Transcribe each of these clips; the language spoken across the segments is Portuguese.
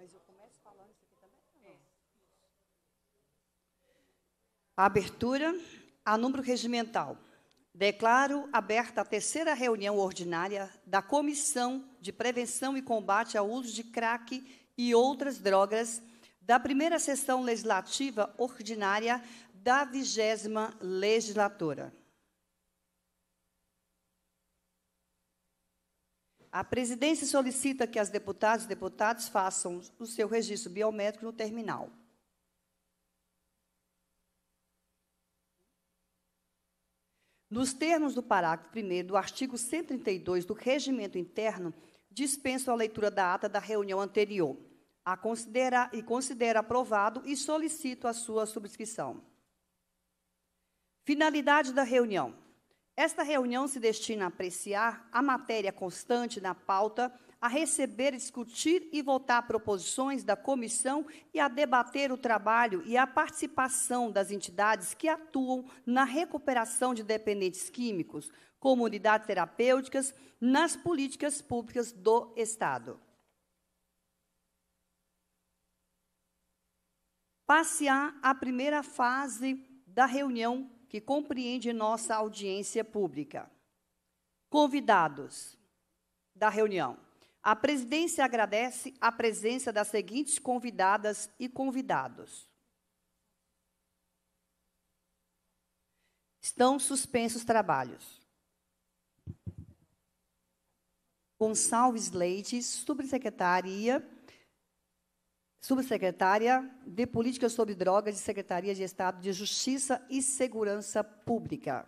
Mas eu começo falando isso aqui também? A abertura a número regimental. Declaro aberta a terceira reunião ordinária da Comissão de Prevenção e Combate ao Uso de Crack e Outras Drogas da primeira sessão legislativa ordinária da vigésima legislatura. A presidência solicita que as deputadas e deputados façam o seu registro biométrico no terminal. Nos termos do parágrafo 1 do artigo 132 do Regimento Interno, dispenso a leitura da ata da reunião anterior a considera, e considera aprovado e solicito a sua subscrição. Finalidade da reunião. Esta reunião se destina a apreciar a matéria constante na pauta, a receber, discutir e votar proposições da comissão e a debater o trabalho e a participação das entidades que atuam na recuperação de dependentes químicos, comunidades terapêuticas, nas políticas públicas do Estado. Passear a primeira fase da reunião que compreende nossa audiência pública. Convidados da reunião. A presidência agradece a presença das seguintes convidadas e convidados. Estão suspensos trabalhos. Gonçalves Leite, subsecretaria subsecretária de Políticas sobre Drogas de Secretaria de Estado de Justiça e Segurança Pública.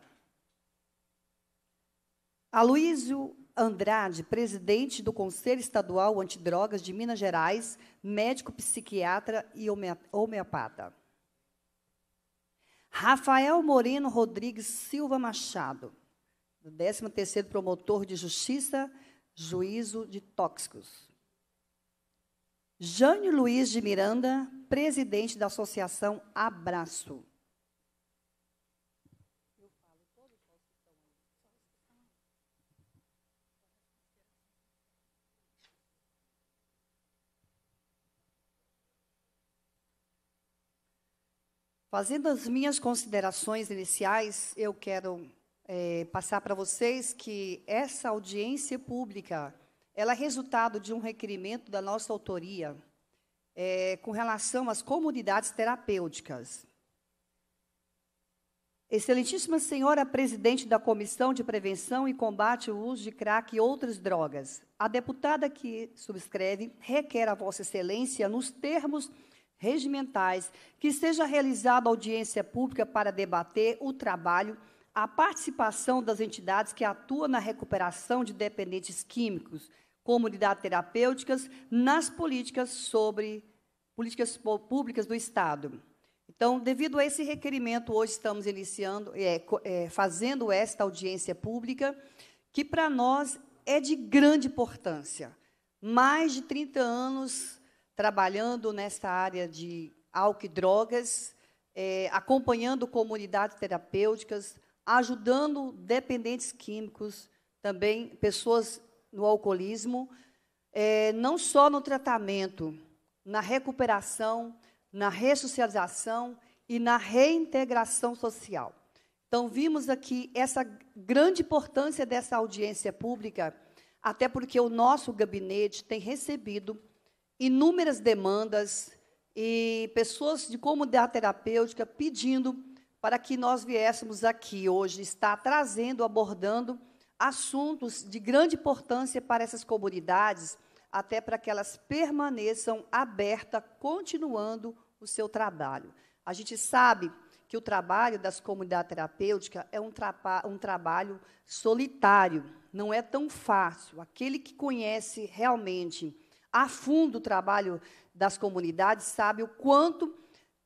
Aloísio Andrade, presidente do Conselho Estadual Antidrogas de Minas Gerais, médico psiquiatra e homeopata. Rafael Moreno Rodrigues Silva Machado, do 13º Promotor de Justiça, Juízo de Tóxicos. Jânio Luiz de Miranda, presidente da Associação Abraço. Fazendo as minhas considerações iniciais, eu quero é, passar para vocês que essa audiência pública ela é resultado de um requerimento da nossa autoria é, com relação às comunidades terapêuticas. Excelentíssima Senhora Presidente da Comissão de Prevenção e Combate ao Uso de Crack e Outras Drogas, a deputada que subscreve requer a Vossa Excelência, nos termos regimentais, que seja realizada audiência pública para debater o trabalho, a participação das entidades que atuam na recuperação de dependentes químicos, comunidades terapêuticas nas políticas sobre políticas públicas do Estado. Então, devido a esse requerimento, hoje estamos iniciando, é, é, fazendo esta audiência pública, que para nós é de grande importância. Mais de 30 anos trabalhando nessa área de álcool e drogas, é, acompanhando comunidades terapêuticas, ajudando dependentes químicos, também pessoas no alcoolismo, é, não só no tratamento, na recuperação, na ressocialização e na reintegração social. Então, vimos aqui essa grande importância dessa audiência pública, até porque o nosso gabinete tem recebido inúmeras demandas e pessoas de comunidade terapêutica pedindo para que nós viéssemos aqui hoje, estar trazendo, abordando assuntos de grande importância para essas comunidades, até para que elas permaneçam abertas, continuando o seu trabalho. A gente sabe que o trabalho das comunidades terapêuticas é um, um trabalho solitário, não é tão fácil. Aquele que conhece realmente a fundo o trabalho das comunidades sabe o quanto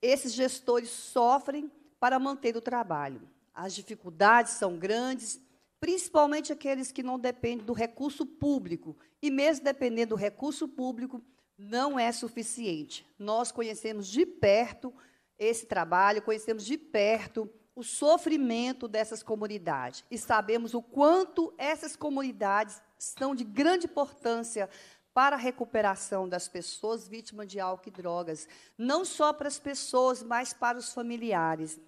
esses gestores sofrem para manter o trabalho. As dificuldades são grandes principalmente aqueles que não dependem do recurso público. E mesmo dependendo do recurso público, não é suficiente. Nós conhecemos de perto esse trabalho, conhecemos de perto o sofrimento dessas comunidades e sabemos o quanto essas comunidades são de grande importância para a recuperação das pessoas vítimas de álcool e drogas, não só para as pessoas, mas para os familiares.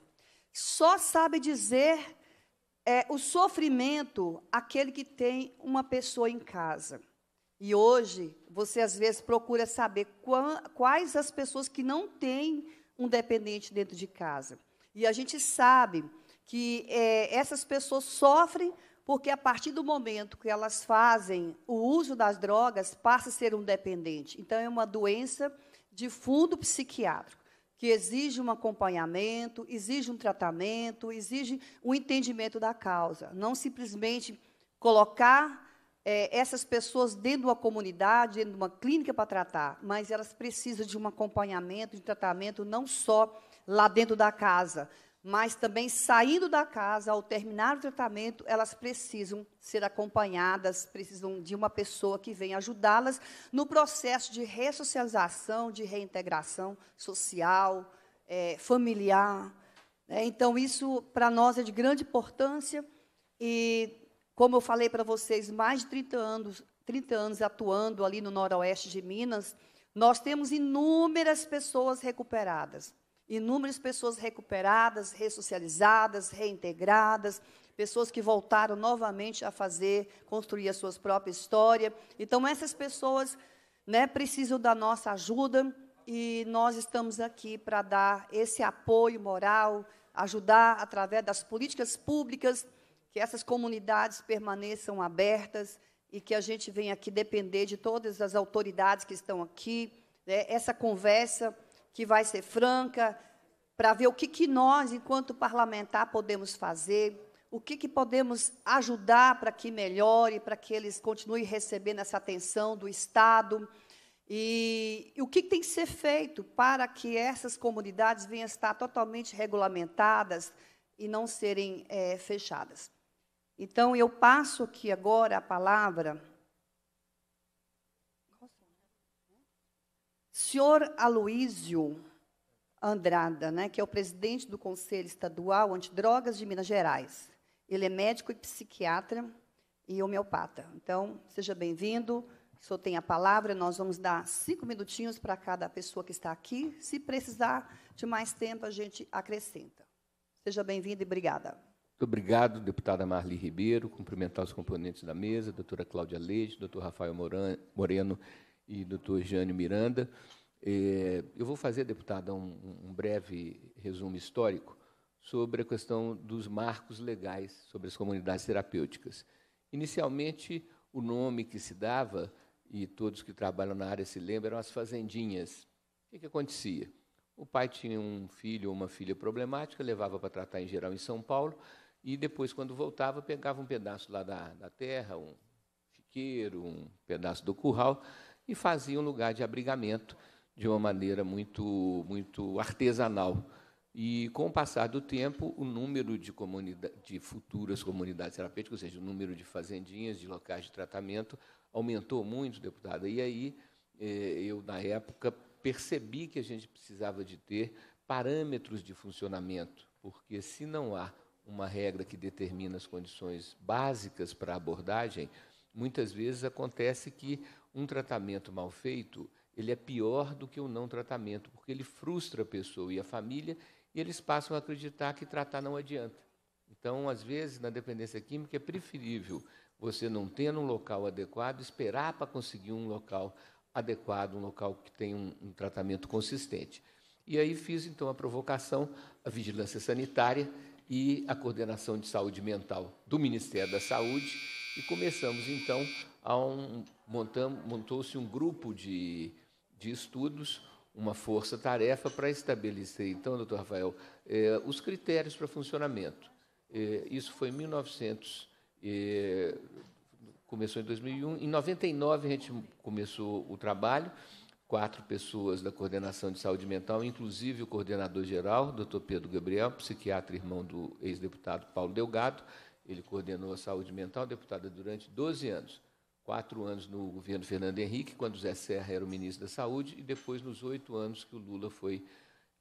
Só sabe dizer é, o sofrimento aquele que tem uma pessoa em casa. E hoje, você às vezes procura saber quais as pessoas que não têm um dependente dentro de casa. E a gente sabe que é, essas pessoas sofrem porque a partir do momento que elas fazem o uso das drogas, passa a ser um dependente. Então, é uma doença de fundo psiquiátrico, que exige um acompanhamento, exige um tratamento, exige um entendimento da causa. Não simplesmente colocar é, essas pessoas dentro de uma comunidade, dentro de uma clínica para tratar, mas elas precisam de um acompanhamento, de tratamento, não só lá dentro da casa, mas também saindo da casa, ao terminar o tratamento, elas precisam ser acompanhadas, precisam de uma pessoa que venha ajudá-las no processo de ressocialização, de reintegração social, é, familiar. Né? Então, isso para nós é de grande importância e, como eu falei para vocês, mais de 30 anos, 30 anos atuando ali no noroeste de Minas, nós temos inúmeras pessoas recuperadas inúmeras pessoas recuperadas, ressocializadas, reintegradas, pessoas que voltaram novamente a fazer, construir a sua própria história. Então, essas pessoas né, precisam da nossa ajuda e nós estamos aqui para dar esse apoio moral, ajudar através das políticas públicas que essas comunidades permaneçam abertas e que a gente venha aqui depender de todas as autoridades que estão aqui. Né, essa conversa que vai ser franca, para ver o que, que nós, enquanto parlamentar, podemos fazer, o que, que podemos ajudar para que melhore, para que eles continuem recebendo essa atenção do Estado. E, e o que, tem que ser feito para que essas comunidades venham a estar totalmente regulamentadas e não serem é, fechadas. Então, eu passo aqui agora a palavra. Senhor Aloísio Andrada, né, que é o presidente do Conselho Estadual Antidrogas de Minas Gerais. Ele é médico e psiquiatra e homeopata. Então, seja bem-vindo. Senhor tem a palavra. Nós vamos dar cinco minutinhos para cada pessoa que está aqui. Se precisar de mais tempo, a gente acrescenta. Seja bem-vindo e obrigada. Muito obrigado, deputada Marli Ribeiro. Cumprimentar os componentes da mesa, doutora Cláudia Leite, doutor Rafael Moreno e doutor Jânio Miranda. É, eu vou fazer, deputada, um, um, breve resumo histórico sobre a questão dos marcos legais sobre as comunidades terapêuticas. Inicialmente, o nome que se dava, e todos que trabalham na área se lembram, eram as fazendinhas. O que, que acontecia? O pai tinha um filho ou uma filha problemática, levava para tratar em geral em São Paulo, e depois, quando voltava, pegava um pedaço lá da, da terra, um chiqueiro, um pedaço do curral, e fazia um lugar de abrigamento de uma maneira muito, muito artesanal. E, com o passar do tempo, o número de, de futuras comunidades terapêuticas, ou seja, o número de fazendinhas, de locais de tratamento, aumentou muito, deputada. E aí, eh, eu, na época, percebi que a gente precisava de ter parâmetros de funcionamento, porque se não há uma regra que determina as condições básicas para a abordagem, muitas vezes acontece que um tratamento mal feito ele é pior do que o não tratamento, porque ele frustra a pessoa e a família e eles passam a acreditar que tratar não adianta. Então, às vezes, na dependência química, é preferível você não ter um local adequado, esperar para conseguir um local adequado, um local que tenha um, um tratamento consistente. E aí fiz, então, a provocação, a vigilância sanitária e a coordenação de saúde mental do Ministério da Saúde e começamos, então, a um, montou-se um grupo de de estudos, uma força-tarefa para estabelecer, então, doutor Rafael, eh, os critérios para funcionamento. Eh, isso foi em 1900, eh, começou em 2001. Em 99, a gente começou o trabalho, quatro pessoas da coordenação de saúde mental, inclusive o coordenador geral, doutor Pedro Gabriel, psiquiatra irmão do ex-deputado Paulo Delgado. Ele coordenou a saúde mental, deputada, durante 12 anos quatro anos no governo Fernando Henrique, quando Zé Serra era o ministro da Saúde, e depois nos oito anos que o Lula foi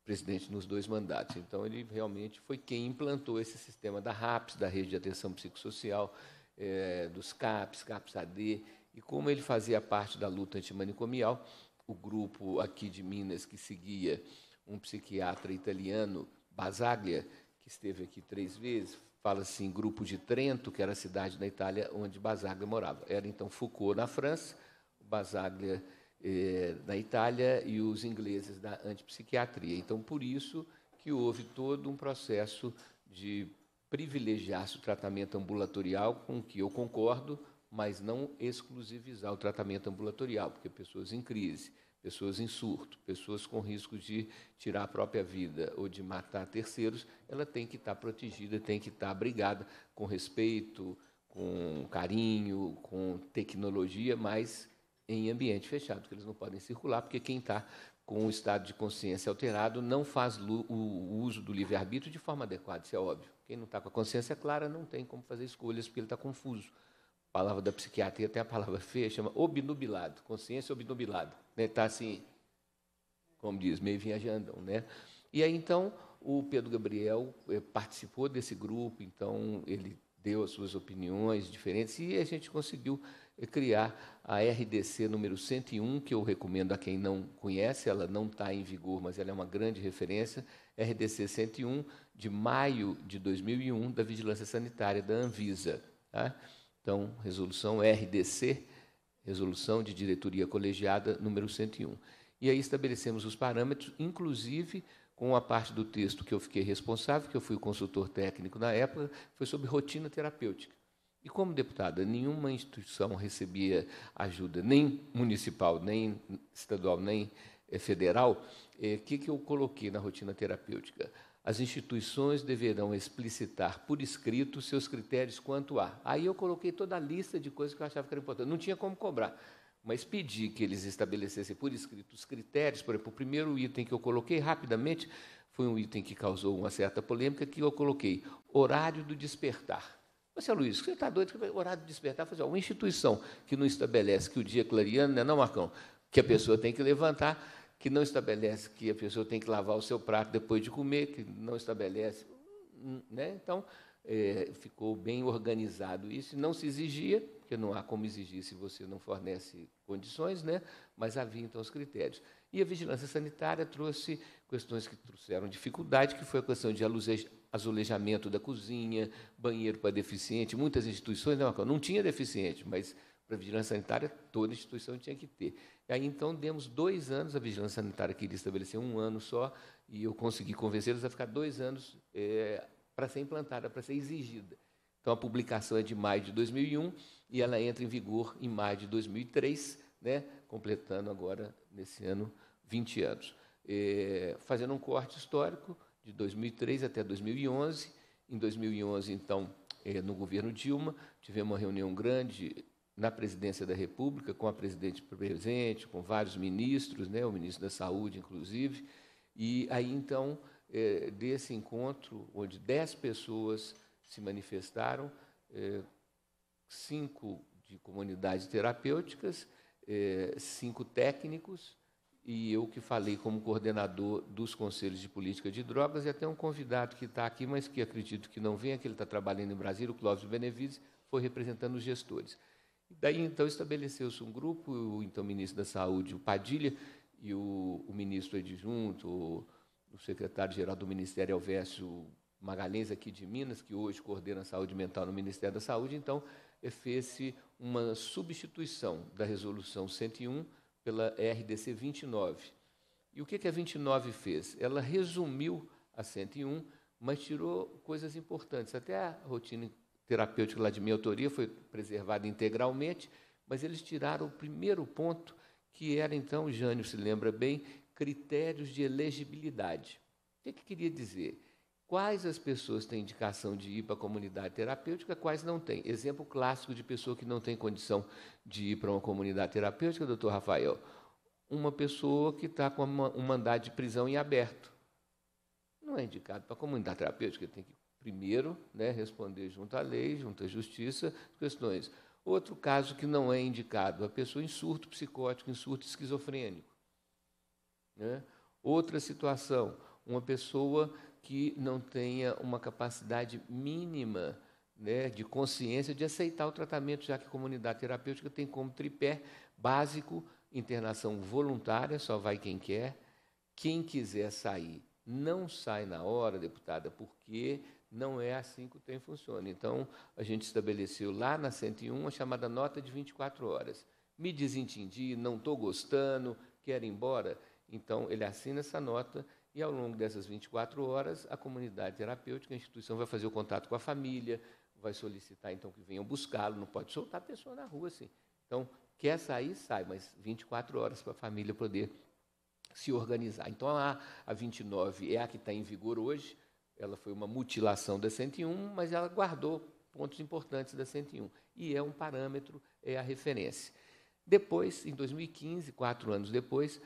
presidente nos dois mandatos. Então, ele realmente foi quem implantou esse sistema da RAPS, da Rede de Atenção Psicossocial, é, dos CAPs, CAPS-AD, E como ele fazia parte da luta antimanicomial, o grupo aqui de Minas que seguia um psiquiatra italiano, Basaglia, que esteve aqui três vezes, fala assim, grupo de Trento, que era a cidade na Itália onde Basaglia morava. Era então Foucault na França, Basaglia eh, na Itália e os ingleses da antipsiquiatria. Então, por isso que houve todo um processo de privilegiar o tratamento ambulatorial, com que eu concordo, mas não exclusivizar o tratamento ambulatorial, porque pessoas em crise, pessoas em surto, pessoas com risco de tirar a própria vida ou de matar terceiros, ela tem que estar protegida, tem que estar abrigada com respeito, com carinho, com tecnologia, mas em ambiente fechado, porque eles não podem circular, porque quem está com o estado de consciência alterado não faz o uso do livre-arbítrio de forma adequada, isso é óbvio. Quem não está com a consciência clara não tem como fazer escolhas, porque ele está confuso palavra da psiquiatria tem a palavra feia, chama obnubilado, consciência obnubilada. Está né? Tá assim, como diz, meio viajando. Né? E aí, então, o Pedro Gabriel eh, participou desse grupo, então ele deu as suas opiniões diferentes e a gente conseguiu eh, criar a RDC número 101, que eu recomendo a quem não conhece, ela não está em vigor, mas ela é uma grande referência, RDC 101, de maio de 2001, da Vigilância Sanitária da Anvisa. Tá? Então, resolução RDC, resolução de diretoria colegiada número 101. E aí estabelecemos os parâmetros, inclusive com a parte do texto que eu fiquei responsável, que eu fui o consultor técnico na época, foi sobre rotina terapêutica. E como deputada, nenhuma instituição recebia ajuda, nem municipal, nem estadual, nem eh, federal. O eh, que, que eu coloquei na rotina terapêutica? As instituições deverão explicitar por escrito seus critérios quanto a. Aí eu coloquei toda a lista de coisas que eu achava que era importante. Não tinha como cobrar, mas pedi que eles estabelecessem por escrito os critérios. Por exemplo, o primeiro item que eu coloquei rapidamente foi um item que causou uma certa polêmica, que eu coloquei horário do despertar. Você, Luiz, você está doido? Horário do despertar? Fazer uma instituição que não estabelece que o dia é clareando, né, não, Marcão? Que a pessoa tem que levantar que não estabelece que a pessoa tem que lavar o seu prato depois de comer, que não estabelece. Né? Então, é, ficou bem organizado isso. Não se exigia, porque não há como exigir se você não fornece condições, né? mas havia então os critérios. E a vigilância sanitária trouxe questões que trouxeram dificuldade, que foi a questão de azulejamento da cozinha, banheiro para deficiente. Muitas instituições não, não tinha deficiente, mas para a vigilância sanitária toda instituição tinha que ter. E aí, então, demos dois anos, a vigilância sanitária queria estabelecer um ano só, e eu consegui convencê-los a ficar dois anos é, para ser implantada, para ser exigida. Então, a publicação é de maio de 2001 e ela entra em vigor em maio de 2003, né, completando agora, nesse ano, 20 anos. É, fazendo um corte histórico, de 2003 até 2011. Em 2011, então, é, no governo Dilma, tivemos uma reunião grande na presidência da República, com a presidente presente, com vários ministros, né, o ministro da Saúde, inclusive. E aí, então, é, desse encontro, onde dez pessoas se manifestaram, é, cinco de comunidades terapêuticas, é, cinco técnicos, e eu que falei como coordenador dos conselhos de política de drogas, e até um convidado que está aqui, mas que acredito que não venha, que ele está trabalhando em Brasília, o Clóvis Benevides, foi representando os gestores. Daí, então, estabeleceu-se um grupo, o então ministro da Saúde, o Padilha, e o, o ministro adjunto, o, o secretário-geral do Ministério, Elvésio Magalhães, aqui de Minas, que hoje coordena a saúde mental no Ministério da Saúde, então, fez-se uma substituição da Resolução 101 pela RDC 29. E o que, que a 29 fez? Ela resumiu a 101, mas tirou coisas importantes, até a rotina terapêutico lá de minha autoria foi preservado integralmente, mas eles tiraram o primeiro ponto, que era, então, Jânio se lembra bem, critérios de elegibilidade. O que, que queria dizer? Quais as pessoas têm indicação de ir para a comunidade terapêutica, quais não têm? Exemplo clássico de pessoa que não tem condição de ir para uma comunidade terapêutica, doutor Rafael. Uma pessoa que está com uma, um mandado de prisão em aberto. Não é indicado para a comunidade terapêutica, tem que primeiro, né, responder junto à lei, junto à justiça, questões. Outro caso que não é indicado, a pessoa em surto psicótico, em surto esquizofrênico. Né? Outra situação, uma pessoa que não tenha uma capacidade mínima né, de consciência de aceitar o tratamento, já que a comunidade terapêutica tem como tripé básico internação voluntária, só vai quem quer. Quem quiser sair, não sai na hora, deputada, porque não é assim que o trem funciona. Então, a gente estabeleceu lá na 101 a chamada nota de 24 horas. Me desentendi, não estou gostando, quero ir embora. Então, ele assina essa nota e, ao longo dessas 24 horas, a comunidade terapêutica, a instituição, vai fazer o contato com a família, vai solicitar, então, que venham buscá-lo. Não pode soltar a pessoa na rua assim. Então, quer sair, sai, mas 24 horas para a família poder se organizar. Então, a, a 29 é a que está em vigor hoje, ela foi uma mutilação da 101, mas ela guardou pontos importantes da 101, e é um parâmetro, é a referência. Depois, em 2015, quatro anos depois,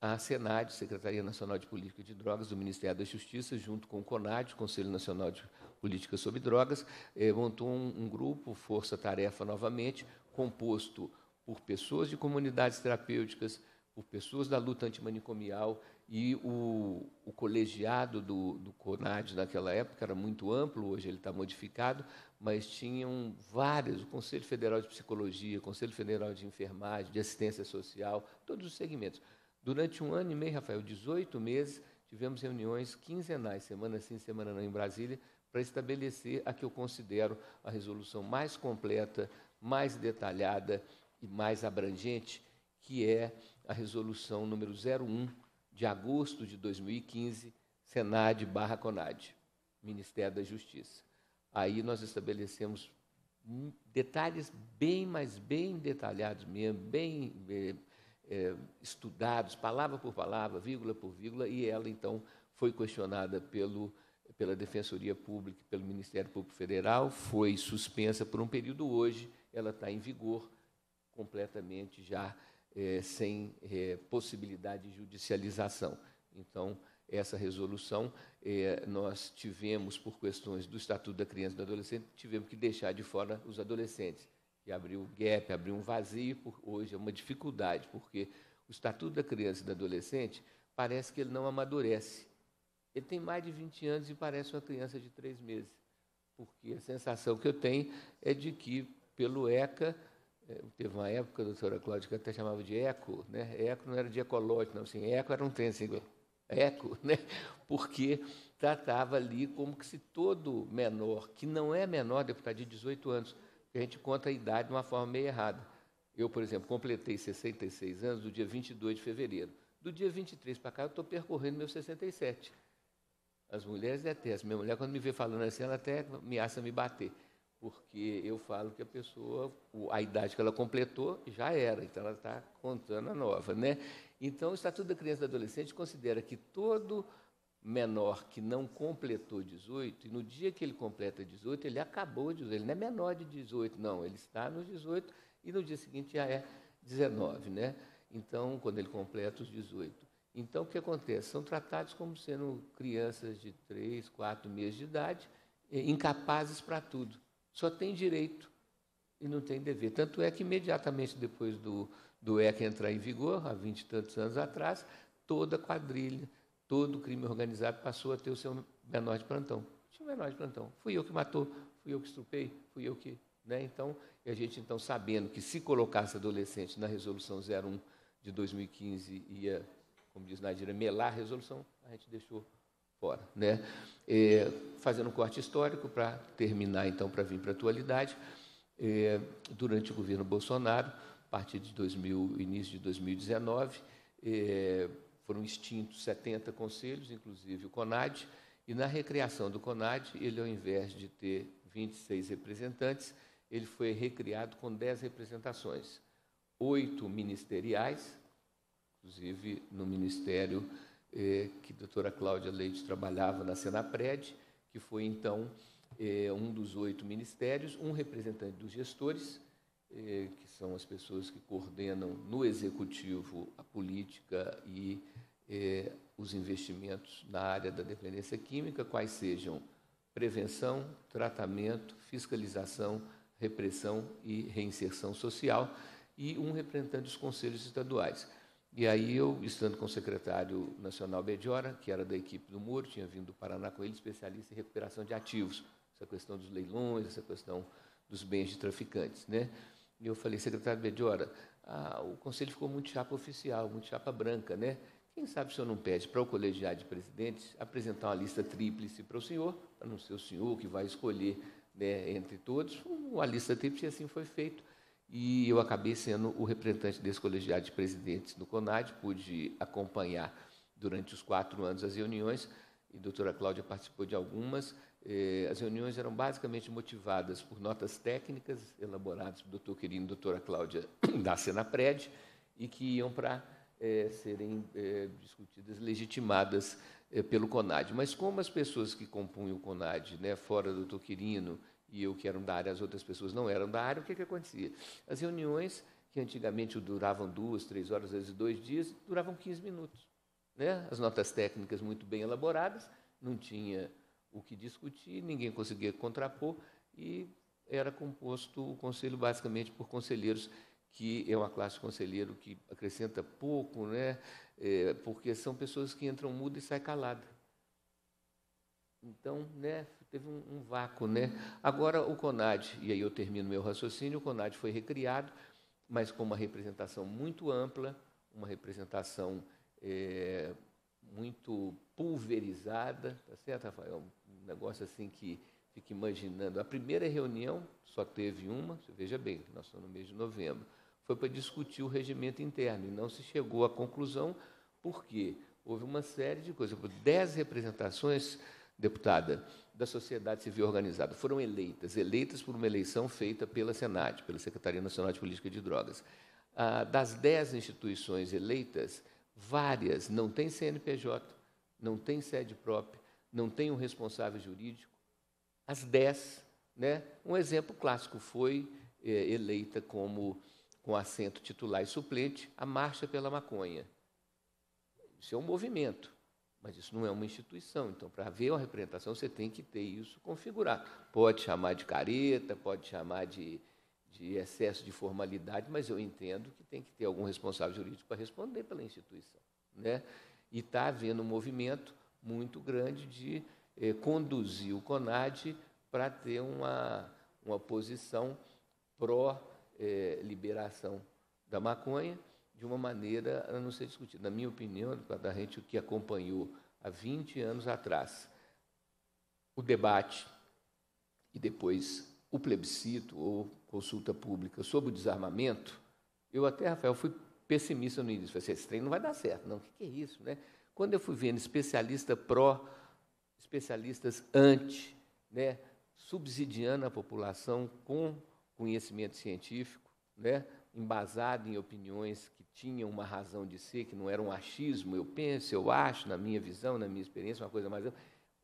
a SENAD, Secretaria Nacional de Política de Drogas do Ministério da Justiça, junto com o CONAD, Conselho Nacional de Política sobre Drogas, eh, montou um, um grupo, Força Tarefa novamente, composto por pessoas de comunidades terapêuticas, por pessoas da luta antimanicomial, e o, o colegiado do, do CONAD naquela época era muito amplo, hoje ele está modificado, mas tinham vários, o Conselho Federal de Psicologia, o Conselho Federal de Enfermagem, de Assistência Social, todos os segmentos. Durante um ano e meio, Rafael, 18 meses, tivemos reuniões quinzenais, semana sim, semana não, em Brasília, para estabelecer a que eu considero a resolução mais completa, mais detalhada e mais abrangente, que é a resolução número 01 de agosto de 2015, Senad barra Conad, Ministério da Justiça. Aí nós estabelecemos detalhes bem, mas bem detalhados mesmo, bem é, é, estudados, palavra por palavra, vírgula por vírgula, e ela então foi questionada pelo, pela Defensoria Pública, pelo Ministério Público Federal, foi suspensa por um período hoje, ela está em vigor completamente já é, sem é, possibilidade de judicialização. Então, essa resolução é, nós tivemos, por questões do Estatuto da Criança e do Adolescente, tivemos que deixar de fora os adolescentes, e abriu um gap, abriu um vazio, por, hoje é uma dificuldade, porque o Estatuto da Criança e do Adolescente parece que ele não amadurece. Ele tem mais de 20 anos e parece uma criança de três meses, porque a sensação que eu tenho é de que, pelo ECA, teve uma época, a doutora Cláudia, que até chamava de eco, né? Eco não era de ecológico, não, assim, eco era um trem assim, eco, né? Porque tratava ali como que se todo menor, que não é menor, deputado de 18 anos, a gente conta a idade de uma forma meio errada. Eu, por exemplo, completei 66 anos do dia 22 de fevereiro. Do dia 23 para cá, eu estou percorrendo meus 67. As mulheres detestam. Minha mulher, quando me vê falando assim, ela até ameaça me bater porque eu falo que a pessoa, a idade que ela completou já era, então ela está contando a nova. Né? Então, o Estatuto da Criança e do Adolescente considera que todo menor que não completou 18, e no dia que ele completa 18, ele acabou de 18, ele não é menor de 18, não, ele está nos 18 e no dia seguinte já é 19, né? Então, quando ele completa os 18. Então, o que acontece? São tratados como sendo crianças de 3, 4 meses de idade, incapazes para tudo só tem direito e não tem dever. Tanto é que imediatamente depois do, do ECA entrar em vigor, há vinte e tantos anos atrás, toda quadrilha, todo o crime organizado passou a ter o seu menor de plantão. Tinha um menor de plantão. Fui eu que matou, fui eu que estrupei, fui eu que. Né? Então, e a gente, então, sabendo que se colocasse adolescente na resolução 01 de 2015 ia, como diz Nadira, melar a resolução, a gente deixou fora. Né? É, fazendo um corte histórico para terminar, então, para vir para a atualidade, é, durante o governo Bolsonaro, a partir de 2000, início de 2019, é, foram extintos 70 conselhos, inclusive o CONAD, e na recriação do CONAD, ele, ao invés de ter 26 representantes, ele foi recriado com 10 representações, oito ministeriais, inclusive no Ministério eh, que a doutora Cláudia Leite trabalhava na Senapred, que foi, então, eh, um dos oito ministérios, um representante dos gestores, eh, que são as pessoas que coordenam no executivo a política e os investimentos na área da dependência química, quais sejam prevenção, tratamento, fiscalização, repressão e reinserção social, e um representante dos conselhos estaduais. E aí eu, estando com o secretário nacional Bediora, que era da equipe do Muro, tinha vindo do Paraná com ele, especialista em recuperação de ativos. essa questão dos leilões, essa questão dos bens de traficantes. Né? E eu falei, secretário Bediora, ah, o conselho ficou muito chapa oficial, muito chapa branca. Né? Quem sabe o senhor não pede para o colegiado de presidentes apresentar uma lista tríplice para o senhor, para não ser o senhor que vai escolher né, entre todos, uma lista tríplice, e assim foi feito. E eu acabei sendo o representante desse colegiado de presidentes do CONAD, pude acompanhar durante os quatro anos as reuniões, e a doutora Cláudia participou de algumas. Eh, as reuniões eram basicamente motivadas por notas técnicas elaboradas pelo doutor Quirino e doutora Cláudia da Senapred, e que iam para eh, serem eh, discutidas, legitimadas pelo CONAD. Mas como as pessoas que compunham o CONAD, né, fora do doutor Quirino e eu que eram da área, as outras pessoas não eram da área, o que, que acontecia? As reuniões, que antigamente duravam duas, três horas, às vezes dois dias, duravam 15 minutos. Né? As notas técnicas muito bem elaboradas, não tinha o que discutir, ninguém conseguia contrapor, e era composto o conselho basicamente por conselheiros que é uma classe de conselheiro que acrescenta pouco, né? É, porque são pessoas que entram muda e saem calada. Então, né, teve um, um, vácuo. Né? Agora, o CONAD, e aí eu termino meu raciocínio, o CONAD foi recriado, mas com uma representação muito ampla, uma representação é, muito pulverizada, tá certo, Rafael? Um negócio assim que fica imaginando. A primeira reunião, só teve uma, você veja bem, nós estamos no mês de novembro, foi para discutir o regimento interno, e não se chegou à conclusão, porque houve uma série de coisas, dez representações deputada da sociedade civil organizada, foram eleitas, eleitas por uma eleição feita pela Senat, pela Secretaria Nacional de Política de Drogas. Ah, das dez instituições eleitas, várias não têm CNPJ, não têm sede própria, não têm um responsável jurídico. As dez, né? um exemplo clássico foi é, eleita como com assento titular e suplente a Marcha pela Maconha. Isso é um movimento. Mas isso não é uma instituição. Então, para haver uma representação, você tem que ter isso configurado. Pode chamar de careta, pode chamar de, de excesso de formalidade, mas eu entendo que tem que ter algum responsável jurídico para responder pela instituição. Né? E está havendo um movimento muito grande de eh, conduzir o CONAD para ter uma, uma posição pró-liberação eh, da maconha de uma maneira a não ser discutida. Na minha opinião, da gente que acompanhou há 20 anos atrás o debate e depois o plebiscito ou consulta pública sobre o desarmamento, eu até, Rafael, fui pessimista no início. Falei assim, esse trem não vai dar certo. Não, o que é isso? Né? Quando eu fui vendo especialista pró, especialistas anti, né, subsidiando a população com conhecimento científico, né, embasado em opiniões que tinham uma razão de ser, que não era um achismo, eu penso, eu acho, na minha visão, na minha experiência, uma coisa mais.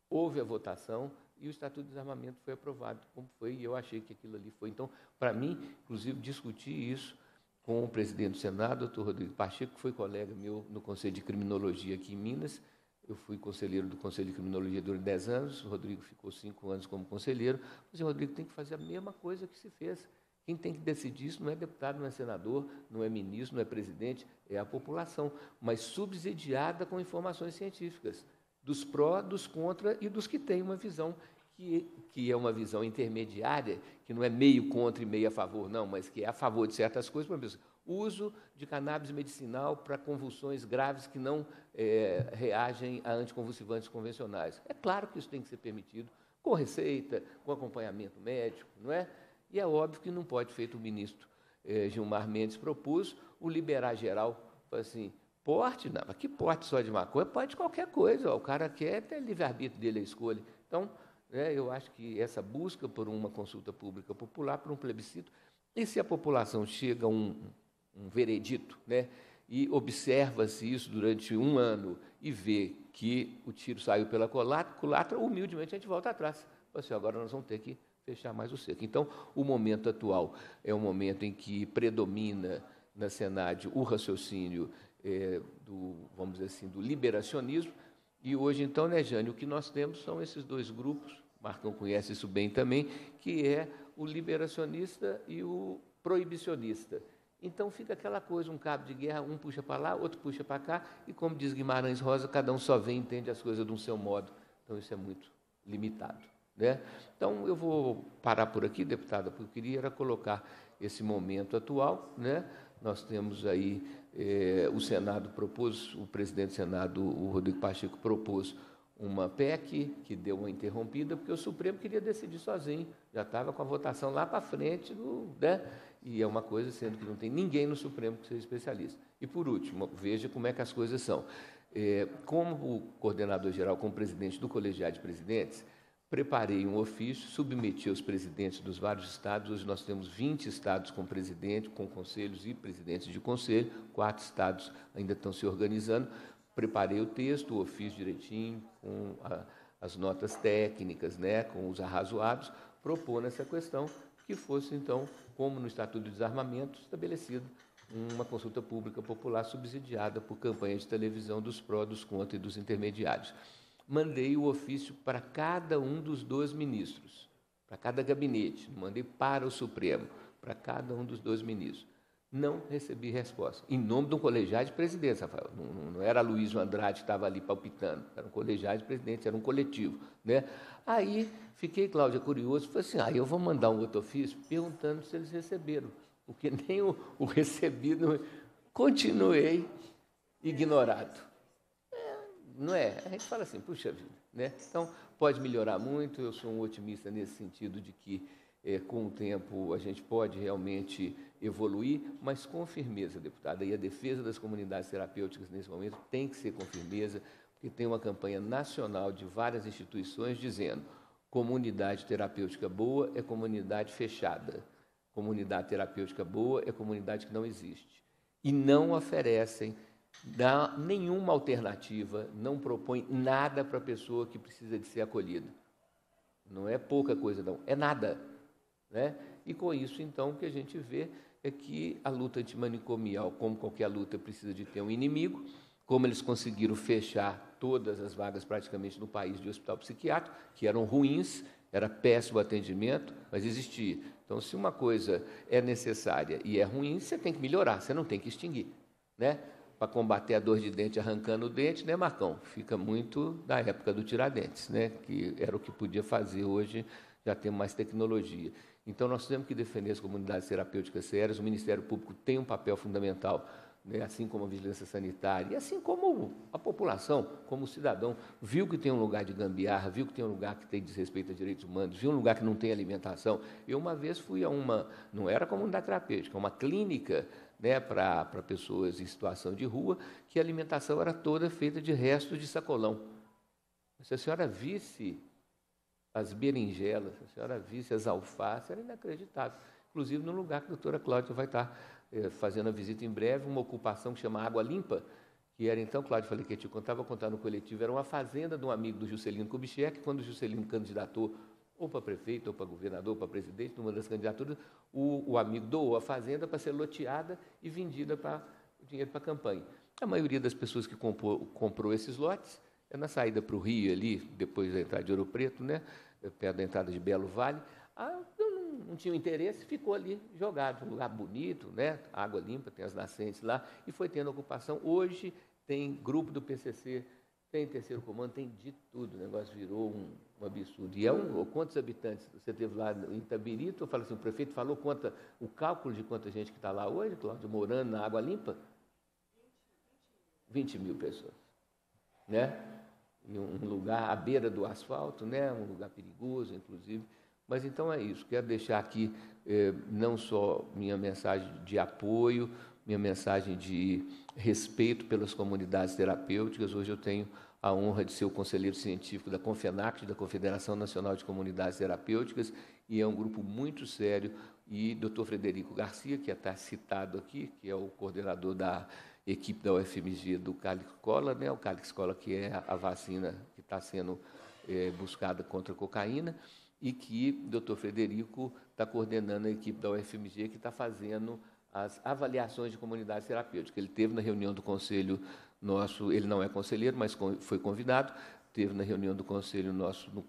Houve a votação e o Estatuto de Desarmamento foi aprovado, como foi, e eu achei que aquilo ali foi. Então, para mim, inclusive, discutir isso com o presidente do Senado, doutor Rodrigo Pacheco, que foi colega meu no Conselho de Criminologia aqui em Minas. Eu fui conselheiro do Conselho de Criminologia durante 10 anos, o Rodrigo ficou cinco anos como conselheiro. Mas o Rodrigo tem que fazer a mesma coisa que se fez quem tem que decidir isso não é deputado, não é senador, não é ministro, não é presidente, é a população, mas subsidiada com informações científicas, dos pró, dos contra e dos que têm uma visão que, que é uma visão intermediária, que não é meio contra e meio a favor, não, mas que é a favor de certas coisas, por exemplo, uso de cannabis medicinal para convulsões graves que não é, reagem a anticonvulsivantes convencionais. É claro que isso tem que ser permitido, com receita, com acompanhamento médico, não é? E é óbvio que não pode, feito o ministro eh, Gilmar Mendes propôs, o liberar geral, assim, porte, não, que porte só de maconha? Pode qualquer coisa, ó, o cara quer ter livre-arbítrio dele a escolha. Então, né, eu acho que essa busca por uma consulta pública popular, por um plebiscito, e se a população chega a um, um veredito, né, e observa-se isso durante um ano e vê que o tiro saiu pela culatra, humildemente a gente volta atrás. Assim, agora nós vamos ter que fechar mais o cerco. Então, o momento atual é um momento em que predomina na Senad o raciocínio é, do, vamos dizer assim, do liberacionismo, e hoje, então, né, Jane, o que nós temos são esses dois grupos, Marcão conhece isso bem também, que é o liberacionista e o proibicionista. Então fica aquela coisa, um cabo de guerra, um puxa para lá, outro puxa para cá, e como diz Guimarães Rosa, cada um só vê e entende as coisas de um seu modo. Então isso é muito limitado. Né? Então, eu vou parar por aqui, deputada, porque eu queria era colocar esse momento atual. Né? Nós temos aí, eh, o Senado propôs, o presidente do Senado, o Rodrigo Pacheco, propôs uma PEC que deu uma interrompida, porque o Supremo queria decidir sozinho, já estava com a votação lá para frente, do, né? e é uma coisa, sendo que não tem ninguém no Supremo que seja especialista. E, por último, veja como é que as coisas são. É, como o coordenador-geral, como presidente do colegiado de presidentes, preparei um ofício, submeti aos presidentes dos vários estados. Hoje nós temos 20 estados com presidente, com conselhos e presidentes de conselho, quatro estados ainda estão se organizando. Preparei o texto, o ofício direitinho, com a, as notas técnicas, né, com os arrazoados, propondo essa questão que fosse, então, como no Estatuto de Desarmamento, estabelecido uma consulta pública popular subsidiada por campanha de televisão dos pró, dos contra e dos intermediários. Mandei o ofício para cada um dos dois ministros, para cada gabinete, mandei para o Supremo, para cada um dos dois ministros. Não recebi resposta. Em nome de um colegiado de presidentes, Rafael. Não, não era Luiz Andrade que estava ali palpitando, era um colegiado de presidentes, era um coletivo. Né? Aí fiquei, Cláudia, curioso, falei assim: ah, eu vou mandar um outro ofício perguntando se eles receberam porque nem o, o recebido continuei ignorado. Não é? A gente fala assim, puxa vida. Né? Então, pode melhorar muito, eu sou um otimista nesse sentido de que é, com o tempo a gente pode realmente evoluir, mas com firmeza, deputada. E a defesa das comunidades terapêuticas nesse momento tem que ser com firmeza, porque tem uma campanha nacional de várias instituições dizendo comunidade terapêutica boa é comunidade fechada. Comunidade terapêutica boa é comunidade que não existe. E não oferecem dá nenhuma alternativa, não propõe nada para a pessoa que precisa de ser acolhida. Não é pouca coisa, não, é nada. Né? E com isso, então, o que a gente vê é que a luta antimanicomial, como qualquer luta, precisa de ter um inimigo, como eles conseguiram fechar todas as vagas praticamente no país de hospital psiquiátrico, que eram ruins, era péssimo atendimento, mas existia. Então, se uma coisa é necessária e é ruim, você tem que melhorar, você não tem que extinguir. Né? Para combater a dor de dente arrancando o dente, né, Marcão? Fica muito da época do Tiradentes, né? que era o que podia fazer hoje, já temos mais tecnologia. Então, nós temos que defender as comunidades terapêuticas sérias, o Ministério Público tem um papel fundamental né, assim como a vigilância sanitária, e assim como a população, como o cidadão, viu que tem um lugar de gambiarra, viu que tem um lugar que tem desrespeito a direitos humanos, viu um lugar que não tem alimentação. Eu, uma vez, fui a uma, não era comunidade terapêutica, uma clínica né, para pessoas em situação de rua, que a alimentação era toda feita de restos de sacolão. Se a senhora visse as berinjelas, se a senhora visse as alfaces, era inacreditável. Inclusive no lugar que a doutora Cláudia vai estar eh, fazendo a visita em breve, uma ocupação que chama Água Limpa, que era então, Cláudio falei que eu te contava, contando no coletivo, era uma fazenda de um amigo do Juscelino Kubitschek, quando o Juscelino candidatou ou para prefeito, ou para governador, ou para presidente, numa das candidaturas, o, o amigo doou a fazenda para ser loteada e vendida para o dinheiro para a campanha. A maioria das pessoas que comprou, comprou esses lotes é na saída para o Rio ali, depois da entrada de Ouro Preto, né, perto da entrada de Belo Vale, ah, não tinham interesse, ficou ali jogado, um lugar bonito, né? água limpa, tem as nascentes lá, e foi tendo ocupação. Hoje tem grupo do PCC, tem terceiro comando, tem de tudo, o negócio virou um, um absurdo. E é um, quantos habitantes você teve lá em Itabirito? Eu falo assim, o prefeito falou quanta, o cálculo de quanta gente que está lá hoje, Cláudio, morando na água limpa? 20 mil pessoas. Né? E um lugar à beira do asfalto, né? um lugar perigoso, inclusive. Mas então é isso. Quero deixar aqui eh, não só minha mensagem de apoio, minha mensagem de respeito pelas comunidades terapêuticas. Hoje eu tenho a honra de ser o conselheiro científico da CONFENACT, da Confederação Nacional de Comunidades Terapêuticas, e é um grupo muito sério. E Dr. Frederico Garcia, que está citado aqui, que é o coordenador da equipe da UFMG do Calix Cola, né? o Calix Cola que é a vacina que está sendo é, buscada contra a cocaína, e que doutor Frederico está coordenando a equipe da UFMG que está fazendo as avaliações de comunidades terapêuticas. Ele teve na reunião do conselho nosso, ele não é conselheiro, mas foi convidado, teve na reunião do conselho nosso no,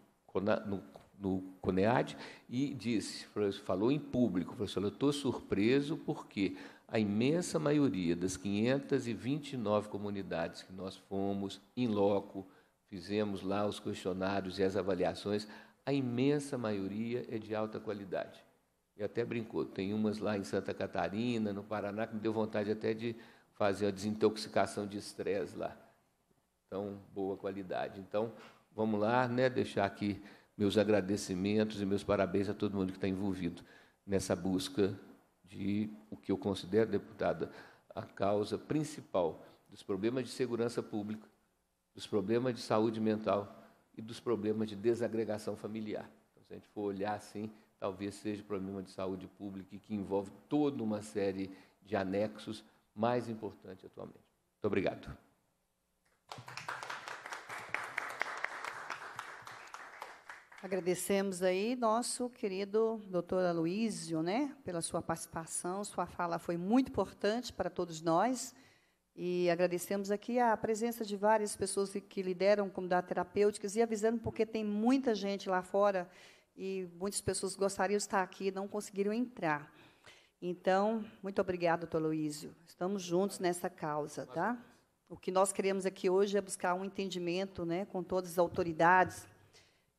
no, no CONEAD e disse, falou em público, assim, eu estou surpreso porque a imensa maioria das 529 comunidades que nós fomos em loco, fizemos lá os questionários e as avaliações, a imensa maioria é de alta qualidade. E até brincou, tem umas lá em Santa Catarina, no Paraná, que me deu vontade até de fazer a desintoxicação de estresse lá. Então, boa qualidade. Então, vamos lá, né, deixar aqui meus agradecimentos e meus parabéns a todo mundo que está envolvido nessa busca de o que eu considero, deputada, a causa principal dos problemas de segurança pública, dos problemas de saúde mental e dos problemas de desagregação familiar. Então, se a gente for olhar assim, talvez seja problema de saúde pública e que envolve toda uma série de anexos mais importante atualmente. Muito obrigado. Agradecemos aí nosso querido doutor Aloísio, né, pela sua participação. Sua fala foi muito importante para todos nós. E agradecemos aqui a presença de várias pessoas que lideram comunidades terapêuticas e avisando porque tem muita gente lá fora e muitas pessoas gostariam de estar aqui e não conseguiram entrar. Então, muito obrigada, doutor Aloísio. Estamos juntos nessa causa, tá? O que nós queremos aqui hoje é buscar um entendimento né, com todas as autoridades,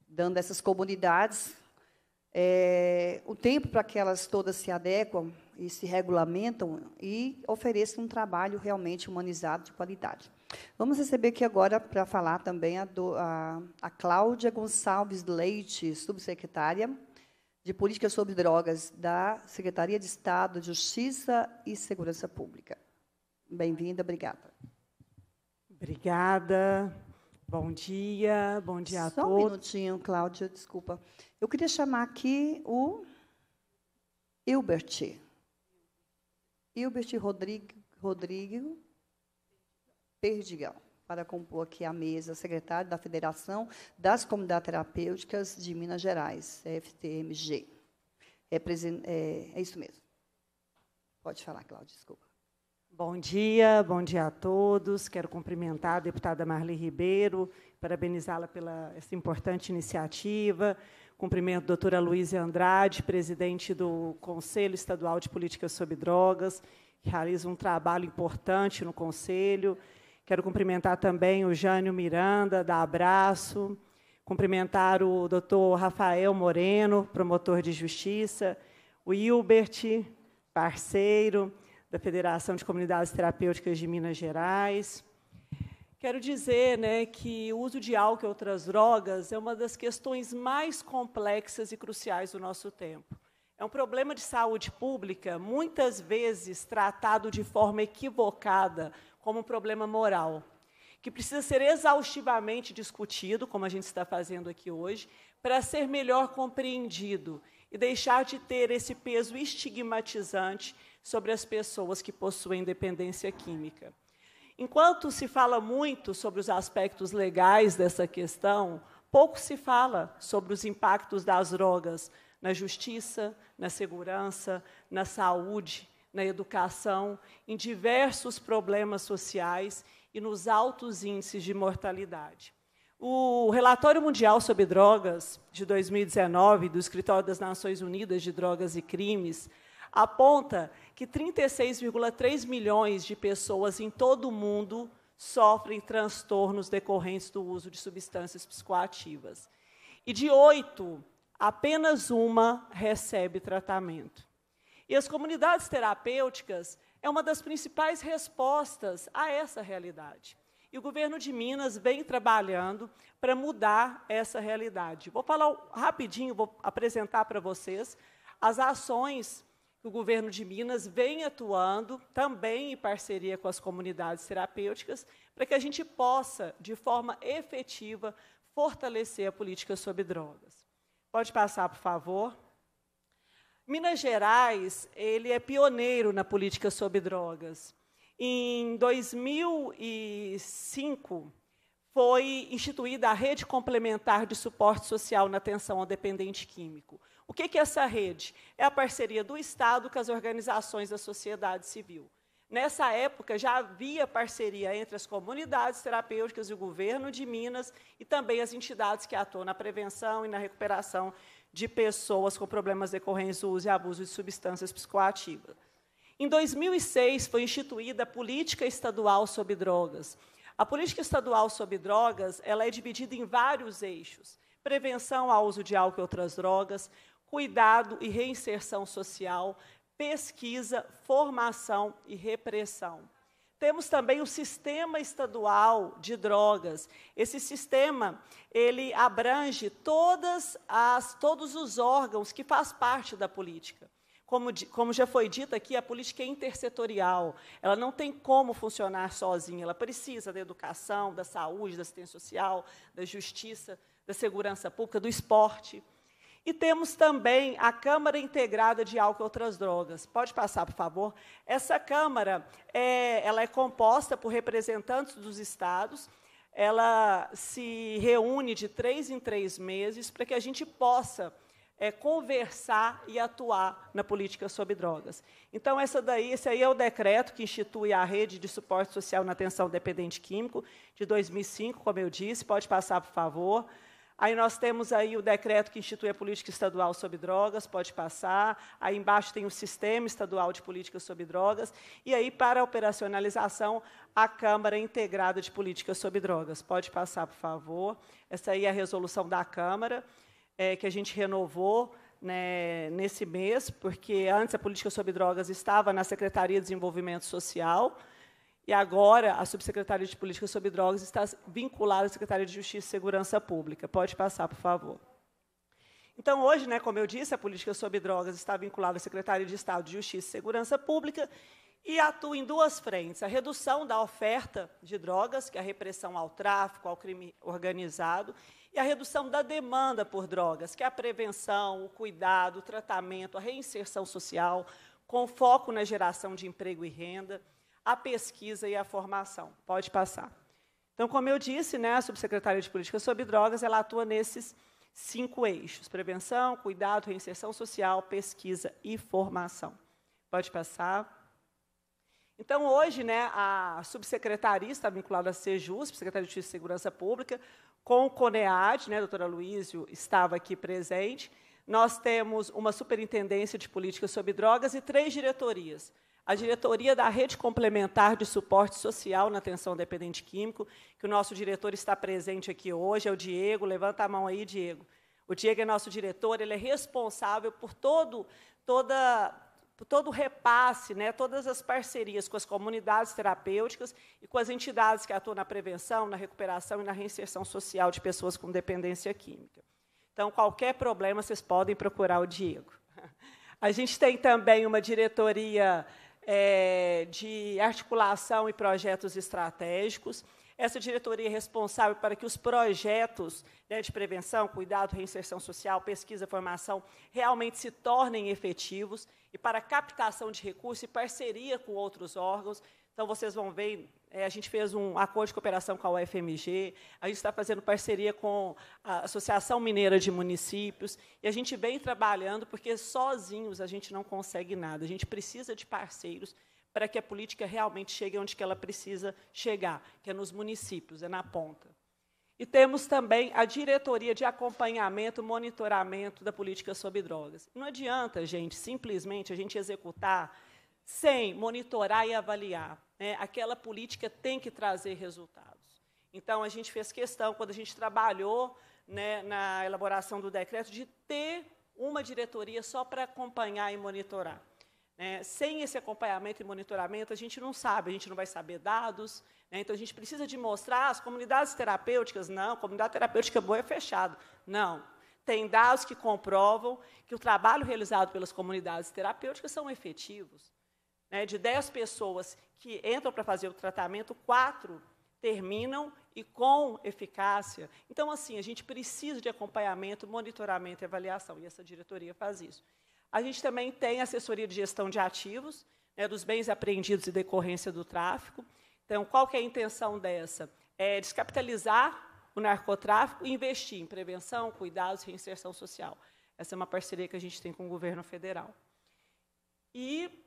dando essas comunidades é, o tempo para que elas todas se adequam e se regulamentam e ofereçam um trabalho realmente humanizado de qualidade. Vamos receber aqui agora para falar também a, do, a, a Cláudia Gonçalves Leite, subsecretária de Políticas sobre Drogas da Secretaria de Estado de Justiça e Segurança Pública. Bem-vinda, obrigada. Obrigada. Bom dia, bom dia Só a todos. Só um minutinho, Cláudia, desculpa. Eu queria chamar aqui o Hilbert. Hilbert Rodrigo, Rodrigo Perdigão, para compor aqui a mesa, secretário da Federação das Comunidades Terapêuticas de Minas Gerais, FTMG. É, é, é isso mesmo. Pode falar, Cláudia, desculpa. Bom dia, bom dia a todos. Quero cumprimentar a deputada Marli Ribeiro, parabenizá-la pela essa importante iniciativa. Cumprimento a doutora Luísa Andrade, presidente do Conselho Estadual de Políticas sobre Drogas, que realiza um trabalho importante no Conselho. Quero cumprimentar também o Jânio Miranda, da Abraço. Cumprimentar o doutor Rafael Moreno, promotor de justiça. O Hilbert, parceiro da Federação de Comunidades Terapêuticas de Minas Gerais. Quero dizer né, que o uso de álcool e outras drogas é uma das questões mais complexas e cruciais do nosso tempo. É um problema de saúde pública, muitas vezes tratado de forma equivocada como um problema moral, que precisa ser exaustivamente discutido, como a gente está fazendo aqui hoje, para ser melhor compreendido e deixar de ter esse peso estigmatizante sobre as pessoas que possuem dependência química. Enquanto se fala muito sobre os aspectos legais dessa questão, pouco se fala sobre os impactos das drogas na justiça, na segurança, na saúde, na educação, em diversos problemas sociais e nos altos índices de mortalidade. O Relatório Mundial sobre Drogas, de 2019, do Escritório das Nações Unidas de Drogas e Crimes, aponta que 36,3 milhões de pessoas em todo o mundo sofrem transtornos decorrentes do uso de substâncias psicoativas. E de oito, apenas uma recebe tratamento. E as comunidades terapêuticas é uma das principais respostas a essa realidade. E o governo de Minas vem trabalhando para mudar essa realidade. Vou falar rapidinho, vou apresentar para vocês as ações que o governo de Minas vem atuando, também em parceria com as comunidades terapêuticas, para que a gente possa, de forma efetiva, fortalecer a política sobre drogas. Pode passar, por favor. Minas Gerais, ele é pioneiro na política sobre drogas. Em 2005, foi instituída a Rede Complementar de Suporte Social na Atenção ao Dependente Químico. O que é essa rede? É a parceria do Estado com as organizações da sociedade civil. Nessa época, já havia parceria entre as comunidades terapêuticas e o governo de Minas e também as entidades que atuam na prevenção e na recuperação de pessoas com problemas decorrentes do uso e abuso de substâncias psicoativas. Em 2006, foi instituída a Política Estadual sobre Drogas. A Política Estadual sobre Drogas ela é dividida em vários eixos. prevenção ao uso de álcool e outras drogas, cuidado e reinserção social, pesquisa, formação e repressão. Temos também o sistema estadual de drogas. Esse sistema ele abrange todas as, todos os órgãos que faz parte da política. Como, como, já foi dito aqui, a política é intersetorial. Ela não tem como funcionar sozinha. Ela precisa da educação, da saúde, da assistência social, da justiça, da segurança pública, do esporte. E temos também a Câmara Integrada de Álcool e Outras Drogas. Pode passar, por favor. Essa Câmara é, ela é composta por representantes dos estados. Ela se reúne de três em três meses para que a gente possa é, conversar e atuar na política sobre drogas. Então, essa daí, esse aí é o decreto que institui a rede de suporte social na atenção dependente químico de 2005, como eu disse. Pode passar, por favor. Aí nós temos aí o decreto que institui a política estadual sobre drogas, pode passar. Aí embaixo tem o sistema estadual de políticas sobre drogas. E aí, para a operacionalização, a Câmara Integrada de Políticas sobre Drogas. Pode passar, por favor. Essa aí é a resolução da Câmara, é, que a gente renovou né, nesse mês, porque antes a política sobre drogas estava na Secretaria de Desenvolvimento Social. E agora a Subsecretaria de Política sobre Drogas está vinculada à Secretaria de Justiça e Segurança Pública. Pode passar, por favor. Então, hoje, né, como eu disse, a política sobre drogas está vinculada à Secretaria de Estado de Justiça e Segurança Pública e atua em duas frentes: a redução da oferta de drogas, que é a repressão ao tráfico, ao crime organizado, e a redução da demanda por drogas, que é a prevenção, o cuidado, o tratamento, a reinserção social, com foco na geração de emprego e renda a pesquisa e a formação. Pode passar. Então, como eu disse, né, a Subsecretaria de Política sobre Drogas ela atua nesses cinco eixos: prevenção, cuidado, reinserção social, pesquisa e formação. Pode passar. Então, hoje, né, a subsecretaria está vinculada à SEJUS, Secretaria de Justiça e Segurança Pública, com o CONEAD, né, a doutora Luísio estava aqui presente. Nós temos uma superintendência de políticas sobre drogas e três diretorias a diretoria da Rede Complementar de Suporte Social na Atenção Dependente Químico, que o nosso diretor está presente aqui hoje, é o Diego. Levanta a mão aí, Diego. O Diego é nosso diretor, ele é responsável por todo, toda, por todo o repasse, né, todas as parcerias com as comunidades terapêuticas e com as entidades que atuam na prevenção, na recuperação e na reinserção social de pessoas com dependência química. Então, qualquer problema, vocês podem procurar o Diego. A gente tem também uma diretoria é, de articulação e projetos estratégicos. Essa diretoria é responsável para que os projetos né, de prevenção, cuidado, reinserção social, pesquisa, formação realmente se tornem efetivos e para captação de recursos e parceria com outros órgãos. Então, vocês vão ver, é, a gente fez um acordo de cooperação com a UFMG, a gente está fazendo parceria com a Associação Mineira de Municípios, e a gente vem trabalhando, porque sozinhos a gente não consegue nada, a gente precisa de parceiros para que a política realmente chegue onde que ela precisa chegar, que é nos municípios, é na ponta. E temos também a diretoria de acompanhamento, monitoramento da política sobre drogas. Não adianta, gente, simplesmente a gente executar sem monitorar e avaliar. Né? Aquela política tem que trazer resultados. Então, a gente fez questão, quando a gente trabalhou né, na elaboração do decreto, de ter uma diretoria só para acompanhar e monitorar. Né? Sem esse acompanhamento e monitoramento, a gente não sabe, a gente não vai saber dados. Né? Então, a gente precisa de mostrar as comunidades terapêuticas. Não, comunidade terapêutica boa é fechado. Não. Tem dados que comprovam que o trabalho realizado pelas comunidades terapêuticas são efetivos. Né, de 10 pessoas que entram para fazer o tratamento, quatro terminam e com eficácia. Então, assim, a gente precisa de acompanhamento, monitoramento e avaliação, e essa diretoria faz isso. A gente também tem assessoria de gestão de ativos, né, dos bens apreendidos e decorrência do tráfico. Então, qual que é a intenção dessa? É descapitalizar o narcotráfico e investir em prevenção, cuidados e reinserção social. Essa é uma parceria que a gente tem com o governo federal. E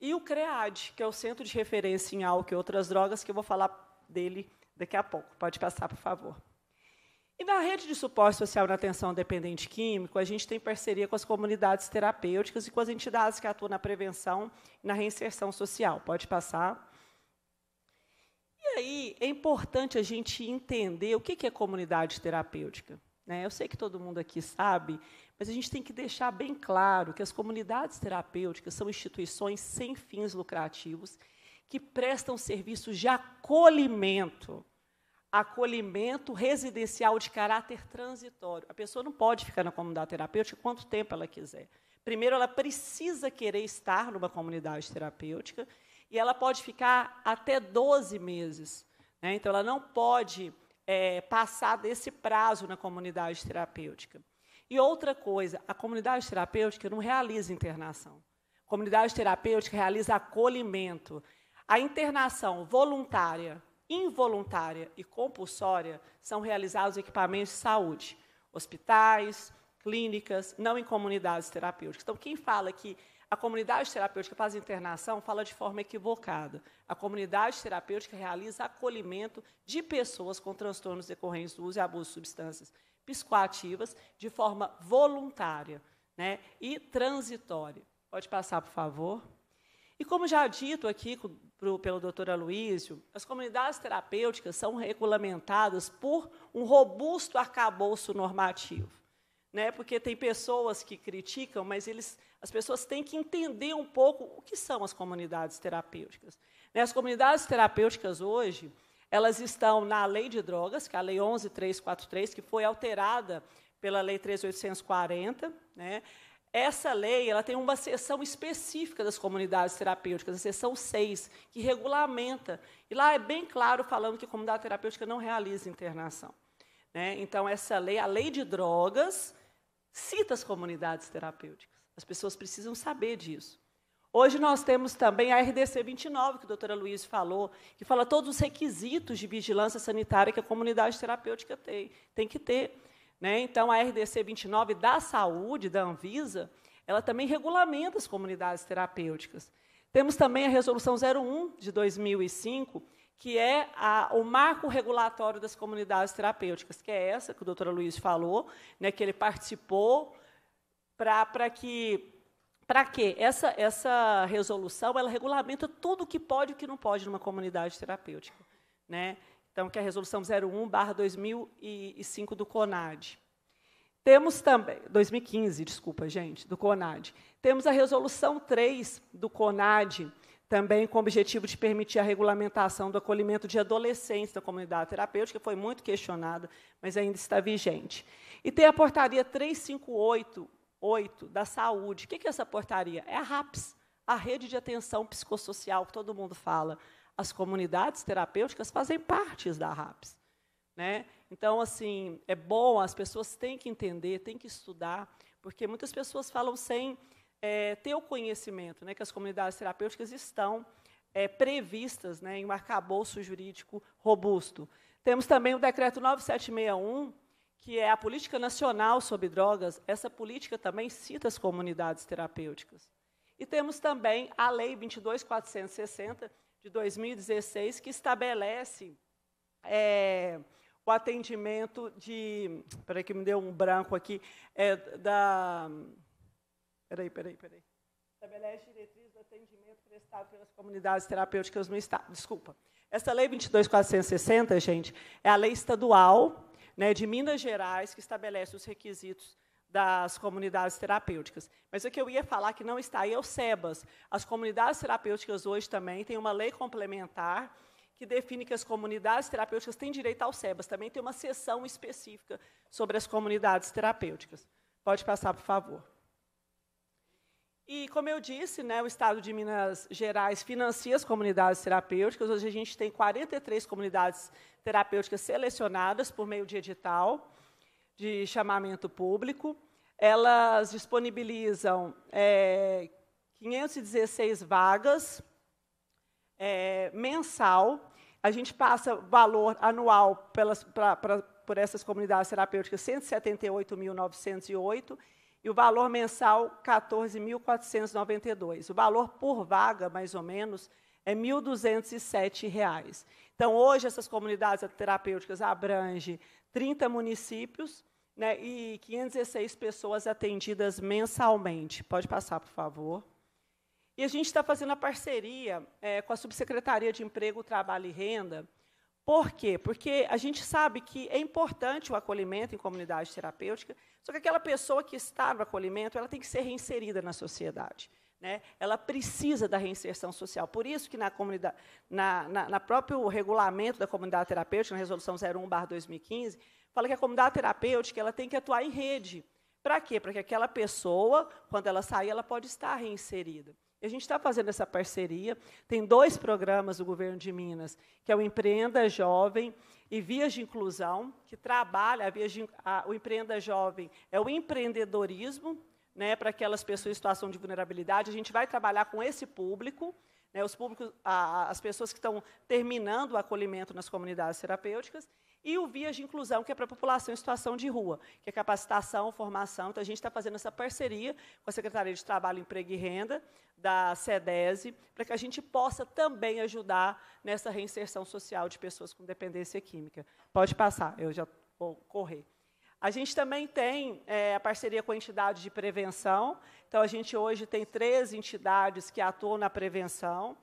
e o CREAD, que é o Centro de Referência em Álcool e Outras Drogas, que eu vou falar dele daqui a pouco. Pode passar, por favor. E na rede de suporte social na atenção dependente químico, a gente tem parceria com as comunidades terapêuticas e com as entidades que atuam na prevenção e na reinserção social. Pode passar. E aí, é importante a gente entender o que é comunidade terapêutica. Né? Eu sei que todo mundo aqui sabe, mas a gente tem que deixar bem claro que as comunidades terapêuticas são instituições sem fins lucrativos que prestam serviços de acolhimento, acolhimento residencial de caráter transitório. A pessoa não pode ficar na comunidade terapêutica quanto tempo ela quiser. Primeiro, ela precisa querer estar numa comunidade terapêutica e ela pode ficar até 12 meses. Né? Então, ela não pode é, passar desse prazo na comunidade terapêutica. E outra coisa, a comunidade terapêutica não realiza internação. A comunidade terapêutica realiza acolhimento. A internação voluntária, involuntária e compulsória são realizados em equipamentos de saúde, hospitais, clínicas, não em comunidades terapêuticas. Então, quem fala que a comunidade terapêutica faz internação, fala de forma equivocada. A comunidade terapêutica realiza acolhimento de pessoas com transtornos decorrentes do uso e abuso de substâncias psicoativas de forma voluntária né, e transitória. Pode passar, por favor. E como já dito aqui pro, pelo doutor Aloísio, as comunidades terapêuticas são regulamentadas por um robusto arcabouço normativo. Né, porque tem pessoas que criticam, mas eles as pessoas têm que entender um pouco o que são as comunidades terapêuticas. Né, as comunidades terapêuticas hoje, elas estão na lei de drogas, que é a lei 11343, que foi alterada pela lei 13840, né? Essa lei ela tem uma seção específica das comunidades terapêuticas, a seção 6, que regulamenta. E lá é bem claro falando que a comunidade terapêutica não realiza internação. Né? Então, essa lei, a lei de drogas, cita as comunidades terapêuticas. As pessoas precisam saber disso. Hoje nós temos também a RDC 29, que a doutora Luiz falou, que fala todos os requisitos de vigilância sanitária que a comunidade terapêutica tem, tem que ter. Né? Então, a RDC 29 da saúde, da Anvisa, ela também regulamenta as comunidades terapêuticas. Temos também a Resolução 01 de 2005, que é a, o marco regulatório das comunidades terapêuticas, que é essa que o doutor Luiz falou, né, que ele participou para que para quê? Essa, essa resolução ela regulamenta tudo o que pode e o que não pode numa comunidade terapêutica. Né? Então, que é a resolução 01 2005 do CONAD. Temos também, 2015, desculpa, gente, do CONAD. Temos a resolução 3 do CONAD, também com o objetivo de permitir a regulamentação do acolhimento de adolescentes da comunidade terapêutica, foi muito questionada, mas ainda está vigente. E tem a portaria 358 8 da saúde. O que é essa portaria? É a RAPS, a Rede de Atenção Psicossocial, que todo mundo fala. As comunidades terapêuticas fazem parte da RAPS. Né? Então, assim, é bom, as pessoas têm que entender, têm que estudar, porque muitas pessoas falam sem é, ter o conhecimento né, que as comunidades terapêuticas estão é, previstas né, em um arcabouço jurídico robusto. Temos também o decreto 9761, que é a Política Nacional sobre Drogas, essa política também cita as comunidades terapêuticas. E temos também a Lei 22.460, de 2016, que estabelece é, o atendimento de. Peraí, que me deu um branco aqui. É, da. Peraí, peraí, peraí. Estabelece diretrizes do atendimento prestado pelas comunidades terapêuticas no Estado. Desculpa. Essa Lei 22.460, gente, é a lei estadual né, de Minas Gerais, que estabelece os requisitos das comunidades terapêuticas. Mas o que eu ia falar que não está aí é o SEBAS. As comunidades terapêuticas hoje também têm uma lei complementar que define que as comunidades terapêuticas têm direito ao SEBAS. Também tem uma seção específica sobre as comunidades terapêuticas. Pode passar, por favor. E, como eu disse, né, o Estado de Minas Gerais financia as comunidades terapêuticas. Hoje a gente tem 43 comunidades terapêuticas selecionadas por meio de edital de chamamento público. Elas disponibilizam é, 516 vagas é, mensal. A gente passa valor anual pelas, pra, pra, por essas comunidades terapêuticas 178.908 e o valor mensal 14.492. O valor por vaga, mais ou menos, é R$ 1.207. Então, hoje, essas comunidades terapêuticas abrangem 30 municípios né, e 516 pessoas atendidas mensalmente. Pode passar, por favor. E a gente está fazendo a parceria é, com a Subsecretaria de Emprego, Trabalho e Renda Por quê? Porque a gente sabe que é importante o acolhimento em comunidade terapêutica, só que aquela pessoa que está no acolhimento, ela tem que ser reinserida na sociedade. Né? Ela precisa da reinserção social. Por isso que na, comunidade, na, na, na próprio regulamento da comunidade terapêutica, na resolução 01/2015, fala que a comunidade terapêutica ela tem que atuar em rede. Para quê? Para que aquela pessoa, quando ela sair, ela pode estar reinserida. A gente está fazendo essa parceria. Tem dois programas do governo de Minas, que é o Empreenda Jovem e Vias de Inclusão, que trabalha, a Vias de, a, o Empreenda Jovem é o empreendedorismo né, para aquelas pessoas em situação de vulnerabilidade. A gente vai trabalhar com esse público, né, os públicos, a, as pessoas que estão terminando o acolhimento nas comunidades terapêuticas, e o Vias de Inclusão, que é para a população em situação de rua, que é capacitação, formação. Então, a gente está fazendo essa parceria com a Secretaria de Trabalho, Emprego e Renda, da SEDESE, para que a gente possa também ajudar nessa reinserção social de pessoas com dependência química. Pode passar, eu já vou correr. A gente também tem é, a parceria com a entidade de prevenção. Então, a gente hoje tem três entidades que atuam na prevenção,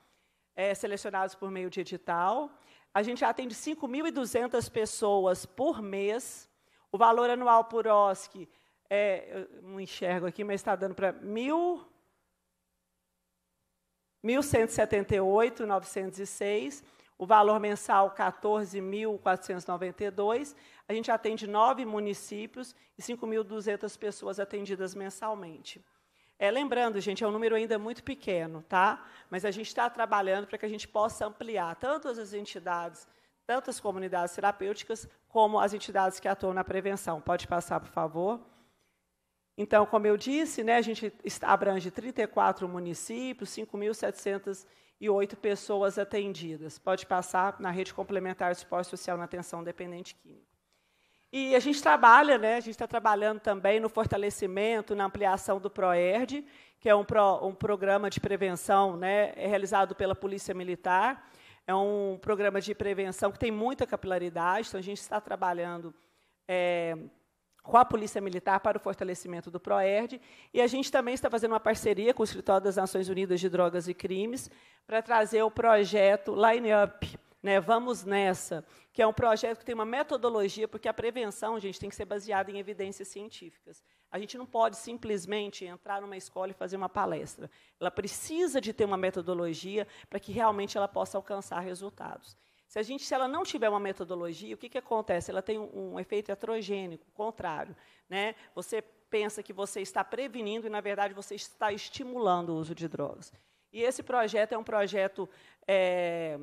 é, selecionadas por meio de edital. A gente atende 5.200 pessoas por mês. O valor anual por OSC, é, não enxergo aqui, mas está dando para 1.178,906. O valor mensal, 14.492. A gente atende nove municípios e 5.200 pessoas atendidas mensalmente. É, lembrando, gente, é um número ainda muito pequeno, tá? mas a gente está trabalhando para que a gente possa ampliar tanto as entidades, tanto as comunidades terapêuticas, como as entidades que atuam na prevenção. Pode passar, por favor. Então, como eu disse, né, a gente abrange 34 municípios, 5.708 pessoas atendidas. Pode passar na rede complementar de suporte social na atenção dependente químico. E a gente trabalha, né, a gente está trabalhando também no fortalecimento, na ampliação do PROERD, que é um, pro, um programa de prevenção né, é realizado pela Polícia Militar. É um programa de prevenção que tem muita capilaridade, então a gente está trabalhando é, com a Polícia Militar para o fortalecimento do PROERD. E a gente também está fazendo uma parceria com o Escritório das Nações Unidas de Drogas e Crimes para trazer o projeto Line Up, né, Vamos Nessa, que é um projeto que tem uma metodologia, porque a prevenção, gente, tem que ser baseada em evidências científicas. A gente não pode simplesmente entrar numa escola e fazer uma palestra. Ela precisa de ter uma metodologia para que realmente ela possa alcançar resultados. Se, a gente, se ela não tiver uma metodologia, o que, que acontece? Ela tem um, um efeito heterogênico, contrário. Né? Você pensa que você está prevenindo e, na verdade, você está estimulando o uso de drogas. E esse projeto é um projeto é,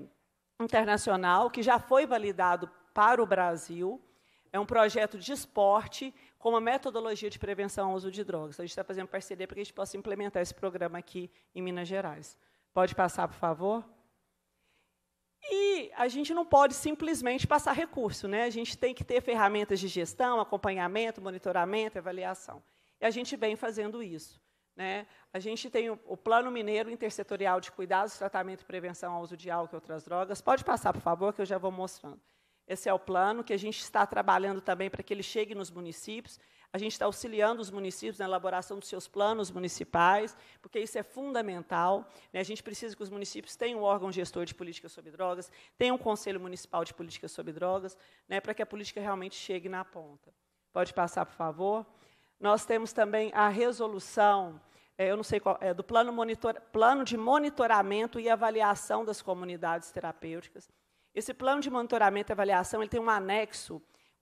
internacional que já foi validado para o Brasil. É um projeto de esporte com uma metodologia de prevenção ao uso de drogas. A gente está fazendo parceria para que a gente possa implementar esse programa aqui em Minas Gerais. Pode passar, por favor? E a gente não pode simplesmente passar recurso, né? A gente tem que ter ferramentas de gestão, acompanhamento, monitoramento, avaliação. E a gente vem fazendo isso. Né? A gente tem o, o, Plano Mineiro Intersetorial de Cuidados, Tratamento e Prevenção ao Uso de Álcool e outras drogas. Pode passar, por favor, que eu já vou mostrando. Esse é o plano que a gente está trabalhando também para que ele chegue nos municípios. A gente está auxiliando os municípios na elaboração dos seus planos municipais, porque isso é fundamental. Né? A gente precisa que os municípios tenham um órgão gestor de políticas sobre drogas, tenham um conselho municipal de políticas sobre drogas, né? para que a política realmente chegue na ponta. Pode passar, por favor. Nós temos também a resolução é, eu não sei qual, é, do plano, monitor, plano de monitoramento e avaliação das comunidades terapêuticas. Esse plano de monitoramento e avaliação ele tem um anexo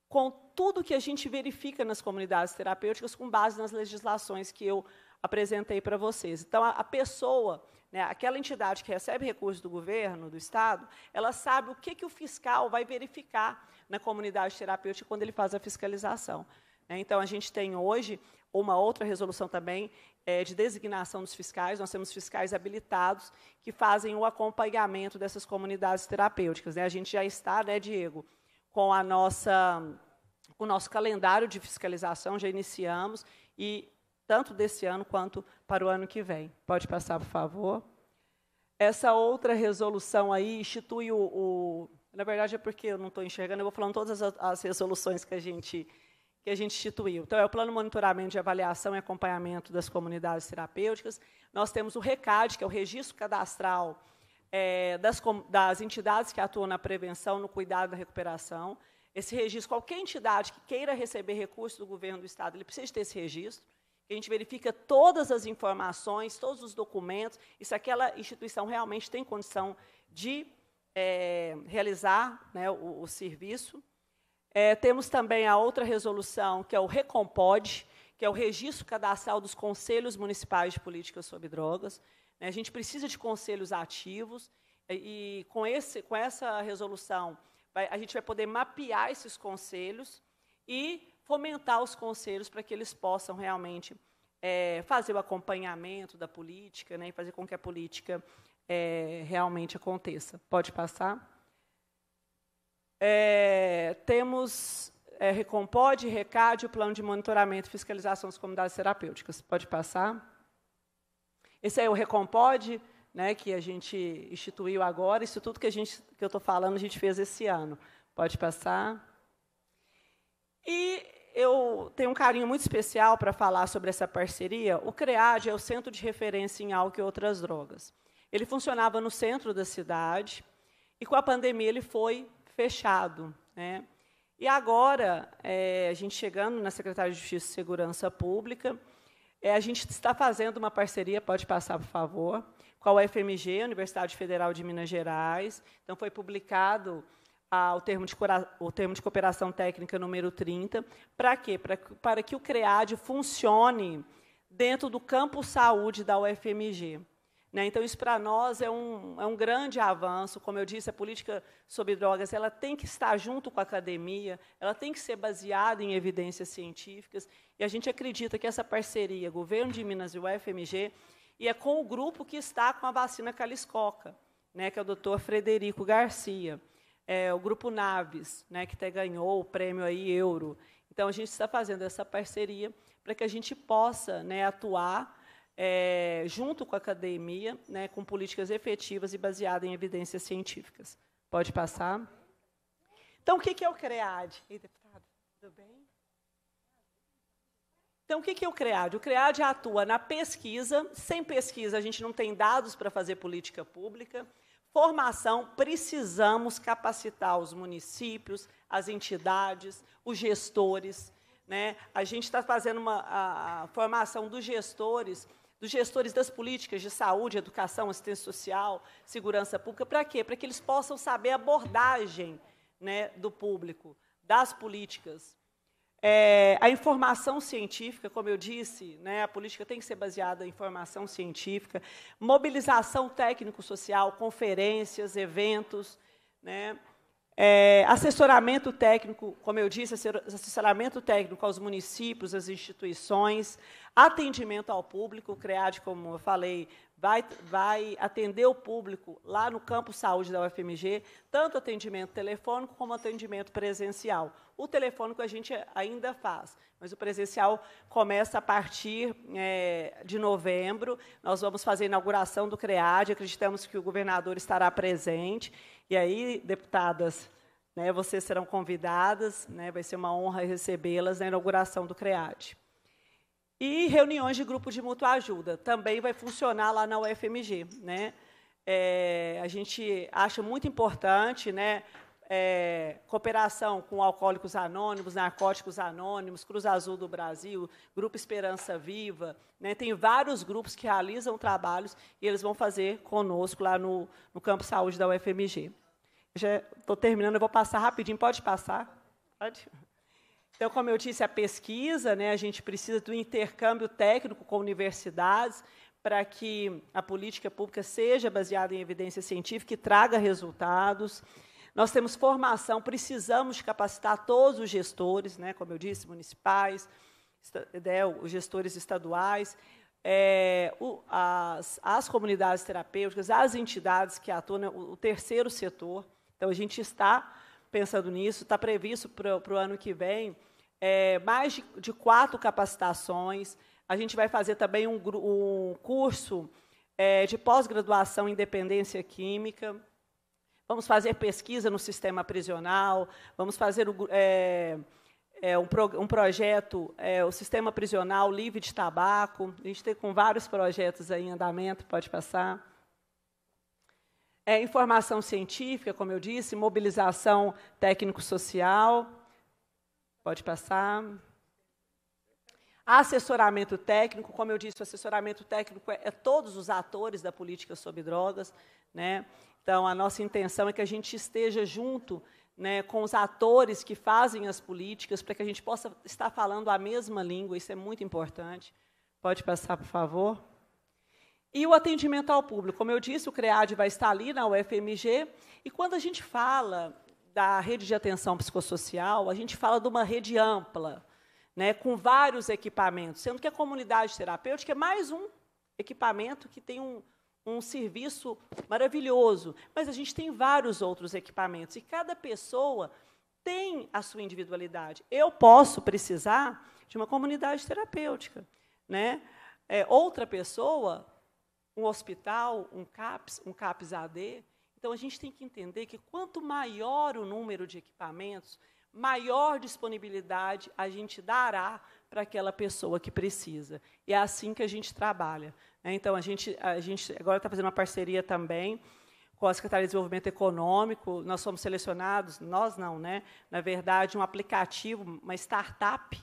com tudo que a gente verifica nas comunidades terapêuticas com base nas legislações que eu apresentei para vocês. Então, a, a pessoa, né, aquela entidade que recebe recursos do governo, do Estado, ela sabe o que, que o fiscal vai verificar na comunidade terapêutica quando ele faz a fiscalização. Né. Então, a gente tem hoje uma outra resolução também é, de designação dos fiscais. Nós temos fiscais habilitados que fazem o acompanhamento dessas comunidades terapêuticas. Né? A gente já está, né, Diego, com a nossa, o nosso calendário de fiscalização, já iniciamos, e tanto desse ano quanto para o ano que vem. Pode passar, por favor. Essa outra resolução aí institui o, o na verdade é porque eu não estou enxergando, eu vou falando todas as, as resoluções que a gente que a gente instituiu. Então, é o Plano Monitoramento de Avaliação e Acompanhamento das Comunidades Terapêuticas. Nós temos o RECAD, que é o Registro Cadastral é, das, das entidades que atuam na prevenção, no cuidado da recuperação. Esse registro, qualquer entidade que queira receber recursos do governo do Estado, ele precisa ter esse registro. A gente verifica todas as informações, todos os documentos, e se aquela instituição realmente tem condição de é, realizar né, o, o, serviço. É, temos também a outra resolução, que é o Recompod, que é o registro cadastral dos conselhos municipais de políticas sobre drogas. Né, a gente precisa de conselhos ativos, e, e com, esse, com essa resolução, vai, a gente vai poder mapear esses conselhos e fomentar os conselhos para que eles possam realmente é, fazer o acompanhamento da política, né, e fazer com que a política é, realmente aconteça. Pode passar. É, temos é, Recompode, RECAD, o plano de monitoramento e fiscalização das comunidades terapêuticas. Pode passar. Esse é o Recompode, né, que a gente instituiu agora. Isso tudo que, a gente, que eu estou falando, a gente fez esse ano. Pode passar. E eu tenho um carinho muito especial para falar sobre essa parceria. O CREAD é o Centro de Referência em Álcool e Outras Drogas. Ele funcionava no centro da cidade e, com a pandemia, ele foi fechado. Né? E agora, é, a gente chegando na Secretaria de Justiça e Segurança Pública, é, a gente está fazendo uma parceria, pode passar, por favor, com a UFMG, Universidade Federal de Minas Gerais. Então, foi publicado ah, o, termo de, o termo de cooperação técnica número 30. Para quê? Pra, para que o CREAD funcione dentro do campo saúde da UFMG. Né? Então, isso para nós é um, é um grande avanço. Como eu disse, a política sobre drogas ela tem que estar junto com a academia, ela tem que ser baseada em evidências científicas. E a gente acredita que essa parceria, governo de Minas e UFMG, e é com o grupo que está com a vacina Caliscoca, né, que é o doutor Frederico Garcia, é, o grupo Naves, né, que até ganhou o prêmio aí Euro. Então, a gente está fazendo essa parceria para que a gente possa né, atuar é, junto com a academia, né, com políticas efetivas e baseadas em evidências científicas. Pode passar. Então, o que é o CREAD? Ei, deputado, tudo bem? Então, o que é o CREAD? O CREAD atua na pesquisa. Sem pesquisa, a gente não tem dados para fazer política pública. Formação, precisamos capacitar os municípios, as entidades, os gestores. Né? A gente está fazendo uma a, a formação dos gestores dos gestores das políticas de saúde, educação, assistência social, segurança pública, para quê? Para que eles possam saber a abordagem né, do público, das políticas. É, a informação científica, como eu disse, né, a política tem que ser baseada em informação científica, mobilização técnico-social, conferências, eventos, né, é, assessoramento técnico, como eu disse, assessoramento técnico aos municípios, às instituições, atendimento ao público, o CREAD, como eu falei, vai, vai atender o público lá no campo saúde da UFMG, tanto atendimento telefônico como atendimento presencial. O telefônico a gente ainda faz, mas o presencial começa a partir é, de novembro. Nós vamos fazer a inauguração do CREAD, acreditamos que o governador estará presente. E aí, deputadas, né, vocês serão convidadas, né, vai ser uma honra recebê-las na inauguração do CREAD. E reuniões de grupo de mútua ajuda, também vai funcionar lá na UFMG. Né? É, a gente acha muito importante né, é, cooperação com alcoólicos anônimos, narcóticos anônimos, Cruz Azul do Brasil, Grupo Esperança Viva. Né, tem vários grupos que realizam trabalhos e eles vão fazer conosco lá no, no Campo Saúde da UFMG. Já estou terminando, eu vou passar rapidinho. Pode passar? Pode. Então, como eu disse, a pesquisa, né, a gente precisa do intercâmbio técnico com universidades para que a política pública seja baseada em evidência científica e traga resultados. Nós temos formação, precisamos capacitar todos os gestores, né, como eu disse, municipais, né, os gestores estaduais, é, o, as, as, comunidades terapêuticas, as entidades que atuam, né, o, terceiro setor. Então, a gente está pensando nisso, está previsto para o ano que vem é, mais de, de, quatro capacitações. A gente vai fazer também um, um curso é, de pós-graduação em dependência química. Vamos fazer pesquisa no sistema prisional, vamos fazer é, é, um, pro, um, projeto, é, o sistema prisional livre de tabaco. A gente tem com vários projetos aí em andamento, pode passar. É, informação científica, como eu disse, mobilização técnico-social. Pode passar. Assessoramento técnico, como eu disse, o assessoramento técnico é, é todos os atores da política sobre drogas. Né? Então, a nossa intenção é que a gente esteja junto né, com os atores que fazem as políticas, para que a gente possa estar falando a mesma língua, isso é muito importante. Pode passar, por favor. E o atendimento ao público. Como eu disse, o CREAD vai estar ali na UFMG, e quando a gente fala da rede de atenção psicossocial, a gente fala de uma rede ampla, né, com vários equipamentos, sendo que a comunidade terapêutica é mais um equipamento que tem um, um serviço maravilhoso, mas a gente tem vários outros equipamentos e cada pessoa tem a sua individualidade. Eu posso precisar de uma comunidade terapêutica, né? É, outra pessoa, um hospital, um CAPS, um CAPS AD. Então a gente tem que entender que quanto maior o número de equipamentos, maior disponibilidade a gente dará para aquela pessoa que precisa. E é assim que a gente trabalha. Né? Então, a gente, a gente agora está fazendo uma parceria também com a Secretaria de Desenvolvimento Econômico. Nós fomos selecionados, nós não, né? na verdade, um aplicativo, uma startup,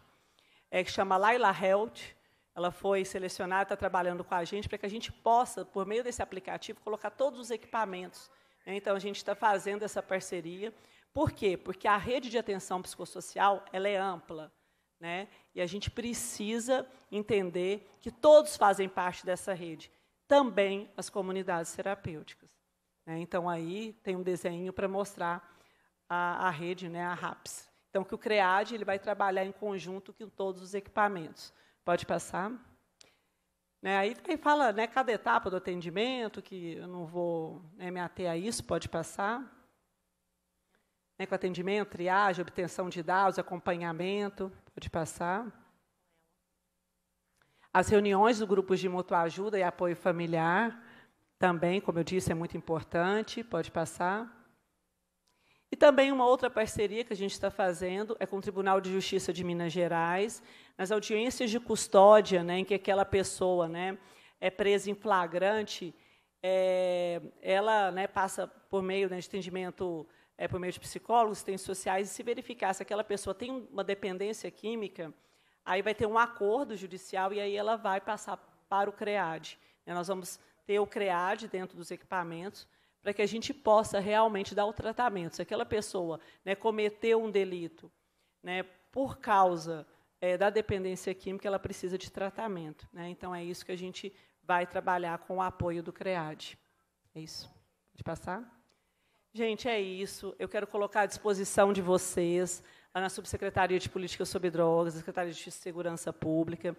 é, que chama Laila Health. Ela foi selecionada, está trabalhando com a gente, para que a gente possa, por meio desse aplicativo, colocar todos os equipamentos. Né? Então, a gente está fazendo essa parceria. Por quê? Porque a rede de atenção psicossocial ela é ampla. Né? E a gente precisa entender que todos fazem parte dessa rede, também as comunidades terapêuticas. Né? Então, aí tem um desenho para mostrar a, a, rede, né, a RAPS. Então, que o CREAD ele vai trabalhar em conjunto com todos os equipamentos. Pode passar? Né, aí, aí fala né, cada etapa do atendimento, que eu não vou né, me ater a isso, pode passar né, com atendimento, triagem, obtenção de dados, acompanhamento. Pode passar. As reuniões do grupo de mutua ajuda e apoio familiar, também, como eu disse, é muito importante. Pode passar. E também uma outra parceria que a gente está fazendo é com o Tribunal de Justiça de Minas Gerais, nas audiências de custódia, né, em que aquela pessoa né, é presa em flagrante, é, ela né, passa por meio né, de atendimento é, por meio de psicólogos, assistentes sociais, e se verificar se aquela pessoa tem uma dependência química, aí vai ter um acordo judicial e aí ela vai passar para o CREAD. Né, nós vamos ter o CREAD dentro dos equipamentos para que a gente possa realmente dar o tratamento. Se aquela pessoa né, cometeu um delito né, por causa é, da dependência química, ela precisa de tratamento. Né? Então, é isso que a gente vai trabalhar com o apoio do CREAD. É isso. Pode passar? Gente, é isso. Eu quero colocar à disposição de vocês, na Subsecretaria de Política sobre Drogas, Secretaria de Segurança Pública,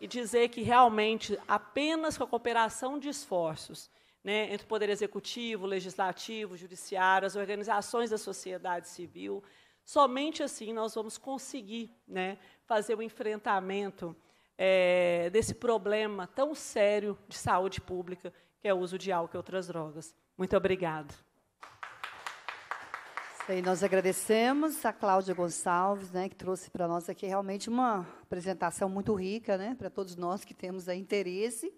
e dizer que realmente apenas com a cooperação de esforços né, entre o Poder Executivo, Legislativo, Judiciário, as organizações da sociedade civil, somente assim nós vamos conseguir né, fazer o enfrentamento é, desse problema tão sério de saúde pública, que é o uso de álcool e outras drogas. Muito obrigada. E nós agradecemos a Cláudia Gonçalves, né, que trouxe para nós aqui realmente uma apresentação muito rica, né, para todos nós que temos interesse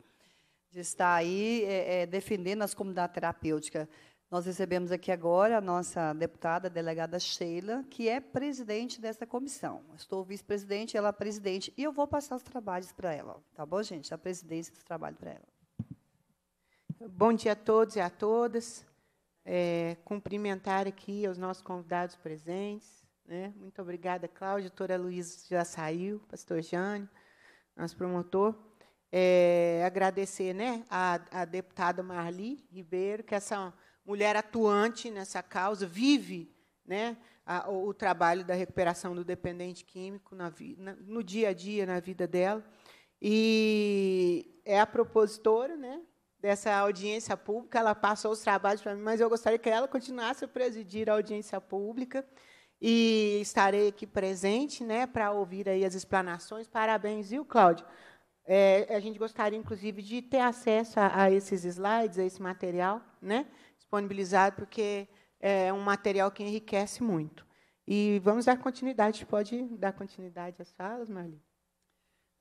de estar aí é, é, defendendo as comunidades terapêuticas. Nós recebemos aqui agora a nossa deputada, a delegada Sheila, que é presidente dessa comissão. Estou vice-presidente, ela é presidente, e eu vou passar os trabalhos para ela. Tá bom, gente? A presidência dos trabalhos para ela. Bom dia a todos e a todas é, cumprimentar aqui os nossos convidados presentes. Né? Muito obrigada, Cláudia. Doutora Luiz já saiu, pastor Jânio, nosso promotor. É, agradecer né, a, a deputada Marli Ribeiro, que essa mulher atuante nessa causa, vive né, a, o, trabalho da recuperação do dependente químico na, na, no dia a dia, na vida dela. E é a propositora né, dessa audiência pública. Ela passou os trabalhos para mim, mas eu gostaria que ela continuasse a presidir a audiência pública e estarei aqui presente, né, para ouvir aí as explanações. Parabéns, viu, Cláudio? É, a gente gostaria, inclusive, de ter acesso a, a, esses slides, a esse material, né, disponibilizado, porque é um material que enriquece muito. E vamos dar continuidade. Pode dar continuidade às falas, Marli?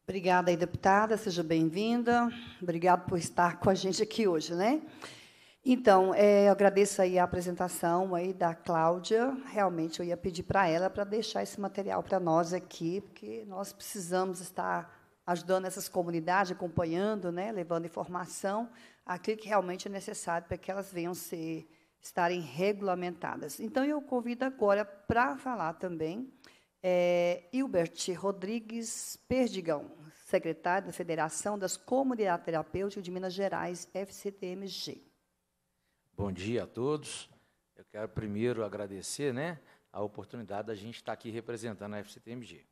Obrigada, aí, deputada, seja bem-vinda. Obrigada por estar com a gente aqui hoje, né? Então, é, eu agradeço aí a apresentação aí da Cláudia. Realmente, eu ia pedir para ela para deixar esse material para nós aqui, porque nós precisamos estar ajudando essas comunidades, acompanhando, né, levando informação, aquilo que realmente é necessário para que elas venham ser estarem regulamentadas. Então, eu convido agora para falar também é, Hilbert Rodrigues Perdigão, secretário da Federação das Comunidades Terapêuticas de Minas Gerais, FCTMG. Bom dia a todos. Eu quero primeiro agradecer né, a oportunidade da gente estar aqui representando a FCTMG,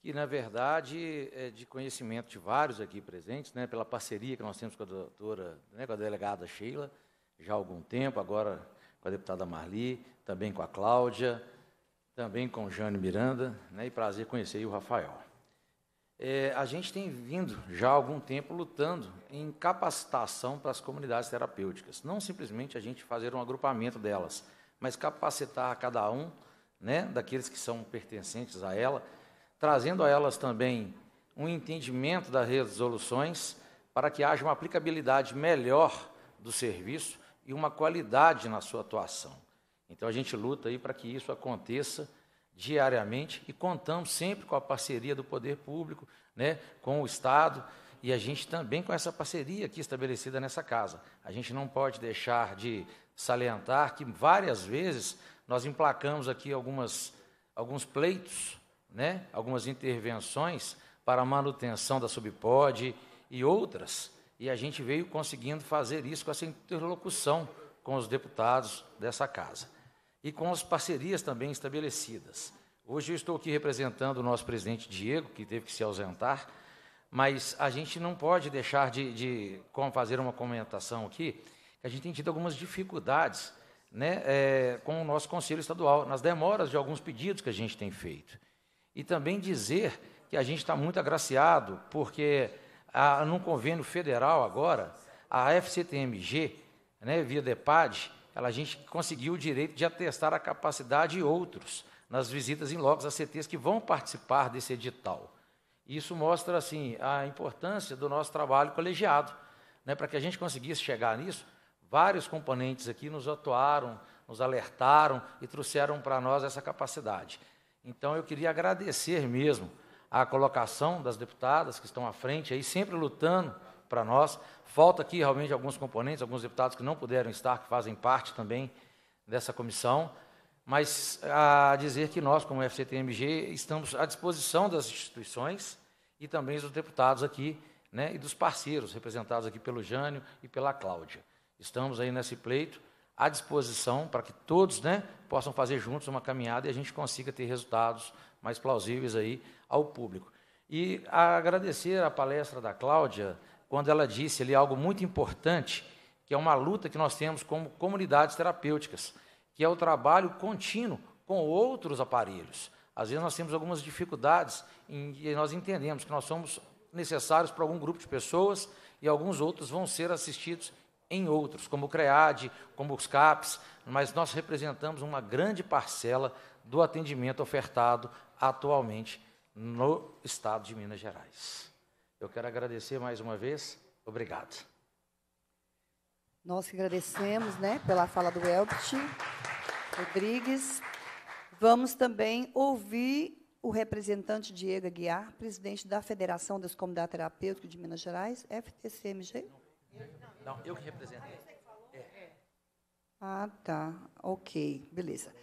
que, na verdade, é de conhecimento de vários aqui presentes, né, pela parceria que nós temos com a doutora, né, com a delegada Sheila, já há algum tempo, agora com a deputada Marli, também com a Cláudia, também com Jânio Miranda, né, e prazer conhecer o Rafael. É, a gente tem vindo já há algum tempo lutando em capacitação para as comunidades terapêuticas. Não simplesmente a gente fazer um agrupamento delas, mas capacitar cada um né, daqueles que são pertencentes a ela, trazendo a elas também um entendimento das resoluções para que haja uma aplicabilidade melhor do serviço e uma qualidade na sua atuação. Então a gente luta aí para que isso aconteça diariamente e contamos sempre com a parceria do poder público, né, com o Estado e a gente também com essa parceria aqui estabelecida nessa casa. A gente não pode deixar de salientar que várias vezes nós emplacamos aqui algumas, alguns pleitos, né, algumas intervenções para a manutenção da subpod e outras, e a gente veio conseguindo fazer isso com essa interlocução com os deputados dessa casa e com as parcerias também estabelecidas. Hoje eu estou aqui representando o nosso presidente Diego, que teve que se ausentar, mas a gente não pode deixar de, de fazer uma comentação aqui, que a gente tem tido algumas dificuldades né, é, com o nosso Conselho Estadual, nas demoras de alguns pedidos que a gente tem feito. E também dizer que a gente está muito agraciado, porque a, num convênio federal agora, a FCTMG, né, via DEPAD, ela, a gente conseguiu o direito de atestar a capacidade de outros nas visitas em locos a CTs que vão participar desse edital. Isso mostra assim a importância do nosso trabalho colegiado, né, para que a gente conseguisse chegar nisso. Vários componentes aqui nos atuaram, nos alertaram e trouxeram para nós essa capacidade. Então eu queria agradecer mesmo a colocação das deputadas que estão à frente aí sempre lutando para nós. Falta aqui realmente alguns componentes, alguns deputados que não puderam estar, que fazem parte também dessa comissão, mas a dizer que nós, como FCTMG, estamos à disposição das instituições e também dos deputados aqui, né, e dos parceiros representados aqui pelo Jânio e pela Cláudia. Estamos aí nesse pleito à disposição para que todos, né, possam fazer juntos uma caminhada e a gente consiga ter resultados mais plausíveis aí ao público. E agradecer a palestra da Cláudia, quando ela disse ali algo muito importante, que é uma luta que nós temos como comunidades terapêuticas, que é o trabalho contínuo com outros aparelhos. Às vezes nós temos algumas dificuldades e nós entendemos que nós somos necessários para algum grupo de pessoas e alguns outros vão ser assistidos em outros, como o CREAD, como os CAPs, mas nós representamos uma grande parcela do atendimento ofertado atualmente no estado de Minas Gerais. Eu quero agradecer mais uma vez. Obrigado. Nós que agradecemos né, pela fala do Elbert Rodrigues. Vamos também ouvir o representante Diego Aguiar, presidente da Federação das Comunidades Terapêuticas de Minas Gerais, FTCMG. Não, eu que representei. Ah, tá. Ok, beleza.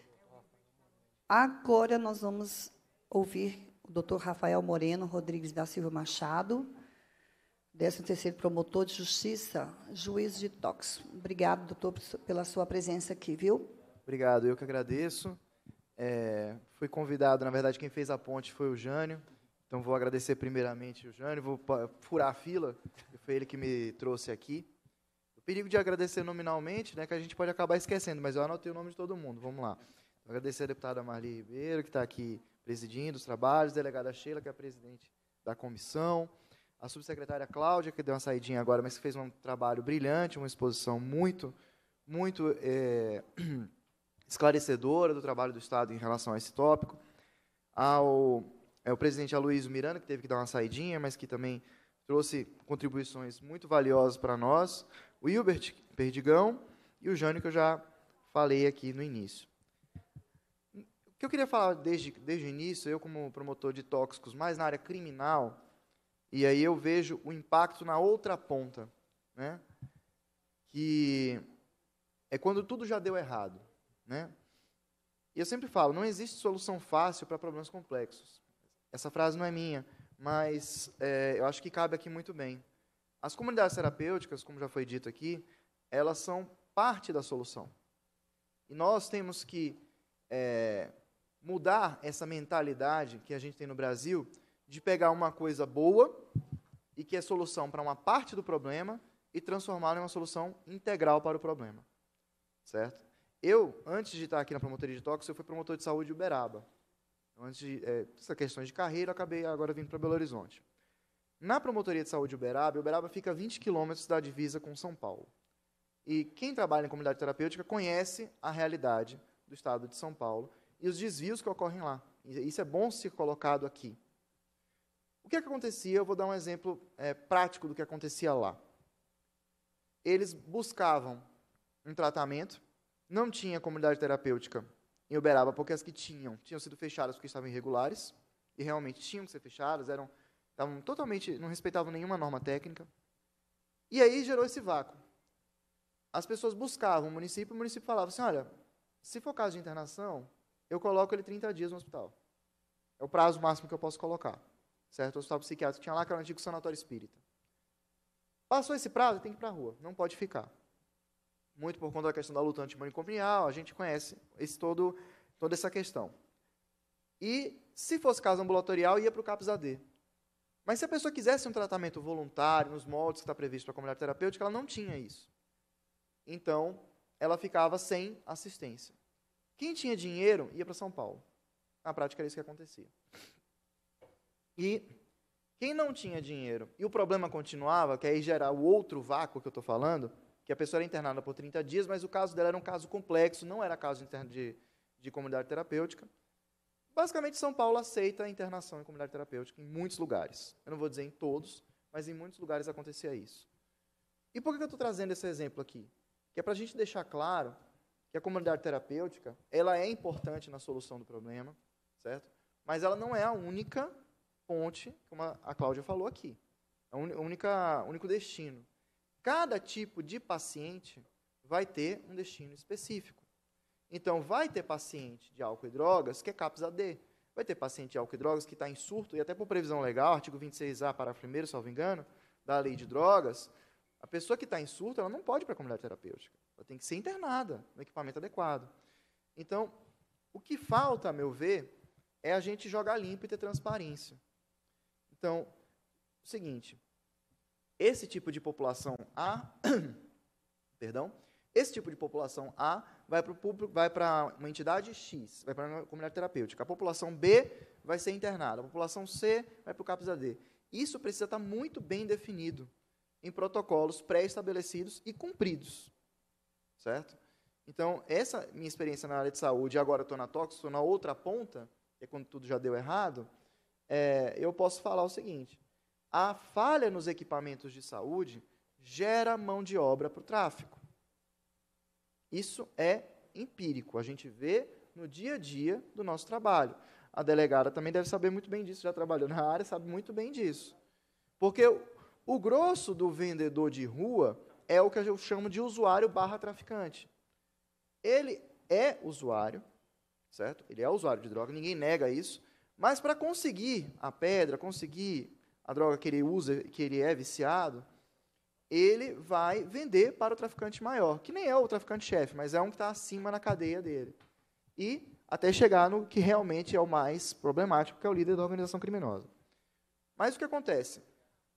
Agora nós vamos ouvir doutor Rafael Moreno Rodrigues da Silva Machado, 13º promotor de justiça, juiz de tox. Obrigado, doutor, pela sua presença aqui, viu? Obrigado, eu que agradeço. É, fui convidado, na verdade, quem fez a ponte foi o Jânio, então vou agradecer primeiramente o Jânio, vou furar a fila, foi ele que me trouxe aqui. O perigo de agradecer nominalmente, né, que a gente pode acabar esquecendo, mas eu anotei o nome de todo mundo, vamos lá. Agradecer a deputada Marli Ribeiro, que está aqui presidindo os trabalhos, a delegada Sheila, que é a presidente da comissão, a subsecretária Cláudia, que deu uma saidinha agora, mas que fez um trabalho brilhante, uma exposição muito, muito é, esclarecedora do trabalho do Estado em relação a esse tópico. Ao é, o presidente Aloysio Miranda, que teve que dar uma saidinha, mas que também trouxe contribuições muito valiosas para nós. O Hilbert Perdigão, e o Jânio, que eu já falei aqui no início. Que eu queria falar desde, desde o início, eu como promotor de tóxicos, mais na área criminal, e aí eu vejo o impacto na outra ponta, né? que é quando tudo já deu errado. Né? E eu sempre falo, não existe solução fácil para problemas complexos. Essa frase não é minha, mas é, eu acho que cabe aqui muito bem. As comunidades terapêuticas, como já foi dito aqui, elas são parte da solução. E nós temos que é, mudar essa mentalidade que a gente tem no Brasil de pegar uma coisa boa e que é solução para uma parte do problema e transformá-la em uma solução integral para o problema. Certo? Eu, antes de estar aqui na promotoria de tóxicos, eu fui promotor de saúde de Uberaba. Então, antes de é, essas questões de carreira, eu acabei agora vindo para Belo Horizonte. Na promotoria de saúde de Uberaba, Uberaba fica a 20 quilômetros da divisa com São Paulo. E quem trabalha em comunidade terapêutica conhece a realidade do estado de São Paulo e os desvios que ocorrem lá. Isso é bom ser colocado aqui. O que, é que acontecia? Eu vou dar um exemplo é, prático do que acontecia lá. Eles buscavam um tratamento, não tinha comunidade terapêutica em Uberaba, porque as que tinham tinham sido fechadas porque estavam irregulares, e realmente tinham que ser fechadas, eram, estavam totalmente, não respeitavam nenhuma norma técnica. E aí gerou esse vácuo as pessoas buscavam o município, o município falava assim, olha, se for caso de internação, eu coloco ele 30 dias no hospital. É o prazo máximo que eu posso colocar. Certo? O hospital psiquiátrico tinha lá, que era antigo sanatório espírita. Passou esse prazo, tem que ir para a rua, não pode ficar. Muito por conta da questão da luta antimanicomial, a gente conhece esse todo, toda essa questão. E, se fosse caso ambulatorial, ia para o CAPS AD. Mas se a pessoa quisesse um tratamento voluntário, nos moldes que está previsto para a comunidade terapêutica, ela não tinha isso. Então, ela ficava sem assistência. Quem tinha dinheiro ia para São Paulo. Na prática era isso que acontecia. E quem não tinha dinheiro e o problema continuava, que aí gerar o outro vácuo que eu estou falando, que a pessoa era internada por 30 dias, mas o caso dela era um caso complexo, não era caso de, de comunidade terapêutica. Basicamente, São Paulo aceita a internação em comunidade terapêutica em muitos lugares. Eu não vou dizer em todos, mas em muitos lugares acontecia isso. E por que eu estou trazendo esse exemplo aqui? que é para a gente deixar claro que a comunidade terapêutica ela é importante na solução do problema, certo? Mas ela não é a única ponte, como a Cláudia falou aqui, a única único destino. Cada tipo de paciente vai ter um destino específico. Então, vai ter paciente de álcool e drogas que é CAPS AD. Vai ter paciente de álcool e drogas que está em surto, e até por previsão legal, artigo 26A, parágrafo 1, salvo engano, da lei de drogas, a pessoa que está em surto, ela não pode ir para a comunidade terapêutica. Ela tem que ser internada no equipamento adequado. Então, o que falta, a meu ver, é a gente jogar limpo e ter transparência. Então, o seguinte, esse tipo de população A, perdão, esse tipo de população A vai para público, vai para uma entidade X, vai para uma comunidade terapêutica. A população B vai ser internada. A população C vai para o CAPS AD. Isso precisa estar muito bem definido em protocolos pré-estabelecidos e cumpridos. Certo? Então, essa minha experiência na área de saúde, agora estou na tóxica, estou na outra ponta, que é quando tudo já deu errado, é, eu posso falar o seguinte: a falha nos equipamentos de saúde gera mão de obra para o tráfico. Isso é empírico, a gente vê no dia a dia do nosso trabalho. A delegada também deve saber muito bem disso, já trabalhou na área, sabe muito bem disso. Porque o grosso do vendedor de rua é o que eu chamo de usuário barra traficante. Ele é usuário, certo? Ele é usuário de droga, ninguém nega isso, mas para conseguir a pedra, conseguir a droga que ele usa, que ele é viciado, ele vai vender para o traficante maior, que nem é o traficante-chefe, mas é um que está acima na cadeia dele. E até chegar no que realmente é o mais problemático, que é o líder da organização criminosa. Mas o que acontece?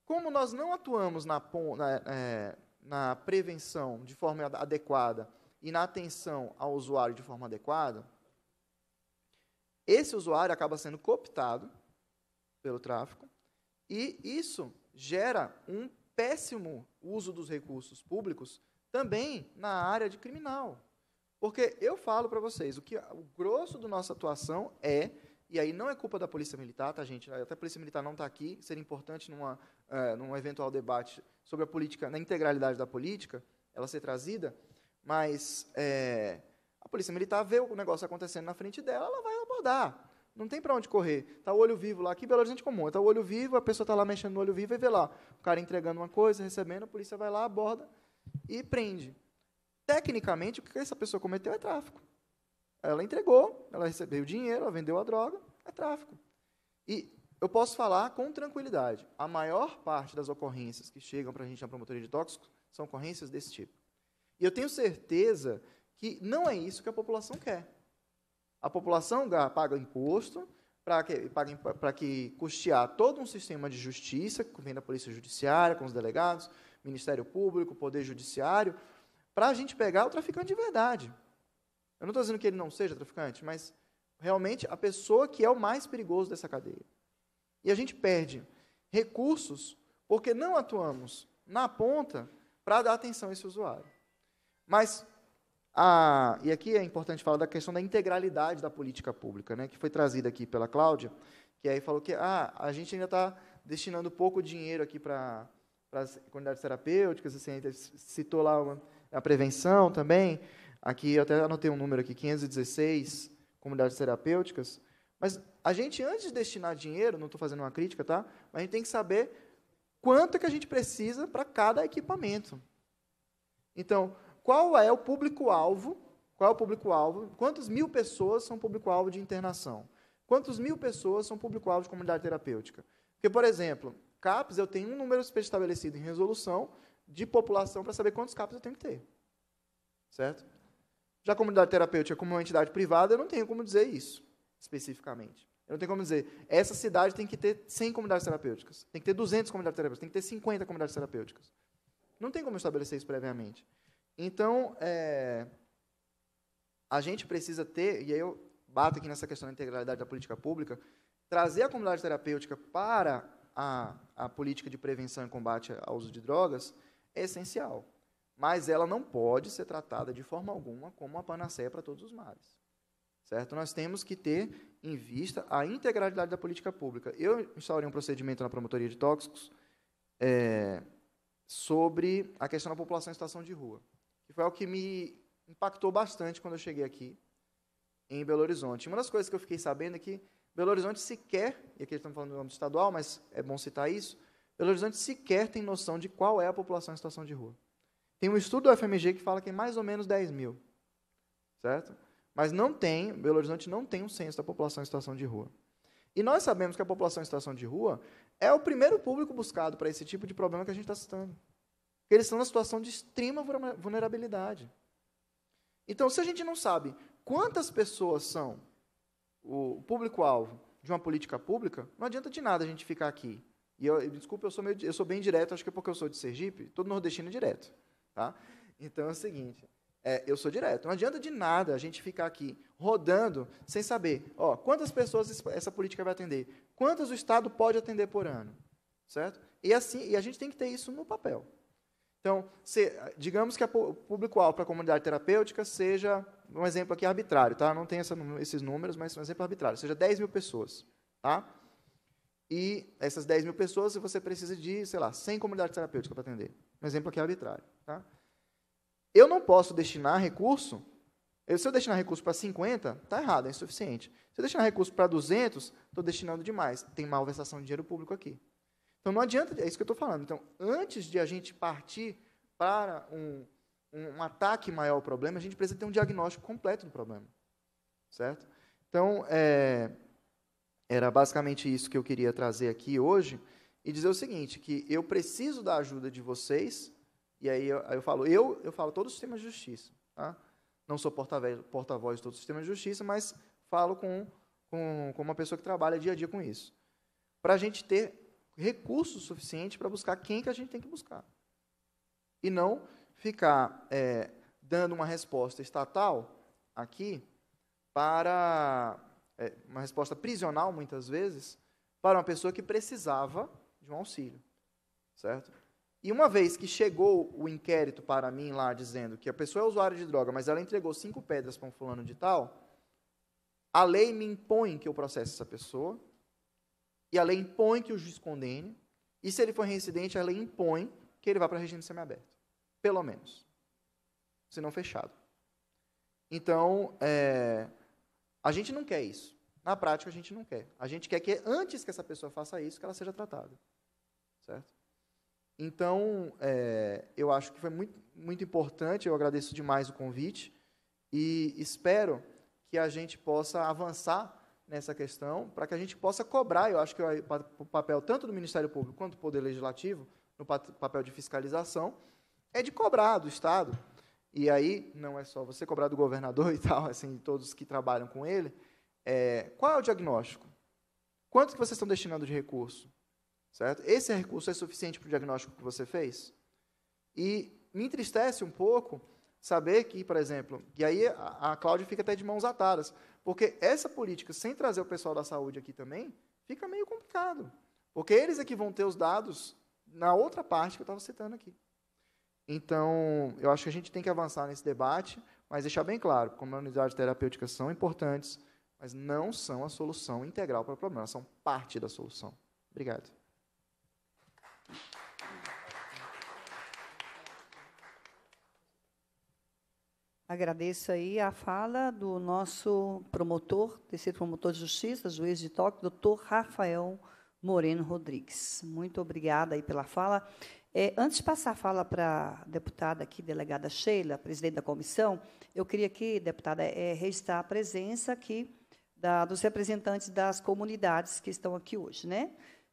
Como nós não atuamos na, na, é, na prevenção de forma adequada e na atenção ao usuário de forma adequada, esse usuário acaba sendo cooptado pelo tráfico e isso gera um péssimo uso dos recursos públicos também na área de criminal. Porque eu falo para vocês, o que o grosso da nossa atuação é e aí não é culpa da Polícia Militar, tá, gente? Até a Polícia Militar não está aqui. Seria importante, numa, é, num eventual debate sobre a política, na integralidade da política, ela ser trazida. mas é, a polícia militar vê o negócio acontecendo na frente dela, ela vai abordar. Não tem para onde correr. Está o olho vivo lá, aqui Belo Horizonte comum. Está o olho vivo, a pessoa está lá mexendo no olho vivo e vê lá. O cara entregando uma coisa, recebendo, a polícia vai lá, aborda e prende. Tecnicamente, o que essa pessoa cometeu é tráfico. Ela entregou, ela recebeu o dinheiro, ela vendeu a droga, é tráfico. E eu posso falar com tranquilidade, a maior parte das ocorrências que chegam para a gente na promotoria de tóxicos são ocorrências desse tipo. E eu tenho certeza que não é isso que a população quer. A população paga imposto para que, para que custear todo um sistema de justiça, que vem da Polícia Judiciária, com os delegados, Ministério Público, Poder Judiciário, para a gente pegar o traficante de verdade. Eu não estou dizendo que ele não seja traficante, mas realmente a pessoa que é o mais perigoso dessa cadeia. E a gente perde recursos porque não atuamos na ponta para dar atenção a esse usuário. Mas ah, e aqui é importante falar da questão da integralidade da política pública, né, que foi trazida aqui pela Cláudia, que aí falou que ah, a gente ainda está destinando pouco dinheiro aqui para as comunidades terapêuticas, assim, citou lá uma, a prevenção também, aqui eu até anotei um número aqui, 516 comunidades terapêuticas, mas a gente, antes de destinar dinheiro, não estou fazendo uma crítica, tá? mas a gente tem que saber quanto é que a gente precisa para cada equipamento. Então, qual é o público-alvo, qual é o público-alvo, quantas mil pessoas são público-alvo de internação, quantas mil pessoas são público-alvo de comunidade terapêutica. Porque, por exemplo, CAPS, eu tenho um número estabelecido em resolução de população para saber quantos CAPS eu tenho que ter. Certo? Já a comunidade terapêutica, como uma entidade privada, eu não tenho como dizer isso, especificamente. Eu não tenho como dizer, essa cidade tem que ter 100 comunidades terapêuticas, tem que ter 200 comunidades terapêuticas, tem que ter 50 comunidades terapêuticas. Não tem como estabelecer isso previamente. Então, é, a gente precisa ter, e aí eu bato aqui nessa questão da integralidade da política pública, trazer a comunidade terapêutica para a, a política de prevenção e combate ao uso de drogas é essencial. Mas ela não pode ser tratada de forma alguma como uma panaceia para todos os males. Certo? Nós temos que ter em vista a integralidade da política pública. Eu instaurei um procedimento na promotoria de tóxicos é, sobre a questão da população em situação de rua que foi algo que me impactou bastante quando eu cheguei aqui em Belo Horizonte. Uma das coisas que eu fiquei sabendo é que Belo Horizonte sequer, e aqui estamos falando do âmbito estadual, mas é bom citar isso, Belo Horizonte sequer tem noção de qual é a população em situação de rua. Tem um estudo do FMG que fala que é mais ou menos 10 mil, certo? Mas não tem, Belo Horizonte não tem um censo da população em situação de rua. E nós sabemos que a população em situação de rua é o primeiro público buscado para esse tipo de problema que a gente está citando. Eles estão numa situação de extrema vulnerabilidade. Então, se a gente não sabe quantas pessoas são o público-alvo de uma política pública, não adianta de nada a gente ficar aqui. E eu, desculpa, eu sou, meio, eu sou bem direto, acho que é porque eu sou de Sergipe, todo nordestino é direto. Tá? Então é o seguinte, é, eu sou direto. Não adianta de nada a gente ficar aqui rodando sem saber ó, quantas pessoas essa política vai atender, quantas o Estado pode atender por ano. Certo? E, assim, e a gente tem que ter isso no papel. Então, se, digamos que o público-alvo para a comunidade terapêutica seja, um exemplo aqui arbitrário, tá? não tem essa, esses números, mas um exemplo arbitrário, seja 10 mil pessoas. Tá? E essas 10 mil pessoas, você precisa de, sei lá, 100 comunidades terapêuticas para atender. Um exemplo aqui arbitrário. Tá? Eu não posso destinar recurso, se eu destinar recurso para 50, está errado, é insuficiente. Se eu destinar recurso para 200, estou destinando demais. Tem malversação de dinheiro público aqui. Então não adianta, é isso que eu estou falando. Então, antes de a gente partir para um, um, ataque maior ao problema, a gente precisa ter um diagnóstico completo do problema. Certo? Então, é, era basicamente isso que eu queria trazer aqui hoje e dizer o seguinte, que eu preciso da ajuda de vocês, e aí eu, aí eu falo, eu, eu falo todo o sistema de justiça. Tá? Não sou porta-voz porta de todo o sistema de justiça, mas falo com, com, com uma pessoa que trabalha dia a dia com isso. Para a gente ter recurso suficiente para buscar quem que a gente tem que buscar. E não ficar é, dando uma resposta estatal aqui para é, uma resposta prisional, muitas vezes, para uma pessoa que precisava de um auxílio. Certo? E uma vez que chegou o inquérito para mim lá dizendo que a pessoa é usuária de droga, mas ela entregou cinco pedras para um fulano de tal, a lei me impõe que eu processe essa pessoa, e a lei impõe que o juiz condene. E se ele for reincidente, a lei impõe que ele vá para regime semiaberto. Pelo menos. senão fechado. Então, é, a gente não quer isso. Na prática, a gente não quer. A gente quer que, antes que essa pessoa faça isso, que ela seja tratada. Certo? Então, é, eu acho que foi muito, muito importante, eu agradeço demais o convite e espero que a gente possa avançar nessa questão, para que a gente possa cobrar, eu acho que o papel tanto do Ministério Público quanto do Poder Legislativo, no papel de fiscalização, é de cobrar do Estado. E aí, não é só você cobrar do governador e tal, assim, todos que trabalham com ele, é, qual é o diagnóstico? Quanto que vocês estão destinando de recurso? Certo? Esse recurso é suficiente para o diagnóstico que você fez? E me entristece um pouco saber que, por exemplo, e aí a, a Cláudia fica até de mãos atadas, porque essa política, sem trazer o pessoal da saúde aqui também, fica meio complicado. Porque eles é que vão ter os dados na outra parte que eu estava citando aqui. Então, eu acho que a gente tem que avançar nesse debate, mas deixar bem claro, comunidades terapêuticas são importantes, mas não são a solução integral para o problema, são parte da solução. Obrigado. Agradeço aí a fala do nosso promotor, terceiro promotor de justiça, juiz de toque, doutor Rafael Moreno Rodrigues. Muito obrigada aí pela fala. É, antes de passar a fala para a deputada aqui, delegada Sheila, presidente da comissão, eu queria aqui, deputada, é, registrar a presença aqui da, dos representantes das comunidades que estão aqui hoje. Né?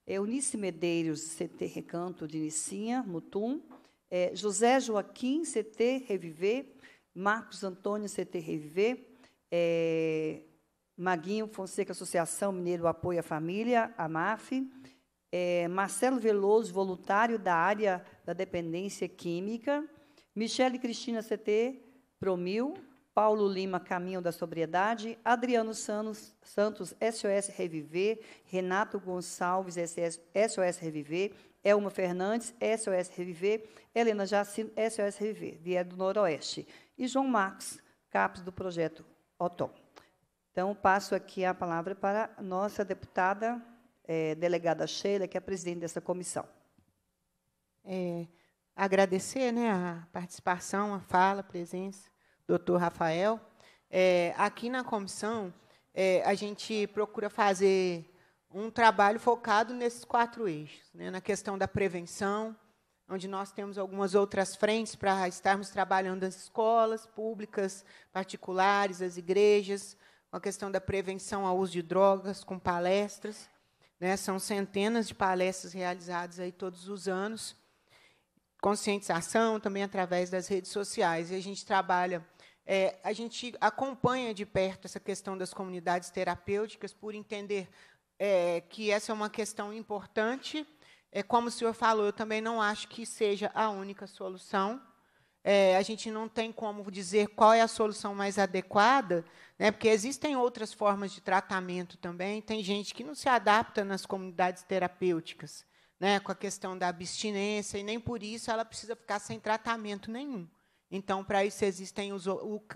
É Eunice Medeiros, CT Recanto de Nicinha, Mutum, é, José Joaquim, CT Reviver, Marcos Antônio, CT Reviver, é, Maguinho Fonseca, Associação Mineiro Apoio à Família, AMAF, é, Marcelo Veloso, voluntário da área da dependência química, Michele Cristina, CT Promil, Paulo Lima, Caminho da Sobriedade, Adriano Santos, Santos SOS Reviver, Renato Gonçalves, SOS Reviver, Elma Fernandes, SOS Reviver, Helena Jacino, SOS Reviver, vieram do Noroeste e João Marcos, CAPES do projeto OTOM. Então, passo aqui a palavra para a nossa deputada é, delegada Sheila, que é a presidente dessa comissão. É, agradecer né, a participação, a fala, a presença do doutor Rafael. É, aqui na comissão, é, a gente procura fazer um trabalho focado nesses quatro eixos, né, na questão da prevenção, onde nós temos algumas outras frentes para estarmos trabalhando nas escolas públicas, particulares, as igrejas, com a questão da prevenção ao uso de drogas, com palestras. Né? São centenas de palestras realizadas aí todos os anos. Conscientização também através das redes sociais. E a gente trabalha, é, a gente acompanha de perto essa questão das comunidades terapêuticas, por entender é, que essa é uma questão importante é, como o senhor falou, eu também não acho que seja a única solução. É, a gente não tem como dizer qual é a solução mais adequada, né, porque existem outras formas de tratamento também. Tem gente que não se adapta nas comunidades terapêuticas, né, com a questão da abstinência, e nem por isso ela precisa ficar sem tratamento nenhum. Então, para isso existem os,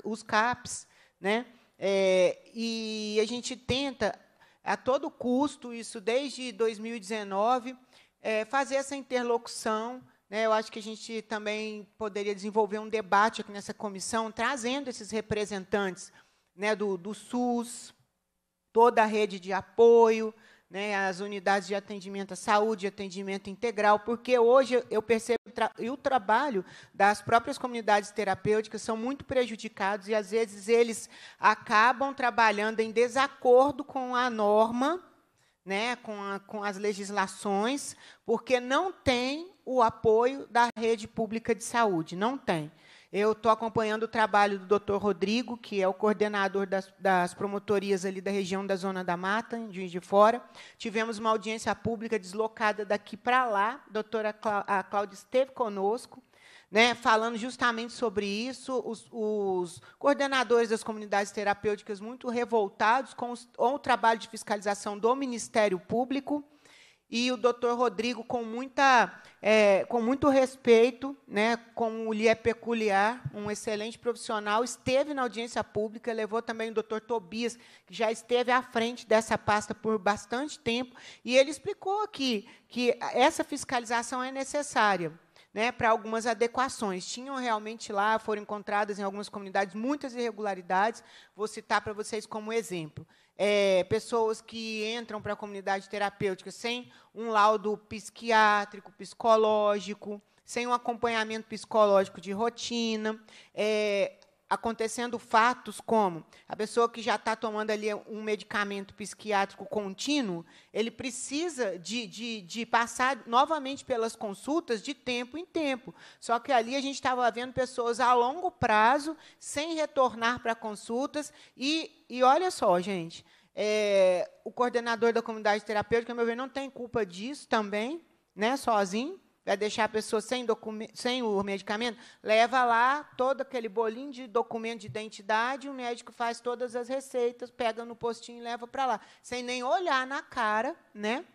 os CAPs, né, é, e a gente tenta, a todo custo, isso desde 2019, é, fazer essa interlocução. Né, eu acho que a gente também poderia desenvolver um debate aqui nessa comissão, trazendo esses representantes né, do, do SUS, toda a rede de apoio, né, as unidades de atendimento à saúde, atendimento integral, porque hoje eu percebo que o trabalho das próprias comunidades terapêuticas são muito prejudicados e, às vezes, eles acabam trabalhando em desacordo com a norma né, com, a, com as legislações, porque não tem o apoio da rede pública de saúde, não tem. Eu estou acompanhando o trabalho do doutor Rodrigo, que é o coordenador das, das, promotorias ali da região da Zona da Mata, em Juiz de Fora. Tivemos uma audiência pública deslocada daqui para lá. A doutora Cláudia esteve conosco né, falando justamente sobre isso, os, os, coordenadores das comunidades terapêuticas muito revoltados com, os, com, o trabalho de fiscalização do Ministério Público, e o doutor Rodrigo, com, muita, é, com muito respeito, né, como lhe é peculiar, um excelente profissional, esteve na audiência pública, levou também o doutor Tobias, que já esteve à frente dessa pasta por bastante tempo, e ele explicou aqui que essa fiscalização é necessária né, para algumas adequações. Tinham realmente lá, foram encontradas em algumas comunidades muitas irregularidades. Vou citar para vocês como exemplo. É, pessoas que entram para a comunidade terapêutica sem um laudo psiquiátrico, psicológico, sem um acompanhamento psicológico de rotina, é, acontecendo fatos como a pessoa que já está tomando ali um medicamento psiquiátrico contínuo, ele precisa de, de, de, passar novamente pelas consultas de tempo em tempo. Só que ali a gente estava vendo pessoas a longo prazo, sem retornar para consultas. E, e olha só, gente, é, o coordenador da comunidade terapêutica, meu ver, não tem culpa disso também, né, sozinho vai deixar a pessoa sem, sem o medicamento, leva lá todo aquele bolinho de documento de identidade, o médico faz todas as receitas, pega no postinho e leva para lá, sem nem olhar na cara, né?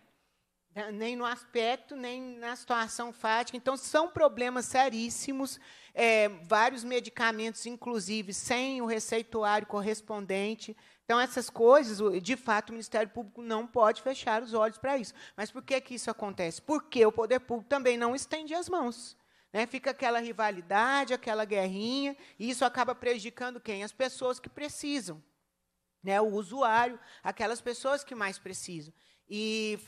nem no aspecto, nem na situação fática. Então, são problemas seríssimos, é, vários medicamentos, inclusive, sem o receituário correspondente. Então, essas coisas, de fato, o Ministério Público não pode fechar os olhos para isso. Mas por que, que isso acontece? Porque o poder público também não estende as mãos. Né? Fica aquela rivalidade, aquela guerrinha, e isso acaba prejudicando quem? As pessoas que precisam. Né? O usuário, aquelas pessoas que mais precisam. E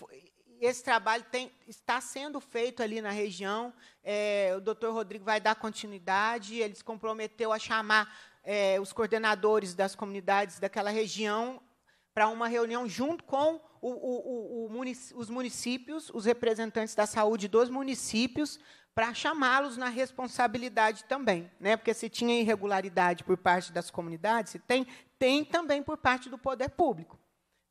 esse trabalho tem, está sendo feito ali na região. É, o doutor Rodrigo vai dar continuidade. Ele se comprometeu a chamar é, os coordenadores das comunidades daquela região para uma reunião junto com o, o, o, munic os municípios, os representantes da saúde dos municípios, para chamá-los na responsabilidade também. Né? Porque se tinha irregularidade por parte das comunidades, se tem, tem também por parte do poder público.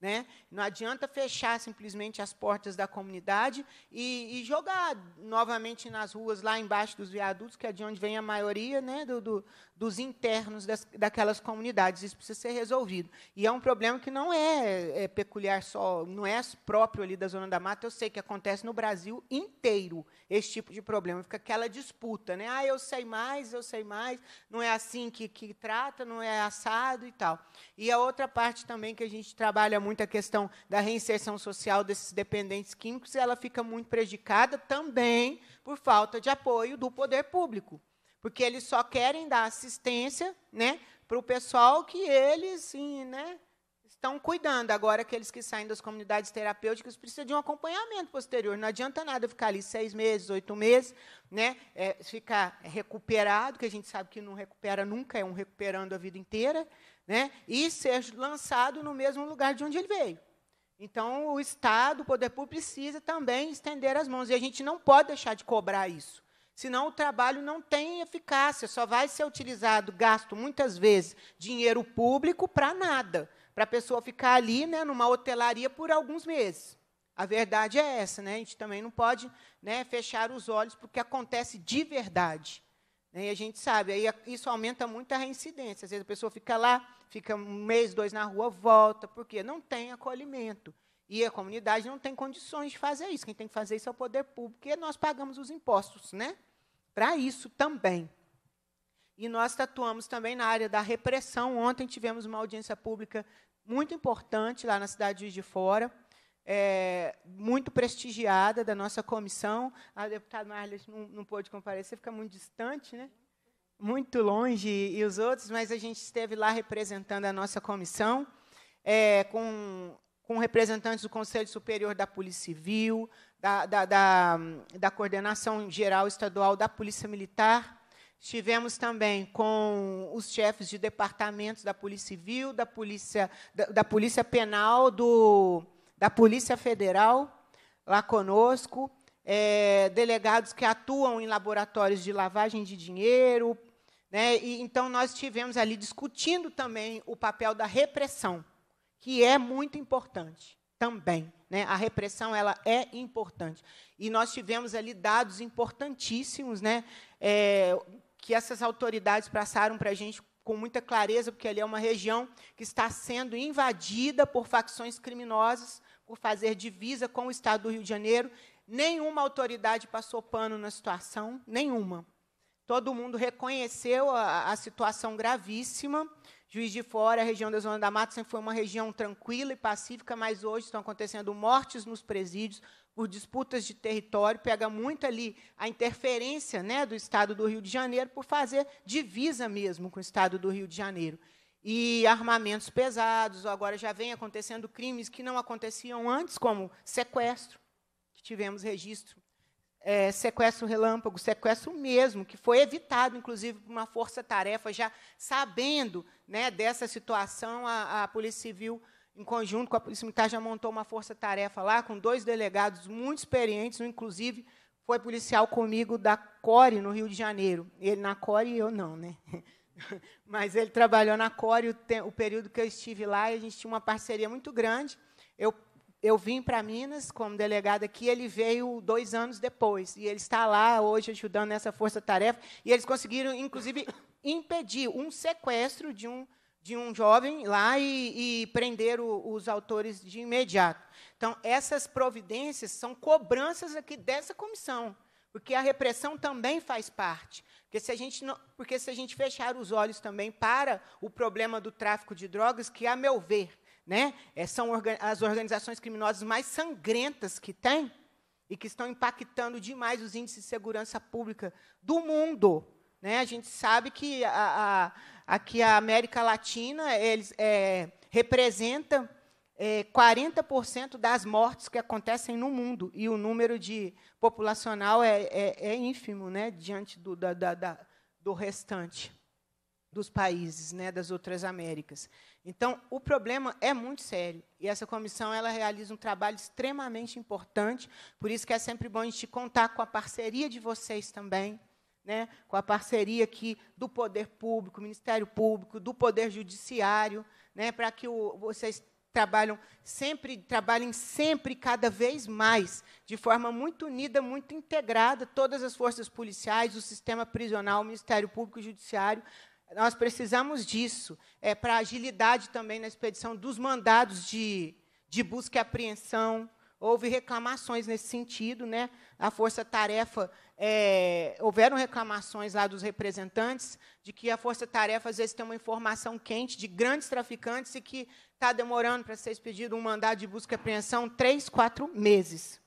Né? Não adianta fechar simplesmente as portas da comunidade e, e, jogar novamente nas ruas, lá embaixo dos viadutos, que é de onde vem a maioria né, do, do, dos internos das, daquelas comunidades. Isso precisa ser resolvido. E é um problema que não é, é, peculiar só, não é próprio ali da Zona da Mata. Eu sei que acontece no Brasil inteiro esse tipo de problema. Fica aquela disputa. Né? Ah, eu sei mais, eu sei mais. Não é assim que, que trata, não é assado e tal. E a outra parte também que a gente trabalha muito muito a questão da reinserção social desses dependentes químicos, ela fica muito prejudicada também por falta de apoio do poder público. Porque eles só querem dar assistência né, para o pessoal que eles sim, né, estão cuidando. Agora, aqueles que saem das comunidades terapêuticas precisam de um acompanhamento posterior. Não adianta nada ficar ali seis meses, oito meses, né, é, ficar recuperado, que a gente sabe que não recupera nunca, é um recuperando a vida inteira, né, e ser lançado no mesmo lugar de onde ele veio. Então, o Estado, o poder público, precisa também estender as mãos. E a gente não pode deixar de cobrar isso. Senão, o trabalho não tem eficácia. Só vai ser utilizado, gasto muitas vezes, dinheiro público para nada. Para a pessoa ficar ali, né, numa hotelaria, por alguns meses. A verdade é essa. Né? A gente também não pode né, fechar os olhos para o que acontece de verdade. Né? E a gente sabe, aí isso aumenta muito a reincidência. Às vezes a pessoa fica lá, fica um mês, dois na rua, volta, porque não tem acolhimento. E a comunidade não tem condições de fazer isso. Quem tem que fazer isso é o poder público, porque nós pagamos os impostos, né? Para isso também. E nós atuamos também na área da repressão. Ontem tivemos uma audiência pública muito importante lá na cidade de Fora, é, muito prestigiada da nossa comissão. A deputada Marlis não, não pôde comparecer, fica muito distante, né? Muito longe, e os outros, mas a gente esteve lá representando a nossa comissão, é, com, com representantes do Conselho Superior da Polícia Civil, da, da, da, da Coordenação Geral Estadual da Polícia Militar, Estivemos também com os chefes de departamentos da Polícia Civil, da Polícia, da, da Polícia Penal, do, da Polícia Federal lá conosco, é, delegados que atuam em laboratórios de lavagem de dinheiro. Né? E, então, nós estivemos ali discutindo também o papel da repressão, que é muito importante também. Né? A repressão ela é importante. E nós tivemos ali dados importantíssimos né? É, que essas autoridades passaram para a gente com muita clareza, porque ali é uma região que está sendo invadida por facções criminosas, por fazer divisa com o Estado do Rio de Janeiro. Nenhuma autoridade passou pano na situação, nenhuma. Todo mundo reconheceu a, a situação gravíssima. Juiz de Fora, a região da Zona da Mata, sempre foi uma região tranquila e pacífica, mas hoje estão acontecendo mortes nos presídios por disputas de território. Pega muito ali a interferência né, do Estado do Rio de Janeiro por fazer divisa mesmo com o Estado do Rio de Janeiro e armamentos pesados. Agora já vem acontecendo crimes que não aconteciam antes, como sequestro, que tivemos registro, é, sequestro relâmpago, sequestro mesmo, que foi evitado, inclusive, por uma força-tarefa, já sabendo né, dessa situação, a, a Polícia Civil, em conjunto com a Polícia Militar, já montou uma força-tarefa lá, com dois delegados muito experientes, inclusive foi policial comigo da CORE, no Rio de Janeiro. Ele na CORE e eu não, né? Mas ele trabalhou na Core o, o, período que eu estive lá e a gente tinha uma parceria muito grande. Eu, eu vim para Minas como delegado aqui, ele veio dois anos depois. E ele está lá hoje ajudando nessa força-tarefa. E eles conseguiram, inclusive, impedir um sequestro de um, de um jovem lá e, e prender o, os autores de imediato. Então, essas providências são cobranças aqui dessa comissão, porque a repressão também faz parte. Porque se, a gente não, porque se a gente fechar os olhos também para o problema do tráfico de drogas, que, a meu ver, né, é, são as organizações criminosas mais sangrentas que tem e que estão impactando demais os índices de segurança pública do mundo. Né? A gente sabe que a, a, aqui a América Latina eles, é, representa é, 40% das mortes que acontecem no mundo, e o número de populacional é, é, é ínfimo né, diante do, da, da, do restante dos países, né, das outras Américas. Então, o problema é muito sério, e essa comissão ela realiza um trabalho extremamente importante, por isso que é sempre bom a gente contar com a parceria de vocês também, né, com a parceria aqui do Poder Público, Ministério Público, do Poder Judiciário, né, para que o, vocês trabalham sempre, trabalhem sempre cada vez mais, de forma muito unida, muito integrada, todas as forças policiais, o sistema prisional, o Ministério Público e o Judiciário. Nós precisamos disso, é, para agilidade também na expedição dos mandados de, de busca e apreensão. Houve reclamações nesse sentido, né? A força-tarefa é, houveram reclamações lá dos representantes de que a força-tarefa às vezes tem uma informação quente de grandes traficantes e que está demorando para ser expedido um mandado de busca e apreensão três, quatro meses.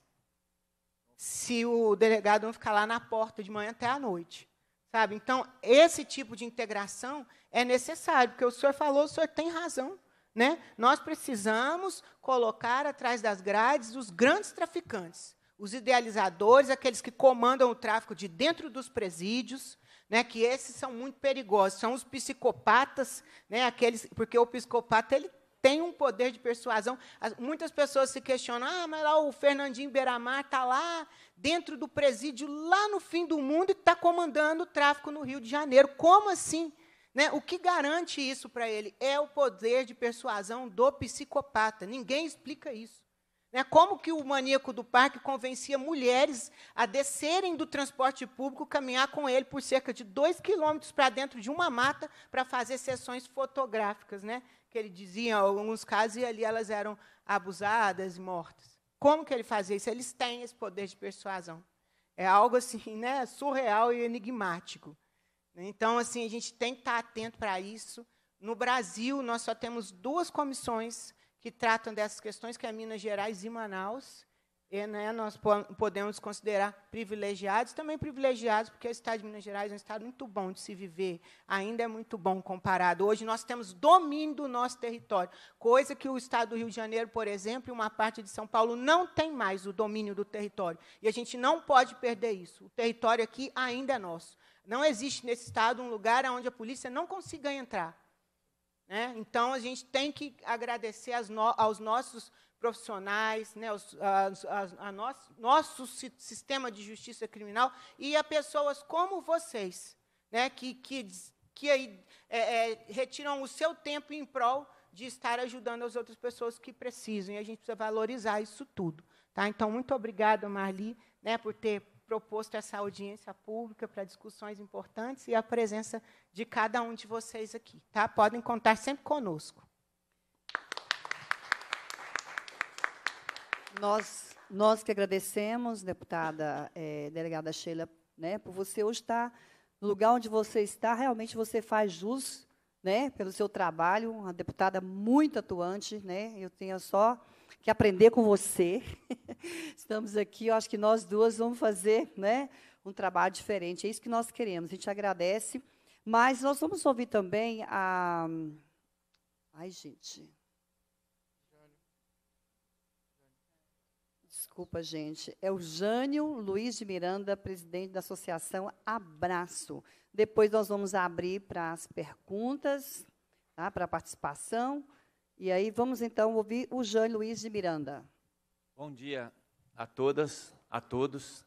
Se o delegado não ficar lá na porta de manhã até à noite. Sabe? Então, esse tipo de integração é necessário, porque o senhor falou, o senhor tem razão. Né? Nós precisamos colocar atrás das grades os grandes traficantes os idealizadores, aqueles que comandam o tráfico de dentro dos presídios, né, que esses são muito perigosos, são os psicopatas, né, aqueles, porque o psicopata ele tem um poder de persuasão. muitas pessoas se questionam: ah, mas lá o Fernandinho Beiramar está lá dentro do presídio, lá no fim do mundo, e está comandando o tráfico no Rio de Janeiro. Como assim? Né? O que garante isso para ele é o poder de persuasão do psicopata. Ninguém explica isso. Né? Como que o maníaco do parque convencia mulheres a descerem do transporte público, caminhar com ele por cerca de dois quilômetros para dentro de uma mata para fazer sessões fotográficas, né? Que ele dizia, em alguns casos, e ali elas eram abusadas e mortas. Como que ele fazia isso? Eles têm esse poder de persuasão. É algo assim, né, surreal e enigmático. Então, assim, a gente tem que estar atento para isso. No Brasil, nós só temos duas comissões que tratam dessas questões, que é Minas Gerais e Manaus. E, né, nós podemos considerar privilegiados, também privilegiados, porque o Estado de Minas Gerais é um Estado muito bom de se viver, ainda é muito bom comparado. Hoje nós temos domínio do nosso território, coisa que o Estado do Rio de Janeiro, por exemplo, e uma parte de São Paulo não tem mais o domínio do território. E a gente não pode perder isso. O território aqui ainda é nosso. Não existe nesse Estado um lugar onde a polícia não consiga entrar. Né? Então, a gente tem que agradecer no, aos nossos profissionais, né, aos, a, a nosso, nosso sistema de justiça criminal e a pessoas como vocês, né, que, que, que aí, é, é, retiram o seu tempo em prol de estar ajudando as outras pessoas que precisam. E a gente precisa valorizar isso tudo. Tá? Então, muito obrigada, Marli, né, por ter proposto essa audiência pública para discussões importantes e a presença de cada um de vocês aqui. Tá? Podem contar sempre conosco. Nós, nós que agradecemos, deputada é, delegada Sheila, né, por você hoje estar no lugar onde você está, realmente você faz jus né, pelo seu trabalho, uma deputada muito atuante, né? Eu tenho só que aprender com você. Estamos aqui, eu acho que nós duas vamos fazer, né, um trabalho diferente. É isso que nós queremos. A gente agradece, mas nós vamos ouvir também a Ai, gente. Desculpa, gente. É o Jânio Luiz de Miranda, presidente da Associação Abraço. Depois nós vamos abrir para as perguntas, tá, para a participação. E aí vamos então ouvir o Jânio Luiz de Miranda. Bom dia a todas, a todos.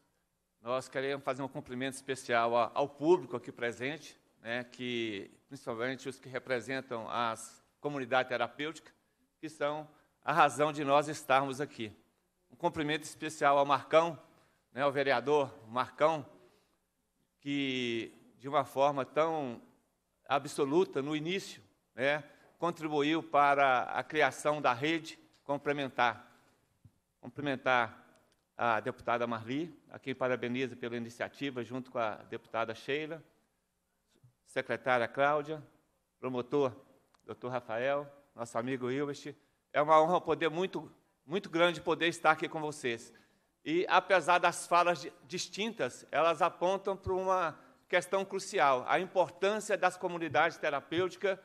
Nós queremos fazer um cumprimento especial ao público aqui presente, né, que principalmente os que representam as comunidades terapêuticas, que são a razão de nós estarmos aqui. Um cumprimento especial ao Marcão, né, ao vereador Marcão, que de uma forma tão absoluta no início, né, contribuiu para a criação da rede complementar. Cumprimentar a deputada Marli, a quem parabenizo pela iniciativa, junto com a deputada Sheila, secretária Cláudia, promotor doutor Rafael, nosso amigo Hilbert. É uma honra poder muito, muito grande poder estar aqui com vocês. E apesar das falas distintas, elas apontam para uma questão crucial, a importância das comunidades terapêuticas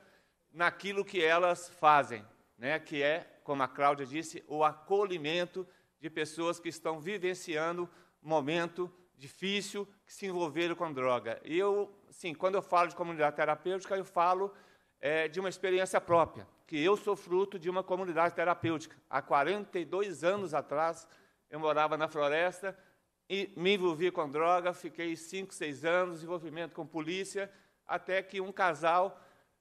naquilo que elas fazem, né, que é, como a Cláudia disse, o acolhimento de pessoas que estão vivenciando momento difícil, que se envolveram com droga. E eu, sim, quando eu falo de comunidade terapêutica, eu falo é, de uma experiência própria, que eu sou fruto de uma comunidade terapêutica. Há 42 anos atrás, eu morava na floresta, e me envolvi com droga, fiquei cinco, seis anos, envolvimento com polícia, até que um casal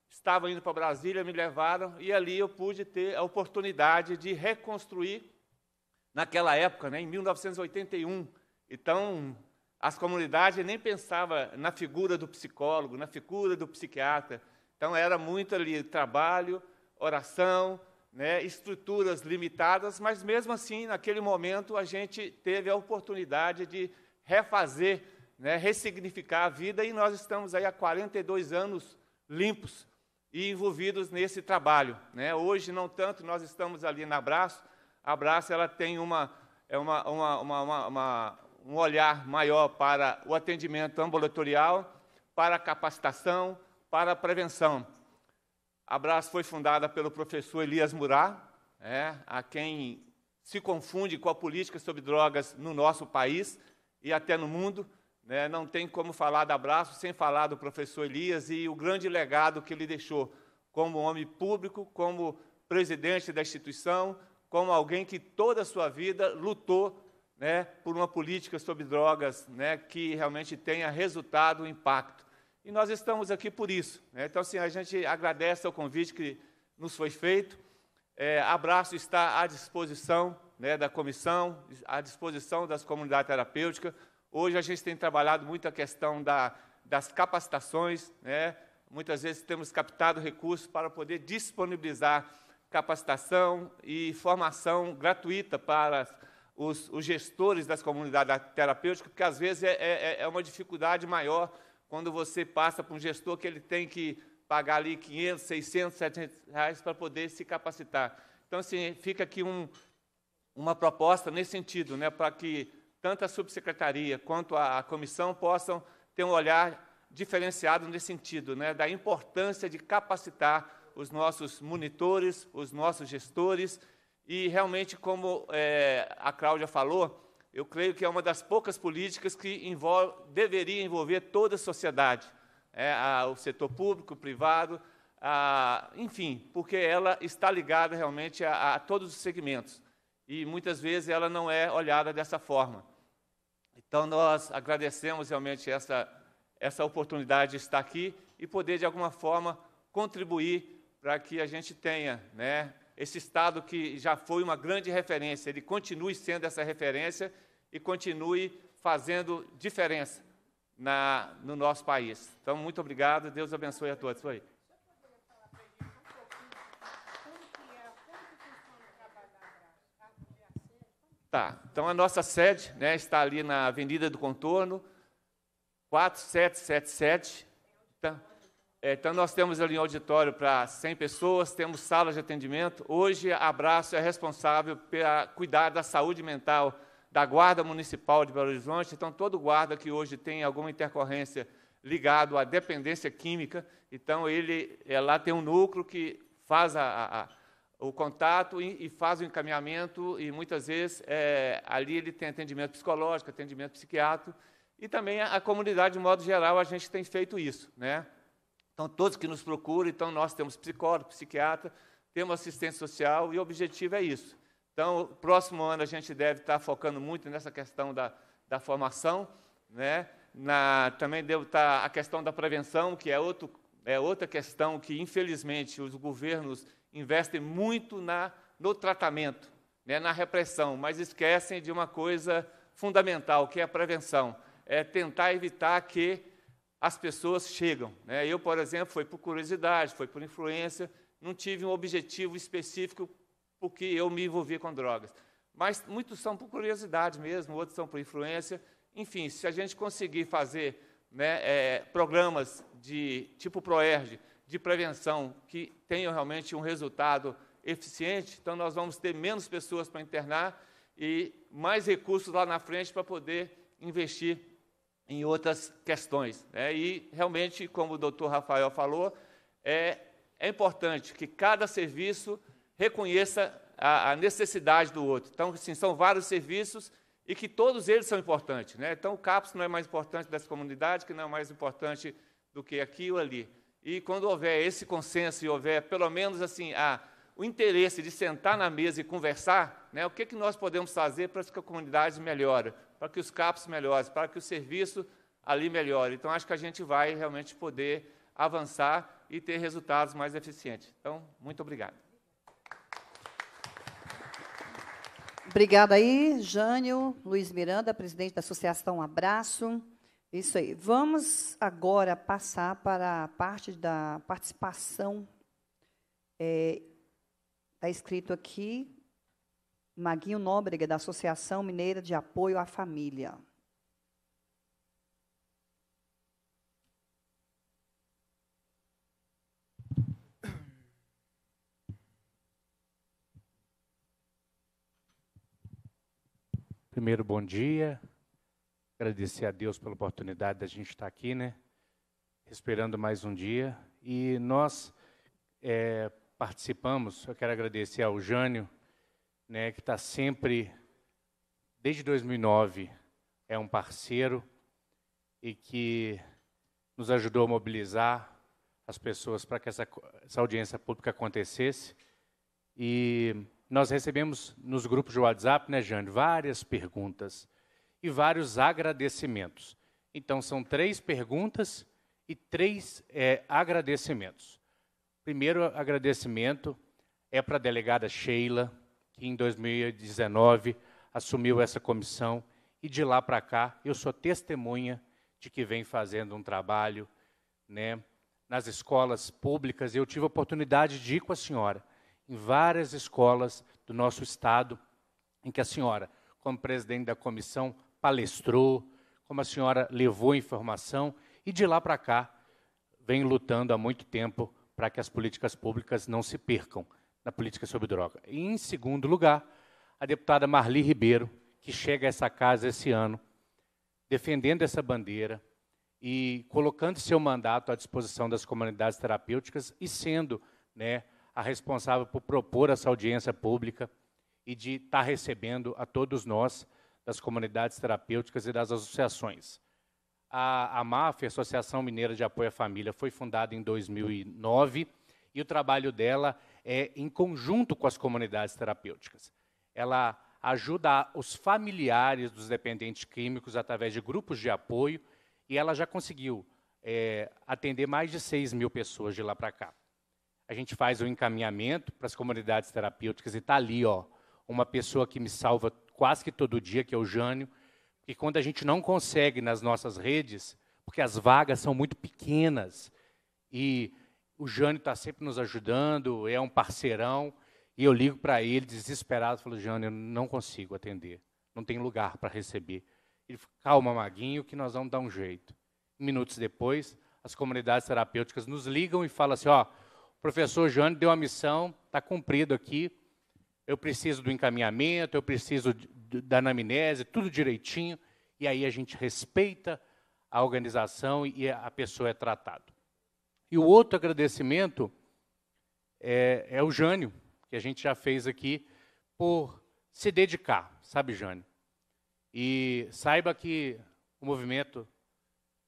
estava indo para Brasília, me levaram, e ali eu pude ter a oportunidade de reconstruir, naquela época, né, em 1981. Então, as comunidades nem pensavam na figura do psicólogo, na figura do psiquiatra. Então, era muito ali trabalho, oração, né, estruturas limitadas, mas mesmo assim, naquele momento, a gente teve a oportunidade de refazer, né, ressignificar a vida e nós estamos aí há 42 anos limpos e envolvidos nesse trabalho. Né? Hoje, não tanto, nós estamos ali na Abraço. A Abraço ela tem uma, é uma, uma, uma, um olhar maior para o atendimento ambulatorial, para a capacitação, para a prevenção. A Brás foi fundada pelo professor Elias Murat, é, a quem se confunde com a política sobre drogas no nosso país e até no mundo. Né? Não tem como falar da Abraço sem falar do professor Elias e o grande legado que ele deixou como homem público, como presidente da instituição, como alguém que toda a sua vida lutou né, por uma política sobre drogas né, que realmente tenha resultado, impacto. E nós estamos aqui por isso. Né? Então, assim, a gente agradece ao convite que nos foi feito. É, abraço está à disposição né, da comissão, à disposição das comunidades terapêuticas. Hoje a gente tem trabalhado muito a questão da, das capacitações. Né? Muitas vezes temos captado recursos para poder disponibilizar capacitação e formação gratuita para os, os gestores das comunidades terapêuticas, porque às vezes é, é, é uma dificuldade maior quando você passa para um gestor que ele tem que pagar ali 500, 600, 700 reais para poder se capacitar. Então, assim, fica aqui um, uma proposta nesse sentido, né, para que tanto a subsecretaria quanto a, a, comissão possam ter um olhar diferenciado nesse sentido, né, da importância de capacitar os nossos monitores, os nossos gestores, e realmente, como é, a Cláudia falou, eu creio que é uma das poucas políticas que envolve, deveria envolver toda a sociedade, é, a, o setor público, privado, a, enfim, porque ela está ligada realmente a, a, todos os segmentos e muitas vezes ela não é olhada dessa forma. Então nós agradecemos realmente essa essa oportunidade de estar aqui e poder de alguma forma contribuir para que a gente tenha, né, esse Estado que já foi uma grande referência, ele continue sendo essa referência e continue fazendo diferença na, no nosso país. Então, muito obrigado, Deus abençoe a todos. Foi. Tá, então a nossa sede né, está ali na Avenida do Contorno, 4777. Então, é, então, nós temos ali um auditório para 100 pessoas, temos salas de atendimento. Hoje, a Abraço é responsável por cuidar da saúde mental da Guarda Municipal de Belo Horizonte. Então, todo guarda que hoje tem alguma intercorrência ligado à dependência química, então ele é, lá tem um núcleo que faz a, a, o contato e, e, faz o encaminhamento e muitas vezes é, ali ele tem atendimento psicológico, atendimento psiquiátrico e também a, a, comunidade de modo geral a gente tem feito isso, né? Então todos que nos procuram, então nós temos psicólogo, psiquiatra, temos assistente social e o objetivo é isso. Então, próximo ano a gente deve estar focando muito nessa questão da, da formação, né? Na, também deve estar a questão da prevenção, que é, outro, é outra questão que, infelizmente, os governos investem muito na, no tratamento, né, na repressão, mas esquecem de uma coisa fundamental, que é a prevenção. É tentar evitar que as pessoas chegam. Né? Eu, por exemplo, foi por curiosidade, foi por influência, não tive um objetivo específico porque eu me envolvi com drogas. Mas muitos são por curiosidade mesmo, outros são por influência. Enfim, se a gente conseguir fazer né, é, programas de tipo ProERG, de prevenção, que tenham realmente um resultado eficiente, então nós vamos ter menos pessoas para internar e mais recursos lá na frente para poder investir em outras questões. Né? E realmente, como o doutor Rafael falou, é, é importante que cada serviço reconheça a, a necessidade do outro. Então, assim, são vários serviços e que todos eles são importantes. Né? Então, o CAPS não é mais importante dessa comunidade, que não é mais importante do que aquilo ali. E quando houver esse consenso e houver, pelo menos, assim, a, o interesse de sentar na mesa e conversar, né, o que, que nós podemos fazer para que a comunidade melhore, para que os CAPs melhorem, para que o serviço ali melhore. Então, acho que a gente vai realmente poder avançar e ter resultados mais eficientes. Então, muito obrigado. Obrigada aí, Jânio, Luiz Miranda, presidente da Associação Abraço. Isso aí. Vamos agora passar para a parte da participação. É, tá escrito aqui, Maguinho Nóbrega, da Associação Mineira de Apoio à Família. Primeiro, bom dia. Agradecer a Deus pela oportunidade da gente estar aqui, né? Esperando mais um dia. E nós é, participamos, eu quero agradecer ao Jânio, né, que está sempre, desde 2009, é um parceiro e que nos ajudou a mobilizar as pessoas para que essa, essa audiência pública acontecesse. E nós recebemos nos grupos de WhatsApp, né, Jane, várias perguntas e vários agradecimentos. Então, são três perguntas e três é, agradecimentos. Primeiro agradecimento é para a delegada Sheila, que em 2019 assumiu essa comissão, e de lá para cá eu sou testemunha de que vem fazendo um trabalho né, nas escolas públicas. Eu tive a oportunidade de ir com a senhora em várias escolas do nosso estado, em que a senhora, como presidente da comissão, palestrou, como a senhora levou informação e de lá para cá vem lutando há muito tempo para que as políticas públicas não se percam na política sobre droga. E, em segundo lugar, a deputada Marli Ribeiro, que chega a essa casa esse ano, defendendo essa bandeira e colocando seu mandato à disposição das comunidades terapêuticas e sendo né, a responsável por propor essa audiência pública e de estar tá recebendo a todos nós das comunidades terapêuticas e das associações. A, a MAF, Associação Mineira de Apoio à Família, foi fundada em 2009 e o trabalho dela é em conjunto com as comunidades terapêuticas. Ela ajuda os familiares dos dependentes químicos através de grupos de apoio e ela já conseguiu é, atender mais de 6 mil pessoas de lá para cá a gente faz o encaminhamento para as comunidades terapêuticas e está ali, ó, uma pessoa que me salva quase que todo dia, que é o Jânio, e quando a gente não consegue nas nossas redes, porque as vagas são muito pequenas, e o Jânio está sempre nos ajudando, é um parceirão, e eu ligo para ele desesperado, falo, Jânio, eu não consigo atender, não tem lugar para receber. Ele fala, calma, Maguinho, que nós vamos dar um jeito. minutos depois, as comunidades terapêuticas nos ligam e falam assim: ó, o professor Jânio deu a missão, está cumprido aqui, eu preciso do encaminhamento, eu preciso da anamnese, tudo direitinho, e aí a gente respeita a organização e a pessoa é tratada. E o outro agradecimento é, é o Jânio, que a gente já fez aqui, por se dedicar, sabe, Jânio? E saiba que o movimento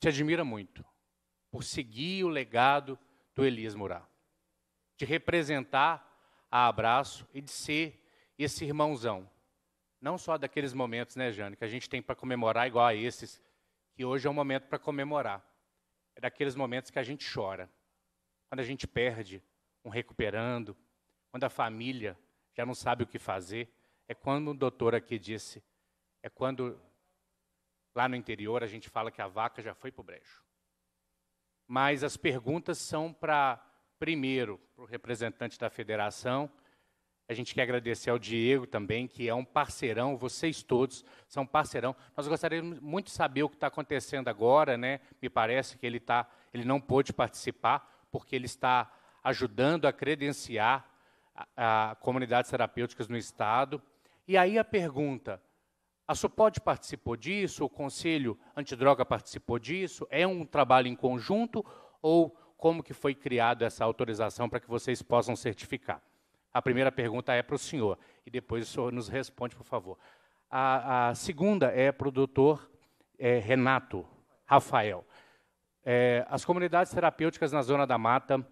te admira muito por seguir o legado do Elias Murá, de representar a Abraço e de ser esse irmãozão. Não só daqueles momentos, né, Jânio, que a gente tem para comemorar igual a esses, que hoje é um momento para comemorar. É daqueles momentos que a gente chora. Quando a gente perde um recuperando, quando a família já não sabe o que fazer. É quando o doutor aqui disse, é quando lá no interior a gente fala que a vaca já foi para o brejo. Mas as perguntas são para, primeiro, para o representante da federação. A gente quer agradecer ao Diego também, que é um parceirão, vocês todos são parceirão. Nós gostaríamos muito de saber o que está acontecendo agora, né? Me parece que ele, tá, ele não pôde participar, porque ele está ajudando a credenciar a, a comunidades terapêuticas no Estado. E aí a pergunta, a SUPOD participou disso, o Conselho Antidroga participou disso, é um trabalho em conjunto ou como que foi criada essa autorização para que vocês possam certificar? A primeira pergunta é para o senhor, e depois o senhor nos responde, por favor. A, a segunda é para o doutor é, Renato Rafael. É, as comunidades terapêuticas na Zona da Mata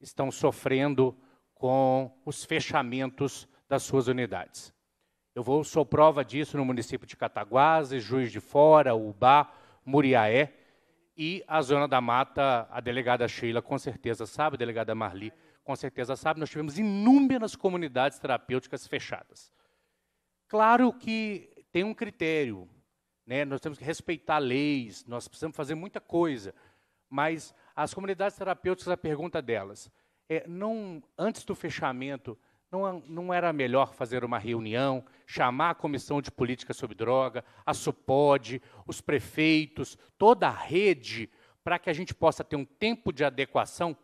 estão sofrendo com os fechamentos das suas unidades. Eu vou, sou prova disso no município de Cataguases, Juiz de Fora, Ubá, Muriaé e a Zona da Mata, a delegada Sheila com certeza sabe, a delegada Marli com certeza sabe, nós tivemos inúmeras comunidades terapêuticas fechadas. Claro que tem um critério, né? nós temos que respeitar leis, nós precisamos fazer muita coisa, mas as comunidades terapêuticas, a pergunta delas, é, não, antes do fechamento, não, não era melhor fazer uma reunião, chamar a Comissão de Política sobre Droga, a SUPOD, os prefeitos, toda a rede, para que a gente possa ter um tempo de adequação,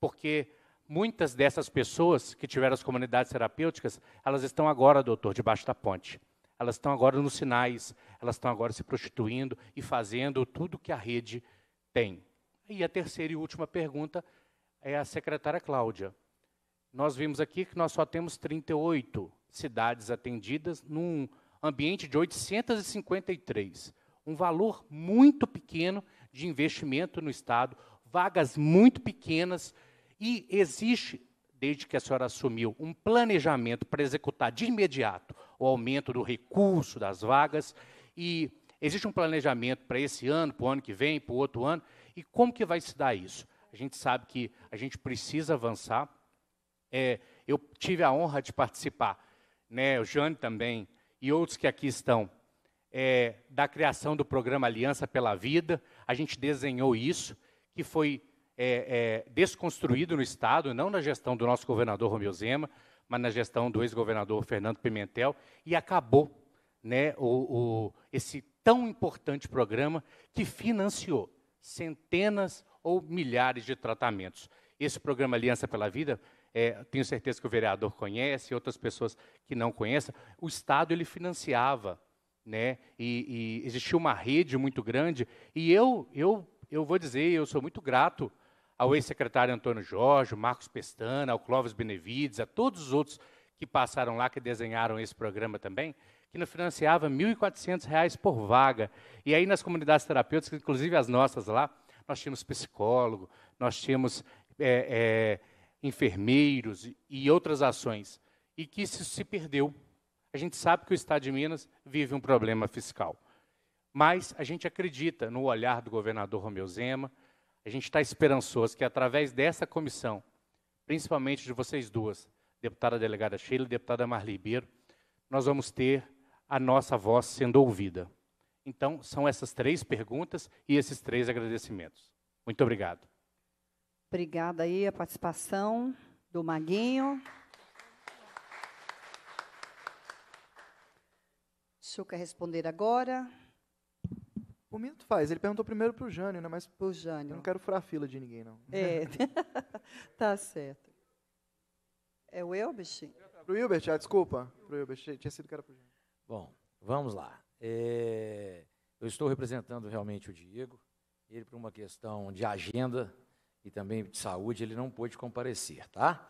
porque muitas dessas pessoas que tiveram as comunidades terapêuticas, elas estão agora, doutor, debaixo da ponte. Elas estão agora nos sinais, elas estão agora se prostituindo e fazendo tudo que a rede tem. E a terceira e última pergunta é a secretária Cláudia. Nós vimos aqui que nós só temos 38 cidades atendidas num ambiente de 853. Um valor muito pequeno de investimento no Estado, vagas muito pequenas, e existe, desde que a senhora assumiu, um planejamento para executar de imediato o aumento do recurso das vagas, e existe um planejamento para esse ano, para o ano que vem, para o outro ano, e como que vai se dar isso? A gente sabe que a gente precisa avançar. É, eu tive a honra de participar, né, o Jane também, e outros que aqui estão, é, da criação do programa Aliança pela Vida. A gente desenhou isso, que foi é, é, desconstruído no Estado, não na gestão do nosso governador Romeu Zema, mas na gestão do ex-governador Fernando Pimentel, e acabou né, o, o, esse tão importante programa que financiou centenas ou milhares de tratamentos. Esse programa Aliança pela Vida, é, tenho certeza que o vereador conhece, outras pessoas que não conhecem, o Estado ele financiava, né, e, e existia uma rede muito grande, e eu, eu, eu vou dizer, eu sou muito grato ao ex-secretário Antônio Jorge, Marcos Pestana, ao Clóvis Benevides, a todos os outros que passaram lá, que desenharam esse programa também, que nos financiava R$ 1.400 por vaga. E aí, nas comunidades terapêuticas, inclusive as nossas lá, nós tínhamos psicólogo, nós tínhamos é, é, enfermeiros e outras ações. E que isso se perdeu. A gente sabe que o Estado de Minas vive um problema fiscal. Mas a gente acredita no olhar do governador Romeu Zema, a gente está esperançoso que, através dessa comissão, principalmente de vocês duas, deputada delegada Sheila e deputada Marli Ribeiro, nós vamos ter a nossa voz sendo ouvida. Então, são essas três perguntas e esses três agradecimentos. Muito obrigado. Obrigada aí a participação do Maguinho. Quer responder agora? Por mim, não faz. Ele perguntou primeiro para o Jânio, né? Mas Pro eu Jânio. não quero furar a fila de ninguém, não. É, tá certo. É o Elbich? Pro Hilbert, ah, desculpa. Pro Hilbert, tinha sido que era pro Jânio. Bom, vamos lá. É, eu estou representando realmente o Diego. Ele, por uma questão de agenda e também de saúde, ele não pôde comparecer, tá?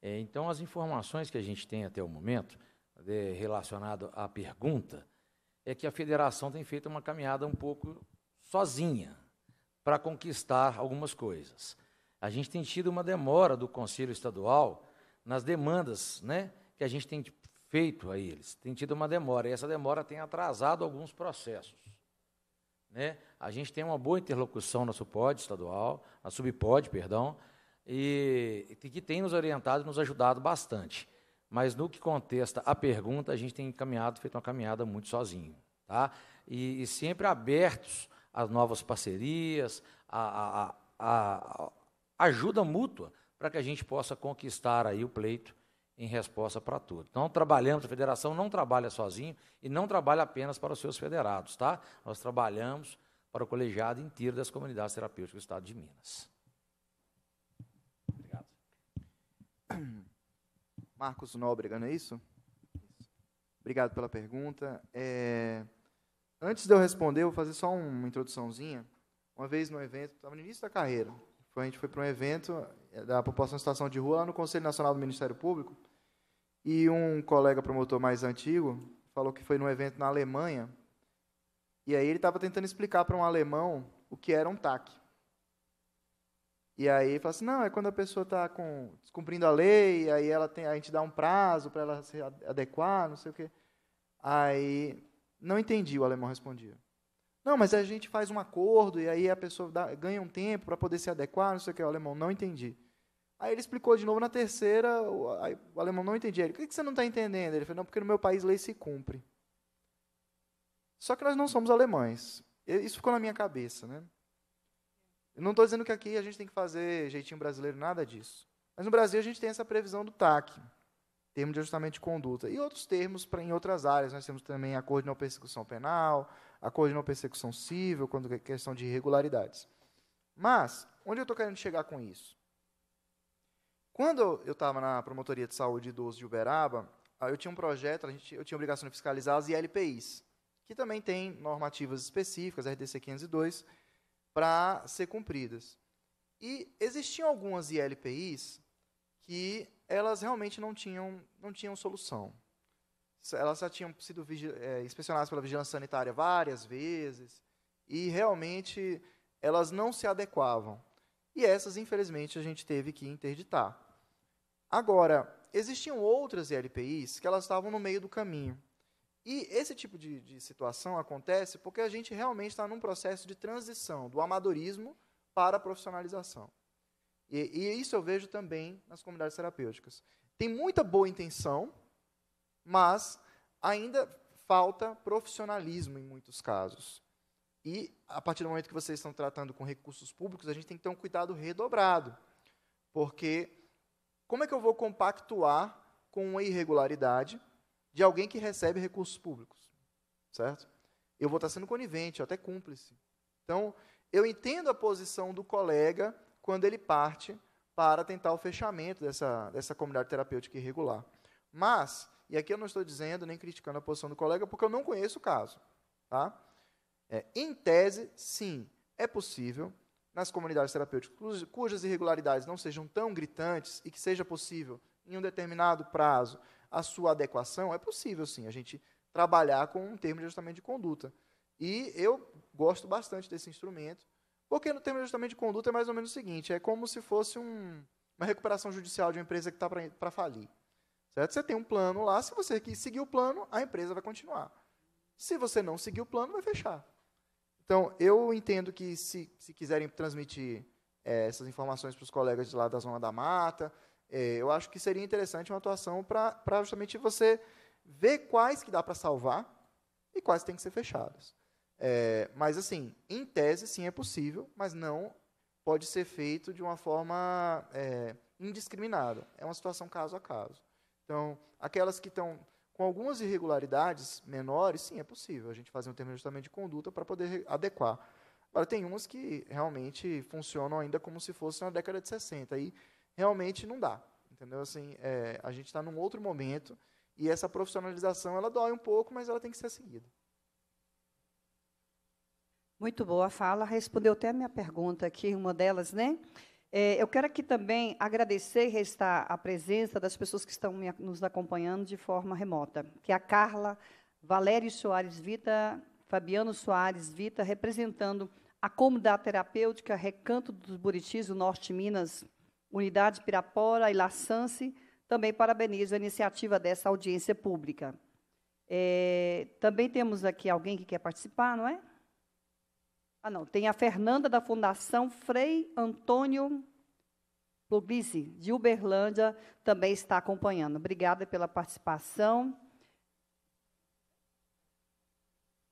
É, então, as informações que a gente tem até o momento, é, relacionado à pergunta, é que a federação tem feito uma caminhada um pouco sozinha para conquistar algumas coisas. A gente tem tido uma demora do Conselho Estadual nas demandas né, que a gente tem feito a eles. Tem tido uma demora, e essa demora tem atrasado alguns processos. Né? A gente tem uma boa interlocução na SUPOD estadual, na SUBPOD, perdão, e que tem nos orientado e nos ajudado bastante. Mas no que contesta a pergunta, a gente tem caminhado, feito uma caminhada muito sozinho. Tá? E, e sempre abertos às novas parcerias, a, a, a, a ajuda mútua para que a gente possa conquistar aí o pleito em resposta para tudo. Então, trabalhamos, a federação não trabalha sozinho e não trabalha apenas para os seus federados, tá? Nós trabalhamos para o colegiado inteiro das comunidades terapêuticas do Estado de Minas. Obrigado. Marcos Nóbrega, não é isso? Obrigado pela pergunta. É, Antes de eu responder, eu vou fazer só uma introduçãozinha. Uma vez no evento, estava no início da carreira, a gente foi para um evento é, da população em situação de rua lá no Conselho Nacional do Ministério Público, e um colega promotor mais antigo falou que foi num evento na Alemanha, e aí ele estava tentando explicar para um alemão o que era um TAC. E aí falou assim, não, é quando a pessoa está descumprindo a lei, aí ela tem, a gente dá um prazo para ela se adequar, não sei o quê. Aí, não entendi, o alemão respondia. Não, mas a gente faz um acordo e aí a pessoa dá, ganha um tempo para poder se adequar, não sei o que, o alemão não entendi. Aí ele explicou de novo na terceira, o, aí, o alemão não entendia. Ele, o que, que você não está entendendo? Ele falou, não, porque no meu país lei se cumpre. Só que nós não somos alemães. Isso ficou na minha cabeça, né? Não estou dizendo que aqui a gente tem que fazer jeitinho brasileiro, nada disso. Mas no Brasil a gente tem essa previsão do TAC, termo de ajustamento de conduta. E outros termos para em outras áreas. Nós temos também acordo de não persecução penal, acordo de não persecução civil, quando é questão de irregularidades. Mas, onde eu estou querendo chegar com isso? Quando eu estava na Promotoria de Saúde de Idoso de Uberaba, eu tinha um projeto, a gente, eu tinha a obrigação de fiscalizar as ILPIs, que também tem normativas específicas, RDC 502, para ser cumpridas. E existiam algumas ILPIs que elas realmente não tinham, não tinham solução. Elas já tinham sido é, inspecionadas pela vigilância sanitária várias vezes e realmente elas não se adequavam. E essas, infelizmente, a gente teve que interditar. Agora, existiam outras ILPIs que elas estavam no meio do caminho. E esse tipo de, de situação acontece porque a gente realmente está num processo de transição do amadorismo para a profissionalização. E, e, isso eu vejo também nas comunidades terapêuticas. Tem muita boa intenção, mas ainda falta profissionalismo em muitos casos. E, a partir do momento que vocês estão tratando com recursos públicos, a gente tem que ter um cuidado redobrado. Porque como é que eu vou compactuar com uma irregularidade de alguém que recebe recursos públicos, certo? Eu vou estar sendo conivente, até cúmplice. Então, eu entendo a posição do colega quando ele parte para tentar o fechamento dessa, dessa comunidade terapêutica irregular. Mas, e aqui eu não estou dizendo nem criticando a posição do colega, porque eu não conheço o caso. Tá? É, em tese, sim, é possível, nas comunidades terapêuticas cujas, cujas irregularidades não sejam tão gritantes e que seja possível, em um determinado prazo, a sua adequação, é possível sim a gente trabalhar com um termo de ajustamento de conduta. E eu gosto bastante desse instrumento, porque no termo de ajustamento de conduta é mais ou menos o seguinte: é como se fosse um, uma recuperação judicial de uma empresa que está para falir. Certo? Você tem um plano lá, se você seguir o plano, a empresa vai continuar. Se você não seguir o plano, vai fechar. Então, eu entendo que se, se quiserem transmitir é, essas informações para os colegas de lá da Zona da Mata, é, eu acho que seria interessante uma atuação para justamente você ver quais que dá para salvar e quais têm que ser fechadas. É, mas, assim, em tese, sim, é possível, mas não pode ser feito de uma forma é, indiscriminada. É uma situação caso a caso. Então, aquelas que estão Com algumas irregularidades menores, sim, é possível a gente fazer um termo de ajustamento de conduta para poder adequar. Agora, tem umas que realmente funcionam ainda como se fosse na década de 60. Aí, realmente, não dá. Entendeu? Assim, é, a gente está num outro momento e essa profissionalização, ela dói um pouco, mas ela tem que ser seguida. Muito boa fala. Respondeu até a minha pergunta aqui, uma delas, né? É, eu quero aqui também agradecer e restar a presença das pessoas que estão me, nos acompanhando de forma remota, que é a Carla Valério Soares Vita, Fabiano Soares Vita, representando a comunidade terapêutica Recanto dos Buritis, do Norte de Minas, Unidade Pirapora e Laçance, também parabenizo a iniciativa dessa audiência pública. É, também temos aqui alguém que quer participar, não é? Ah, não. Tem a Fernanda da Fundação Frei Antônio Puglisi, de Uberlândia, também está acompanhando. Obrigada pela participação.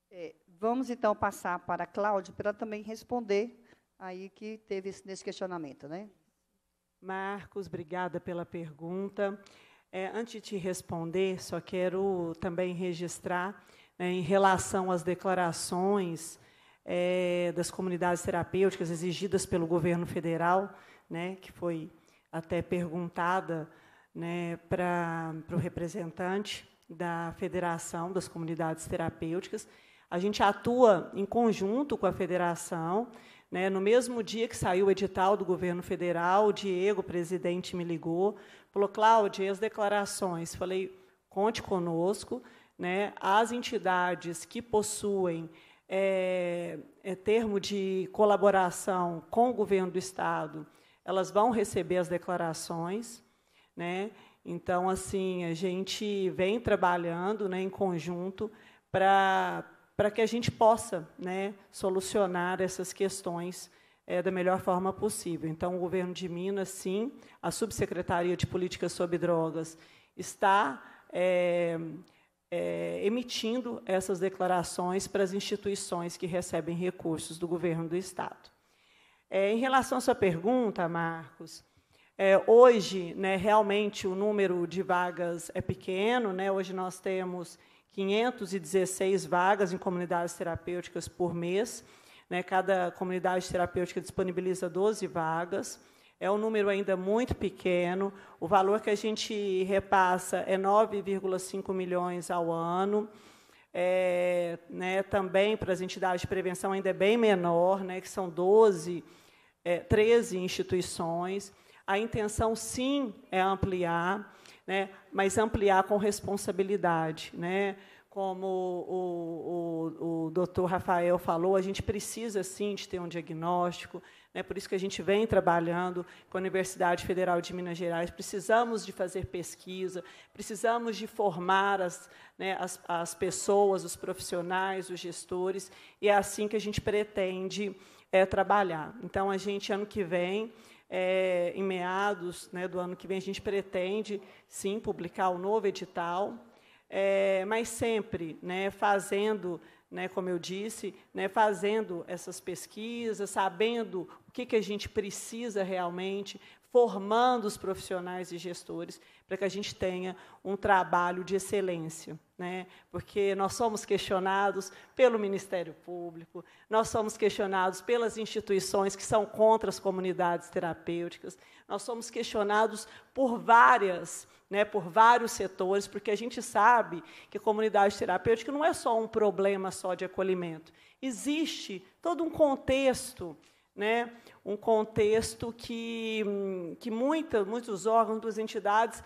É, vamos então passar para a Cláudia para também responder aí que teve esse, nesse questionamento, né? Marcos, obrigada pela pergunta. É, antes de responder, só quero também registrar, né, em relação às declarações é, das comunidades terapêuticas exigidas pelo governo federal, né, que foi até perguntada né, para o representante da Federação das Comunidades Terapêuticas. A gente atua em conjunto com a federação. Né, no mesmo dia que saiu o edital do governo federal, o Diego, presidente, me ligou, falou: Cláudia, as declarações? Falei: conte conosco. Né, as entidades que possuem é, é, termo de colaboração com o governo do Estado, elas vão receber as declarações. Né? Então, assim, a gente vem trabalhando né, em conjunto para que a gente possa né, solucionar essas questões é, da melhor forma possível. Então, o governo de Minas, sim, a Subsecretaria de Políticas sobre Drogas está é, é, emitindo essas declarações para as instituições que recebem recursos do governo do Estado. Em relação à sua pergunta, Marcos, hoje, né, realmente, o número de vagas é pequeno. Né, hoje nós temos 516 vagas em comunidades terapêuticas por mês. Né, cada comunidade terapêutica disponibiliza 12 vagas é um número ainda muito pequeno. O valor que a gente repassa é 9,5 milhões ao ano. É, né, também para as entidades de prevenção ainda é bem menor, né, que são 12, é, 13 instituições. A intenção, sim, é ampliar, né, mas ampliar com responsabilidade. Né? Como o, o, o doutor Rafael falou, a gente precisa, sim, de ter um diagnóstico, né? Por isso que a gente vem trabalhando com a Universidade Federal de Minas Gerais. Precisamos de fazer pesquisa, precisamos de formar as, né, as, as pessoas, os profissionais, os gestores, e é assim que a gente pretende é, trabalhar. Então, a gente, ano que vem, é, em meados né, do ano que vem, a gente pretende, sim, publicar o um novo edital, é, mas sempre né, fazendo né, como eu disse, né, fazendo essas pesquisas, sabendo o que, que a gente precisa realmente, formando os profissionais e gestores para que a gente tenha um trabalho de excelência. Né? Porque nós somos questionados pelo Ministério Público, nós somos questionados pelas instituições que são contra as comunidades terapêuticas, nós somos questionados por várias né, por vários setores, porque a gente sabe que a comunidade terapêutica não é só um problema só de acolhimento. Existe todo um contexto, né, um contexto que, que muita, muitos órgãos, muitas entidades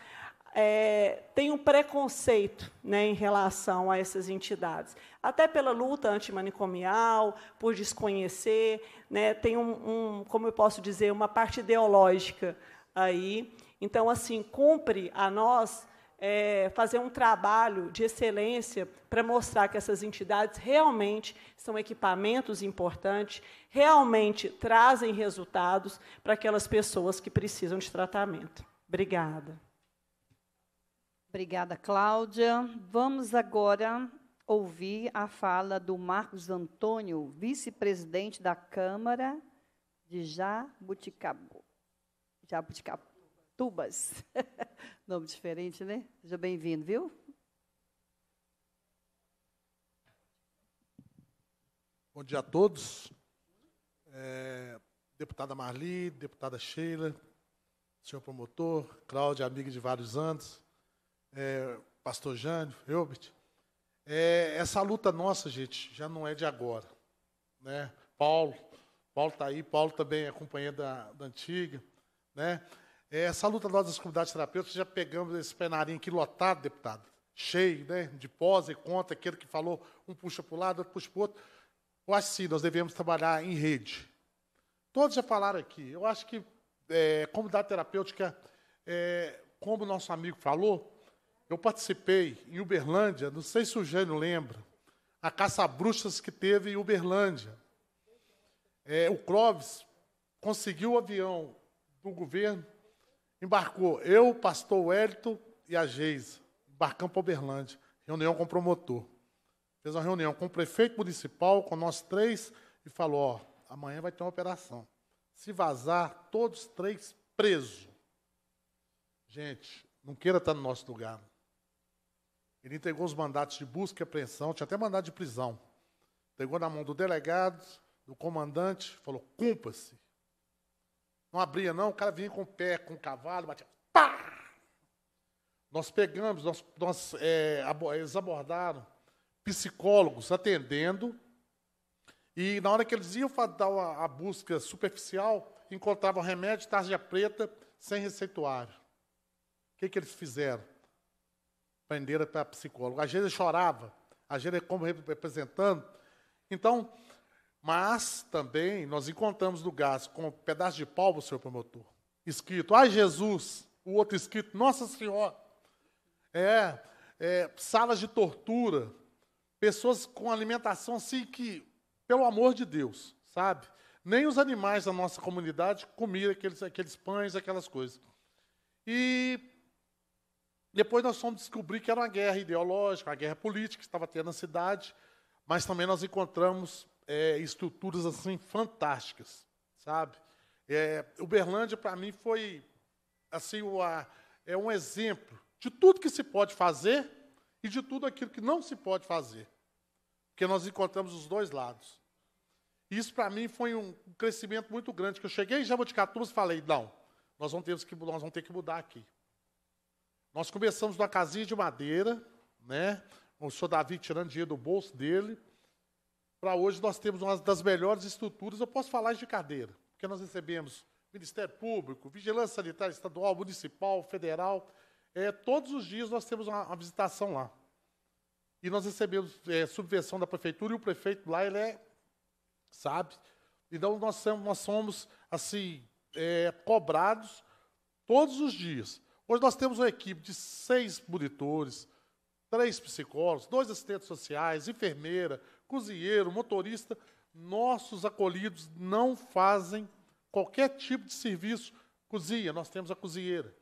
é, têm um preconceito né, em relação a essas entidades. Até pela luta antimanicomial, por desconhecer, né, tem um, um, como eu posso dizer, uma parte ideológica aí então, assim, cumpre a nós é, fazer um trabalho de excelência para mostrar que essas entidades realmente são equipamentos importantes, realmente trazem resultados para aquelas pessoas que precisam de tratamento. Obrigada. Obrigada, Cláudia. Vamos agora ouvir a fala do Marcos Antônio, vice-presidente da Câmara de Jabuticaba. Jabuticaba. Nome diferente, né? Seja bem-vindo, viu? Bom dia a todos. É, deputada Marli, deputada Sheila, senhor promotor, Cláudia, amiga de vários anos, é, pastor Jânio, Helbert. É, essa luta nossa, gente, já não é de agora. Né? Paulo, Paulo está aí, Paulo também é companheiro da, da antiga. Né? É, essa luta nós das comunidades terapêuticas, já pegamos esse penarinho aqui lotado, deputado, cheio, né, de pós e conta, aquele que falou, um puxa para o lado, outro puxa para o outro. Eu acho sim, nós devemos trabalhar em rede. Todos já falaram aqui. Eu acho que, é, comunidade terapêutica, é, como o nosso amigo falou, eu participei em Uberlândia, não sei se o Jânio lembra, a caça-bruxas que teve em Uberlândia. É, o Clóvis conseguiu o avião do governo, embarcou eu, o pastor Wellington e a Geisa, embarcamos para Uberlândia, reunião com o promotor fez uma reunião com o prefeito municipal, com nós três, e falou: ó, amanhã vai ter uma operação. Se vazar, todos três presos. Gente, não queira estar no nosso lugar. Ele entregou os mandatos de busca e apreensão, tinha até mandado de prisão. Entregou na mão do delegado, do comandante, falou: cumpra-se. Não abria, não, o cara vinha com o pé, com o cavalo, batia. Pá! Nós pegamos, nós, nós é, eles abordaram psicólogos atendendo, e na hora que eles iam dar a, a busca superficial, encontravam remédio, tarja preta, sem receituário. O que, que eles fizeram? Prenderam para psicólogo. A gente chorava, a gente como representando. Então, mas também nós encontramos gás com um pedaço de pau, senhor promotor, escrito, ai Jesus, o outro escrito, Nossa Senhora. É, é, salas de tortura, pessoas com alimentação assim que, pelo amor de Deus, sabe? Nem os animais da nossa comunidade comiam aqueles, aqueles pães, aquelas coisas. E depois nós fomos descobrir que era uma guerra ideológica, uma guerra política que estava tendo na cidade, mas também nós encontramos é, estruturas assim fantásticas, sabe? É, Uberlândia para mim foi assim uma, é um exemplo de tudo que se pode fazer e de tudo aquilo que não se pode fazer. Porque nós encontramos os dois lados. Isso, para mim, foi um crescimento muito grande, que eu cheguei em Jaboticatubas e falei, não, nós vamos, ter que, nós vamos ter que mudar aqui. Nós começamos numa casinha de madeira, né? o senhor Davi tirando dinheiro do bolso dele, para hoje nós temos uma das melhores estruturas, eu posso falar de cadeira, porque nós recebemos Ministério Público, Vigilância Sanitária Estadual, Municipal, Federal, é, todos os dias nós temos uma, uma visitação lá. E nós recebemos é, subvenção da prefeitura e o prefeito lá, ele é, sabe? Então nós somos, nós somos assim, é, cobrados todos os dias. Hoje nós temos uma equipe de seis monitores, três psicólogos, dois assistentes sociais, enfermeira, cozinheiro, motorista. Nossos acolhidos não fazem qualquer tipo de serviço. Cozinha, nós temos a cozinheira.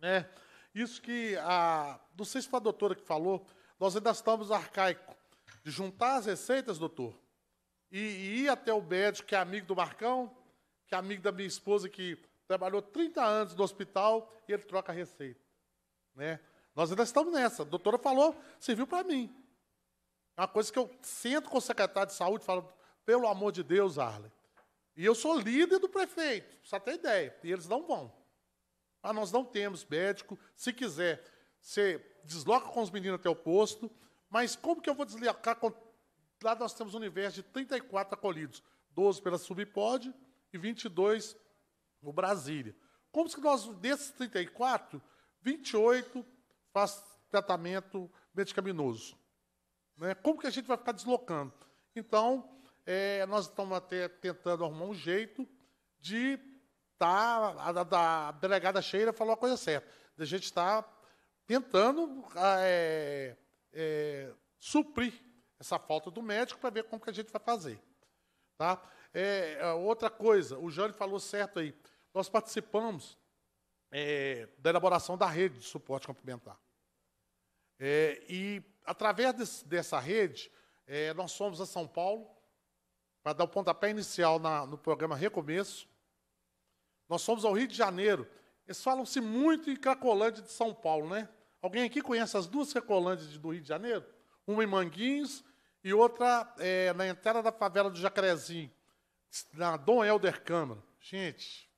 Né? Isso que a. Não sei se foi a doutora que falou, nós ainda estamos arcaico de juntar as receitas, doutor, e, e ir até o médico, que é amigo do Marcão, que é amigo da minha esposa, que trabalhou 30 anos no hospital, e ele troca a receita. Né? Nós ainda estamos nessa. A doutora falou, serviu para mim. É uma coisa que eu sento com o secretário de saúde e falo, pelo amor de Deus, Arlen. E eu sou líder do prefeito, só tem ideia. E eles não vão. Ah, nós não temos médico. Se quiser, você desloca com os meninos até o posto. Mas como que eu vou deslocar? Com... Lá nós temos um universo de 34 acolhidos. 12 pela Subpod e 22 no Brasília. Como que nós, desses 34, 28 faz tratamento medicaminoso? Né? Como que a gente vai ficar deslocando? Então, é, nós estamos até tentando arrumar um jeito de tá, a, a delegada Sheila falou a coisa certa. A gente está tentando é, é, suprir essa falta do médico para ver como que a gente vai fazer. Tá? É, é, outra coisa, o Jânio falou certo aí. Nós participamos é, da elaboração da rede de suporte complementar. E, através dessa rede, é, nós fomos a São Paulo para dar o pontapé inicial na, no programa Recomeço. Nós fomos ao Rio de Janeiro. Eles falam-se muito em Cracolândia de São Paulo, né? Alguém aqui conhece as duas Cracolândias do Rio de Janeiro? Uma em Manguinhos e outra é, na entrada da favela do Jacarezinho, na Dom Helder Câmara. Gente,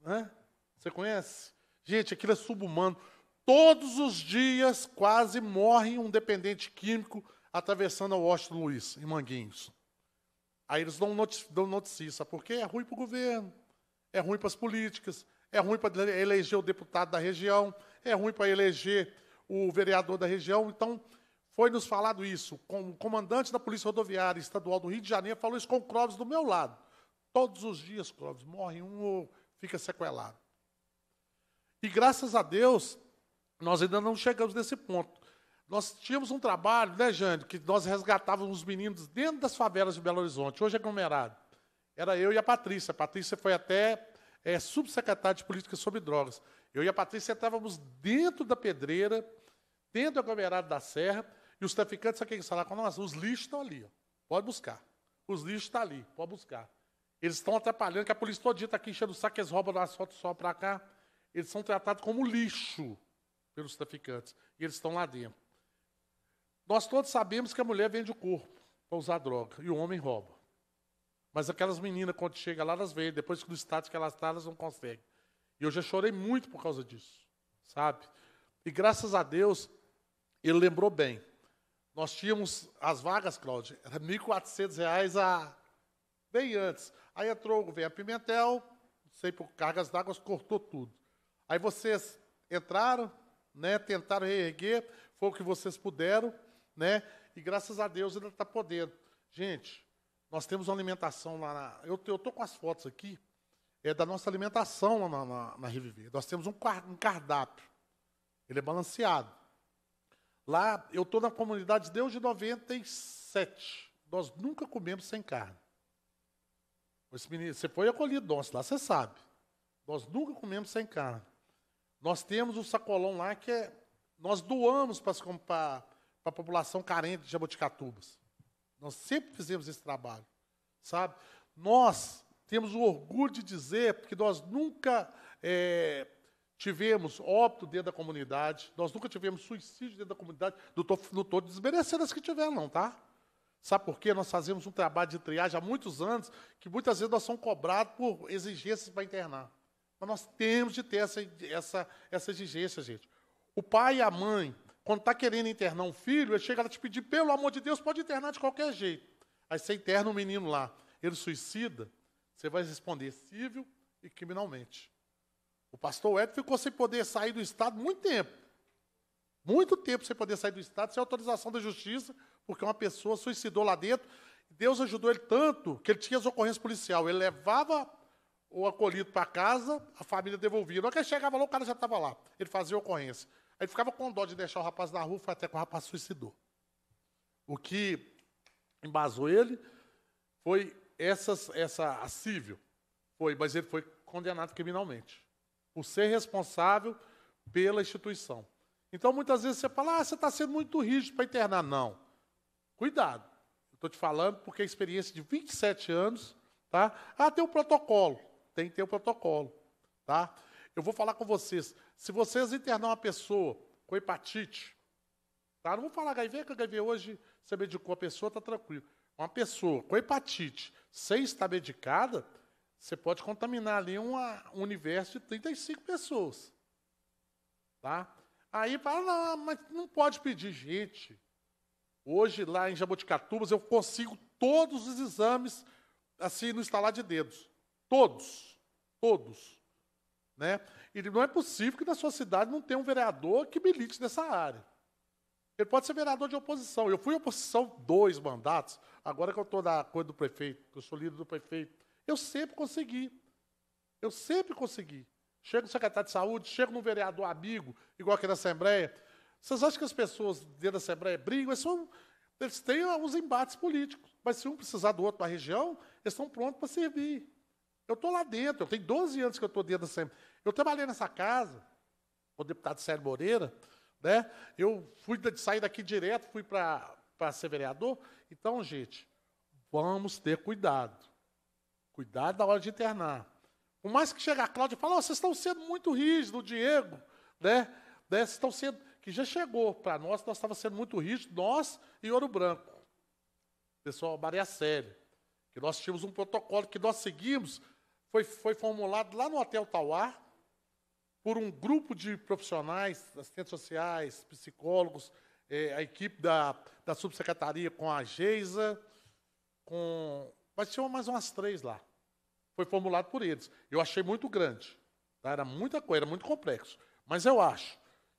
né? você conhece? Gente, aquilo é subhumano. Todos os dias quase morre um dependente químico atravessando a Washington Luiz, em Manguinhos. Aí eles dão, notícia, porque é ruim para o governo, é ruim para as políticas, é ruim para eleger o deputado da região, é ruim para eleger o vereador da região. Então, foi nos falado isso. O comandante da Polícia Rodoviária Estadual do Rio de Janeiro falou isso com o Clóvis do meu lado. Todos os dias, Clóvis, morre um ou fica sequelado. E graças a Deus, nós ainda não chegamos nesse ponto. Nós tínhamos um trabalho, né, Jânio, que nós resgatávamos os meninos dentro das favelas de Belo Horizonte, hoje é aglomerado. Era eu e a Patrícia. A Patrícia foi até é, subsecretária de Política sobre Drogas. Eu e a Patrícia entrávamos dentro da pedreira, dentro do aglomerado da Serra, e os traficantes, sabe o que eles falaram com nós? Os lixos estão ali, ó. pode buscar. Os lixos estão ali, pode buscar. Eles estão atrapalhando, que a polícia todo dia está aqui enchendo o saco, eles roubam o asfalto só para cá. Eles são tratados como lixo pelos traficantes. E eles estão lá dentro. Nós todos sabemos que a mulher vende o corpo para usar droga e o homem rouba. Mas aquelas meninas, quando chegam lá, elas veem. Depois que do status que elas estão, elas não conseguem. E eu já chorei muito por causa disso, sabe? E graças a Deus, ele lembrou bem. Nós tínhamos as vagas, Cláudio, era R$ 1.400 a bem antes. Aí entrou o governo Pimentel, sei por cargas d'água, cortou tudo. Aí vocês entraram, né, tentaram reerguer, foi o que vocês puderam, né, e graças a Deus ainda está podendo. Gente, nós temos uma alimentação lá na. Eu estou com as fotos aqui, é da nossa alimentação lá na, na, na Reviver. Nós temos um, um cardápio. Ele é balanceado. Lá, eu estou na comunidade desde 97. Nós nunca comemos sem carne. Esse menino, você foi acolhido nosso lá, você sabe. Nós nunca comemos sem carne. Nós temos o sacolão lá que é. Nós doamos para a população carente de jaboticatubas. Nós sempre fizemos esse trabalho. Sabe? Nós temos o orgulho de dizer, porque nós nunca é, tivemos óbito dentro da comunidade, nós nunca tivemos suicídio dentro da comunidade. Não estou desmerecendo as que tiveram, não, tá? Sabe por quê? Nós fazemos um trabalho de triagem há muitos anos, que muitas vezes nós somos cobrados por exigências para internar. Mas nós temos de ter essa, essa, essa exigência, gente. O pai e a mãe, quando está querendo internar um filho, ele chega a te pedir, pelo amor de Deus, pode internar de qualquer jeito. Aí você interna um menino lá, ele suicida, você vai responder civil e criminalmente. O pastor Ed ficou sem poder sair do Estado muito tempo. Muito tempo sem poder sair do Estado, sem autorização da justiça, porque uma pessoa suicidou lá dentro. Deus ajudou ele tanto que ele tinha as ocorrências policiais. Ele levava o acolhido para casa, a família devolvia. Na hora que ele chegava lá, o cara já estava lá. Ele fazia ocorrência. Aí ele ficava com dó de deixar o rapaz na rua, foi até que o rapaz suicidou. O que embasou ele foi essas, essa a civil. Foi, mas ele foi condenado criminalmente. Por ser responsável pela instituição. Então, muitas vezes você fala, ah, você está sendo muito rígido para internar. Não. Cuidado. Estou te falando porque a experiência de 27 anos, tá? Ah, tem um protocolo. Tem que ter um protocolo, tá? Eu vou falar com vocês. Se vocês internar uma pessoa com hepatite, tá? Não vou falar HIV, que HIV hoje você medicou a pessoa, está tranquilo. Uma pessoa com hepatite, sem estar medicada, você pode contaminar ali uma, um universo de 35 pessoas. Tá? Aí fala, não, mas não pode pedir gente. Hoje, lá em Jaboticatubas, eu consigo todos os exames assim no estalar de dedos. Todos. Todos. Né? E não é possível que na sua cidade não tenha um vereador que milite nessa área. Ele pode ser vereador de oposição. Eu fui oposição dois mandatos, agora que eu estou na coisa do prefeito, que eu sou líder do prefeito. Eu sempre consegui. Eu sempre consegui. Chego no secretário de saúde, chego no vereador amigo, igual aqui na Assembleia. Vocês acham que as pessoas dentro da Assembleia brigam? Eles, são, eles têm os embates políticos. Mas se um precisar do outro para a região, eles estão prontos para servir. Eu estou lá dentro, eu tenho 12 anos que eu estou dentro da. Eu trabalhei nessa casa, com o deputado Sérgio Moreira, né? eu fui sair daqui direto, fui para ser vereador. Então, gente, vamos ter cuidado. Cuidado na hora de internar. Por mais que chegue a Cláudia e fale, oh, vocês estão sendo muito rígidos, o Diego, né? né? Vocês estão sendo que já chegou para nós, nós estávamos sendo muito rígidos, nós e Ouro Branco. Pessoal, Maria Séria, que nós tínhamos um protocolo que nós seguimos, foi, foi formulado lá no Hotel Tauá, por um grupo de profissionais, assistentes sociais, psicólogos, eh, a equipe da, da subsecretaria com a Geisa, com. Mas tinha mais umas três lá. Foi formulado por eles. Eu achei muito grande. Tá? Era muita coisa, era muito complexo. Mas eu acho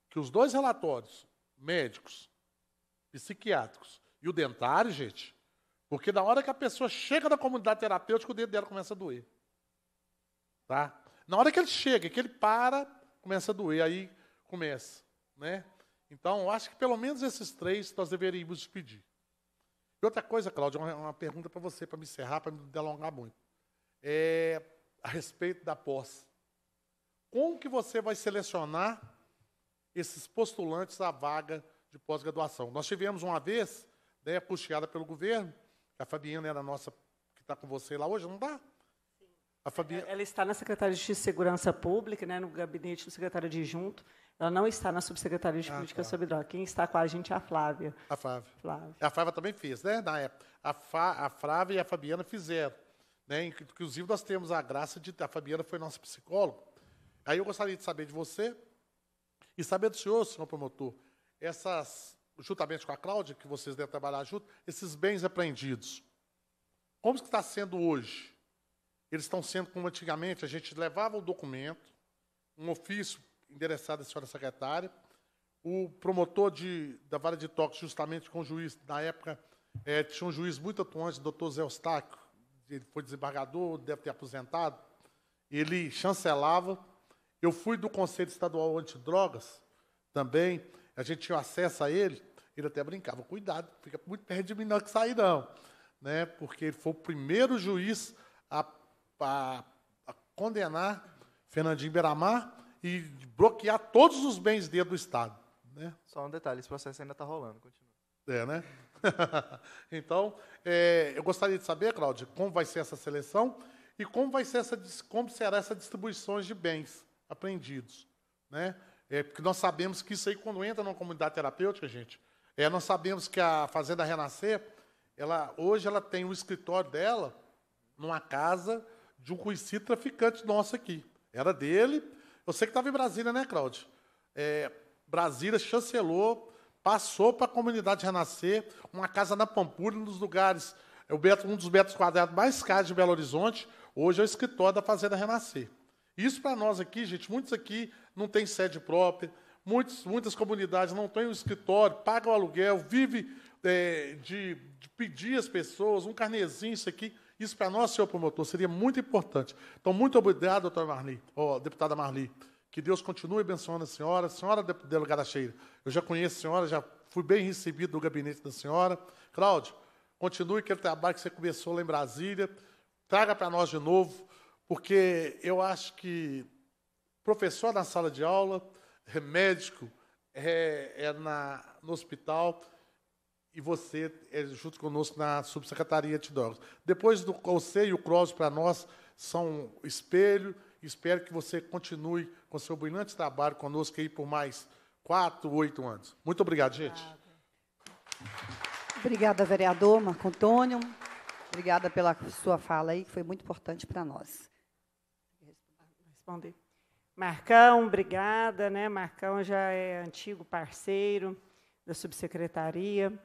que os dois relatórios, médicos, psiquiátricos e o dentário, gente, porque na hora que a pessoa chega na comunidade terapêutica, o dedo dela começa a doer. Tá? Na hora que ele chega, que ele para, começa a doer, aí começa. Né? Então, eu acho que pelo menos esses três nós deveríamos despedir. E outra coisa, Cláudia, uma, uma pergunta para você, para me encerrar, para me delongar muito. É a respeito da pós. Como que você vai selecionar esses postulantes à vaga de pós-graduação? Nós tivemos uma vez, né, puxada pelo governo, a Fabiana era a nossa, que está com você lá hoje, não está? A Fabiana... Ela está na Secretaria de Segurança Pública, né, no gabinete do secretário adjunto. Ela não está na Subsecretaria de ah, Política tá. sobre Droga. Quem está com a gente é a Flávia. A Flávia. Flávia. A Flávia também fez, né? Na época. A, Fa, a Flávia e a Fabiana fizeram. Né? Inclusive, nós temos a graça de. A Fabiana foi nossa psicóloga. Aí eu gostaria de saber de você e saber do senhor, senhor promotor, essas, juntamente com a Cláudia, que vocês devem trabalhar junto, esses bens apreendidos. Como que está sendo hoje? Eles estão sendo como antigamente, a gente levava o documento, um ofício endereçado à senhora secretária, o promotor de, da vara de toque, justamente com o juiz, na época, é, tinha um juiz muito atuante, o doutor Zé Eustáquio, ele foi desembargador, deve ter aposentado, ele chancelava. Eu fui do Conselho Estadual Antidrogas também, a gente tinha acesso a ele, ele até brincava, cuidado, fica muito perto de mim não que sair não, né? porque ele foi o primeiro juiz a, a, a condenar Fernandinho Beiramar e bloquear todos os bens dele do Estado. Né? Só um detalhe, esse processo ainda está rolando, continua. É, né? então, é, eu gostaria de saber, Cláudia, como vai ser essa seleção e como vai ser essa, como será essa distribuição de bens apreendidos, né? É, porque nós sabemos que isso aí, quando entra numa comunidade terapêutica, gente, é, nós sabemos que a Fazenda Renascer, ela, hoje ela tem o um escritório dela numa casa de um conhecido traficante nosso aqui. Era dele. Eu sei que estava em Brasília, né, Cláudio? É, Brasília chancelou passou para a comunidade Renascer, uma casa na Pampulha, um dos lugares, é um dos metros quadrados mais caros de Belo Horizonte, hoje é o escritório da Fazenda Renascer. Isso para nós aqui, gente, muitos aqui não têm sede própria, muitos, muitas comunidades não têm um escritório, pagam aluguel, vive é, de, de, pedir às pessoas, um carnezinho, isso aqui. Isso para nós, senhor promotor, seria muito importante. Então, muito obrigado, doutora Marli, deputada Marli. Que Deus continue abençoando a senhora. Senhora delegada Sheila, eu já conheço a senhora, já fui bem recebido no gabinete da senhora. Cláudio, continue aquele trabalho que você começou lá em Brasília. Traga para nós de novo, porque eu acho que professor na sala de aula, é médico, é, é na, no hospital, e você é junto conosco na subsecretaria de drogas. Depois do você e o CROSS para nós são espelho Espero que você continue com seu brilhante trabalho conosco aí por mais quatro, oito anos. Muito obrigado, gente. Obrigada, vereador Marco Antônio. Obrigada pela sua fala aí, que foi muito importante para nós. Responder. Marcão, obrigada, né? Marcão já é antigo parceiro da subsecretaria.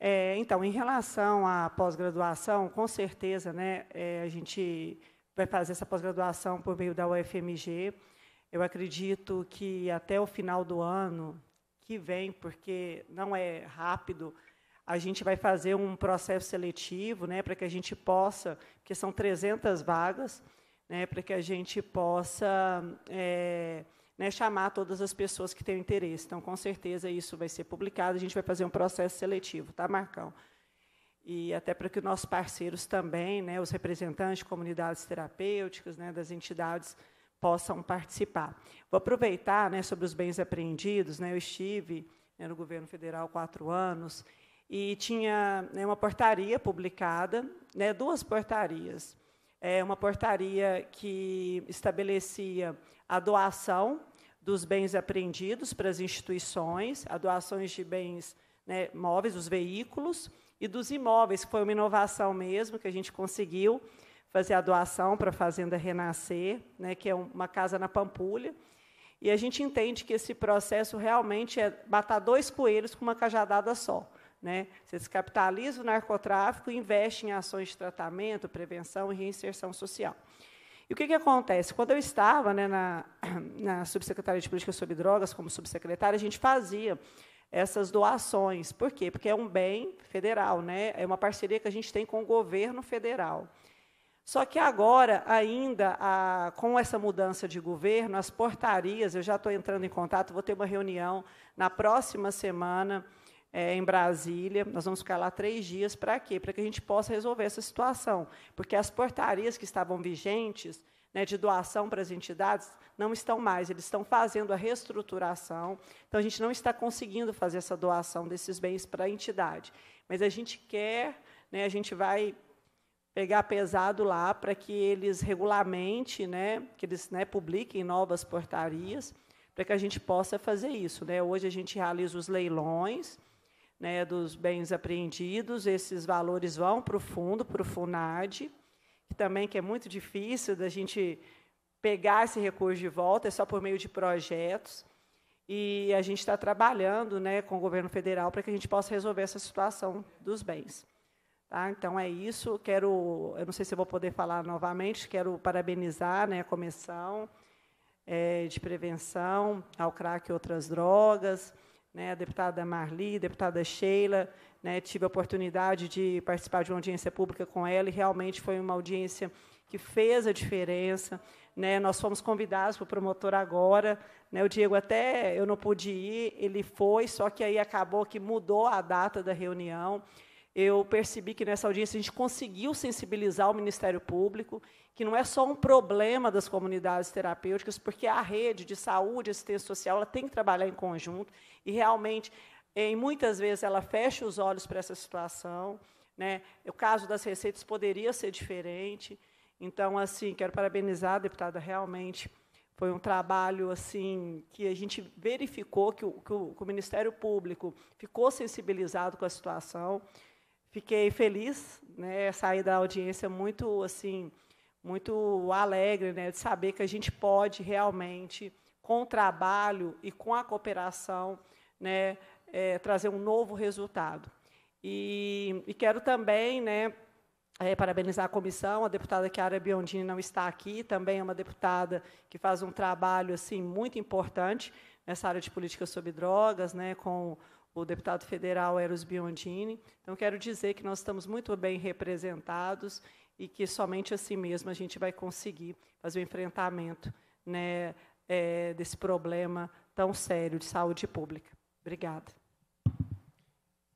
É, então, em relação à pós-graduação, com certeza, né, é, a gente vai fazer essa pós-graduação por meio da UFMG. Eu acredito que até o final do ano que vem, porque não é rápido, a gente vai fazer um processo seletivo, né, para que a gente possa, porque são 300 vagas, né, para que a gente possa é, né, chamar todas as pessoas que têm interesse. Então, com certeza, isso vai ser publicado, a gente vai fazer um processo seletivo, tá, Marcão? e até para que nossos parceiros também, né, os representantes de comunidades terapêuticas, né, das entidades, possam participar. Vou aproveitar né, sobre os bens apreendidos. Né, eu estive né, no governo federal quatro anos e tinha né, uma portaria publicada, né, duas portarias. É, uma portaria que estabelecia a doação dos bens apreendidos para as instituições, a doações de bens né, móveis, os veículos, e dos imóveis, que foi uma inovação mesmo, que a gente conseguiu fazer a doação para a Fazenda Renascer, né, que é uma casa na Pampulha. E a gente entende que esse processo realmente é matar dois coelhos com uma cajadada só. Né? Você descapitaliza o narcotráfico e investe em ações de tratamento, prevenção e reinserção social. E o que, que acontece? Quando eu estava né, na, na Subsecretaria de Política sobre Drogas, como subsecretária, a gente fazia essas doações. Por quê? Porque é um bem federal, né? é uma parceria que a gente tem com o governo federal. Só que agora, ainda, a, com essa mudança de governo, as portarias, eu já estou entrando em contato, vou ter uma reunião na próxima semana é, em Brasília. Nós vamos ficar lá três dias. Para quê? Para que a gente possa resolver essa situação. Porque as portarias que estavam vigentes né, de doação para as entidades não estão mais, eles estão fazendo a reestruturação. Então, a gente não está conseguindo fazer essa doação desses bens para a entidade. Mas a gente quer, né, a gente vai pegar pesado lá para que eles regulamente, né, que eles né, publiquem novas portarias, para que a gente possa fazer isso. Né? Hoje a gente realiza os leilões, né, dos bens apreendidos, esses valores vão para o fundo, para o FUNAD, que também que é muito difícil da gente pegar esse recurso de volta, é só por meio de projetos. E a gente está trabalhando né, com o governo federal para que a gente possa resolver essa situação dos bens. Tá? Então, é isso. Quero, eu não sei se vou poder falar novamente, quero parabenizar né, a comissão é, de prevenção ao crack e outras drogas, né, a deputada Marli, a deputada Sheila, né, tive a oportunidade de participar de uma audiência pública com ela e realmente foi uma audiência que fez a diferença. Né, nós fomos convidados para o promotor agora. Né, o Diego até eu não pude ir, ele foi, só que aí acabou que mudou a data da reunião eu percebi que nessa audiência a gente conseguiu sensibilizar o Ministério Público, que não é só um problema das comunidades terapêuticas, porque a rede de saúde e assistência social ela tem que trabalhar em conjunto, e realmente, em muitas vezes, ela fecha os olhos para essa situação. Né? O caso das receitas poderia ser diferente. Então, assim, quero parabenizar a deputada, realmente foi um trabalho assim que a gente verificou que o, que o, que o Ministério Público ficou sensibilizado com a situação. Fiquei feliz, né, sair da audiência muito assim, muito alegre, né, de saber que a gente pode realmente, com o trabalho e com a cooperação, né, é, trazer um novo resultado. E, e quero também, né, é, parabenizar a comissão, a deputada Chiara Biondini não está aqui, também é uma deputada que faz um trabalho assim muito importante nessa área de política sobre drogas, né, com o deputado federal Eros Biondini. Então, quero dizer que nós estamos muito bem representados e que somente assim mesmo a gente vai conseguir fazer o enfrentamento né, é, desse problema tão sério de saúde pública. Obrigada.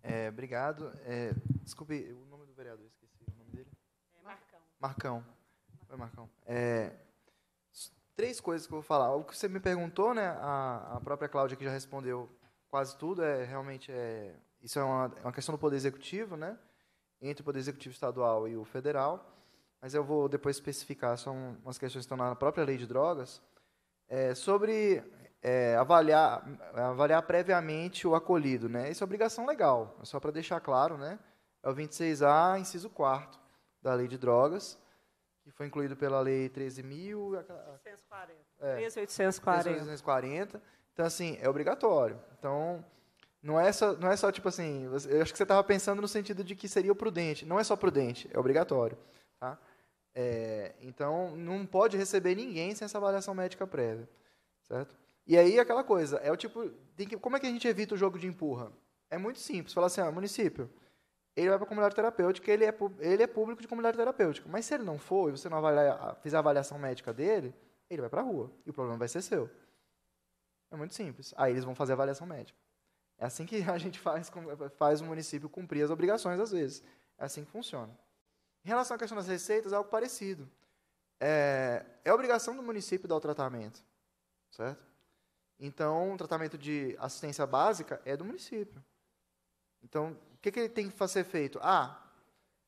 É, obrigado. É, desculpe, o nome do vereador, esqueci o nome dele. É Marcão. Marcão. Oi, Marcão. É, três coisas que eu vou falar. O que você me perguntou, né, a, a própria Cláudia que já respondeu quase tudo é realmente é isso é uma, é uma questão do poder executivo, né? Entre o poder executivo estadual e o federal. Mas eu vou depois especificar são umas questões que estão na própria lei de drogas é, sobre é, avaliar avaliar previamente o acolhido, né? Isso é obrigação legal. É só para deixar claro, né? É o 26A, inciso 4 da lei de drogas, que foi incluído pela lei 13.840. É, 13.840. 13.840 então, assim, é obrigatório. Então, não é só, não é só tipo assim, eu acho que você estava pensando no sentido de que seria o prudente. Não é só prudente, é obrigatório. Tá? É, então, não pode receber ninguém sem essa avaliação médica prévia. Certo? E aí, aquela coisa, é o tipo. Que, como é que a gente evita o jogo de empurra? É muito simples. Falar assim, ah, município, ele vai para a comunidade terapêutica, ele é, ele é público de comunidade terapêutica. Mas se ele não for e você não avalia, fizer a avaliação médica dele, ele vai para a rua. E o problema vai ser seu. É muito simples. Aí eles vão fazer avaliação médica. É assim que a gente faz, faz o município cumprir as obrigações, às vezes. É assim que funciona. Em relação à questão das receitas, é algo parecido. É, é obrigação do município dar o tratamento, certo? Então, o tratamento de assistência básica é do município. Então, o que, que ele tem que ser feito? Ah,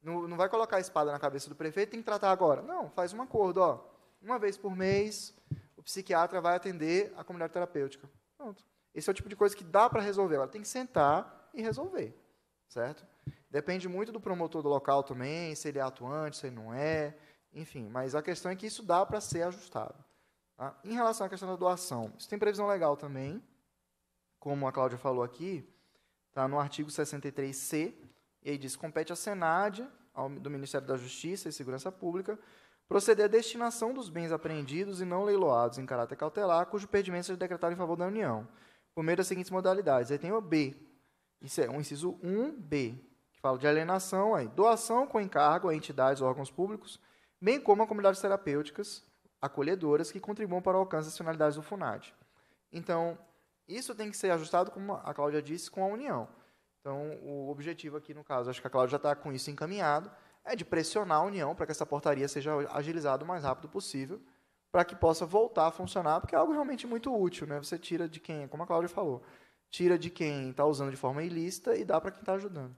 não, não vai colocar a espada na cabeça do prefeito, tem que tratar agora. Não, faz um acordo. Ó, uma vez por mês, psiquiatra vai atender a comunidade terapêutica. Pronto. Esse é o tipo de coisa que dá para resolver. Ela tem que sentar e resolver, certo? Depende muito do promotor do local também, se ele é atuante, se ele não é, enfim. Mas a questão é que isso dá para ser ajustado. Tá? Em relação à questão da doação, isso tem previsão legal também, como a Cláudia falou aqui, está no artigo 63C, e aí diz, compete à Senad, ao, do Ministério da Justiça e Segurança Pública, proceder à destinação dos bens apreendidos e não leiloados em caráter cautelar, cujo perdimento seja decretado em favor da União, por meio das seguintes modalidades. Aí tem o B, isso é um inciso 1B, que fala de alienação, aí, doação com encargo a entidades ou órgãos públicos, bem como a comunidades terapêuticas acolhedoras que contribuam para o alcance das finalidades do FUNAD. Então, isso tem que ser ajustado, como a Cláudia disse, com a União. Então, o objetivo aqui, no caso, acho que a Cláudia já está com isso encaminhado, é de pressionar a União para que essa portaria seja agilizada o mais rápido possível, para que possa voltar a funcionar, porque é algo realmente muito útil. Né? Você tira de quem, como a Cláudia falou, tira de quem está usando de forma ilícita e dá para quem está ajudando.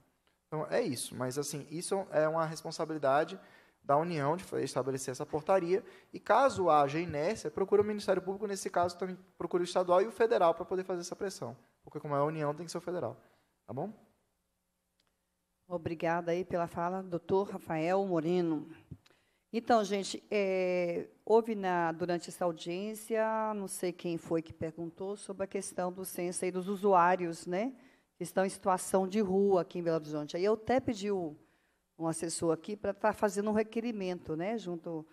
Então, é isso. Mas, assim, isso é uma responsabilidade da União de estabelecer essa portaria. E caso haja inércia, procura o Ministério Público, nesse caso, também procura o estadual e o federal para poder fazer essa pressão. Porque, como é a União, tem que ser o federal. Tá bom? Obrigada aí pela fala, doutor Rafael Moreno. Então, gente, é, houve na, durante essa audiência, não sei quem foi que perguntou sobre a questão do censo aí dos usuários, né, que estão em situação de rua aqui em Belo Horizonte. Aí eu até pedi o, um assessor aqui para estar tá fazendo um requerimento, né, junto,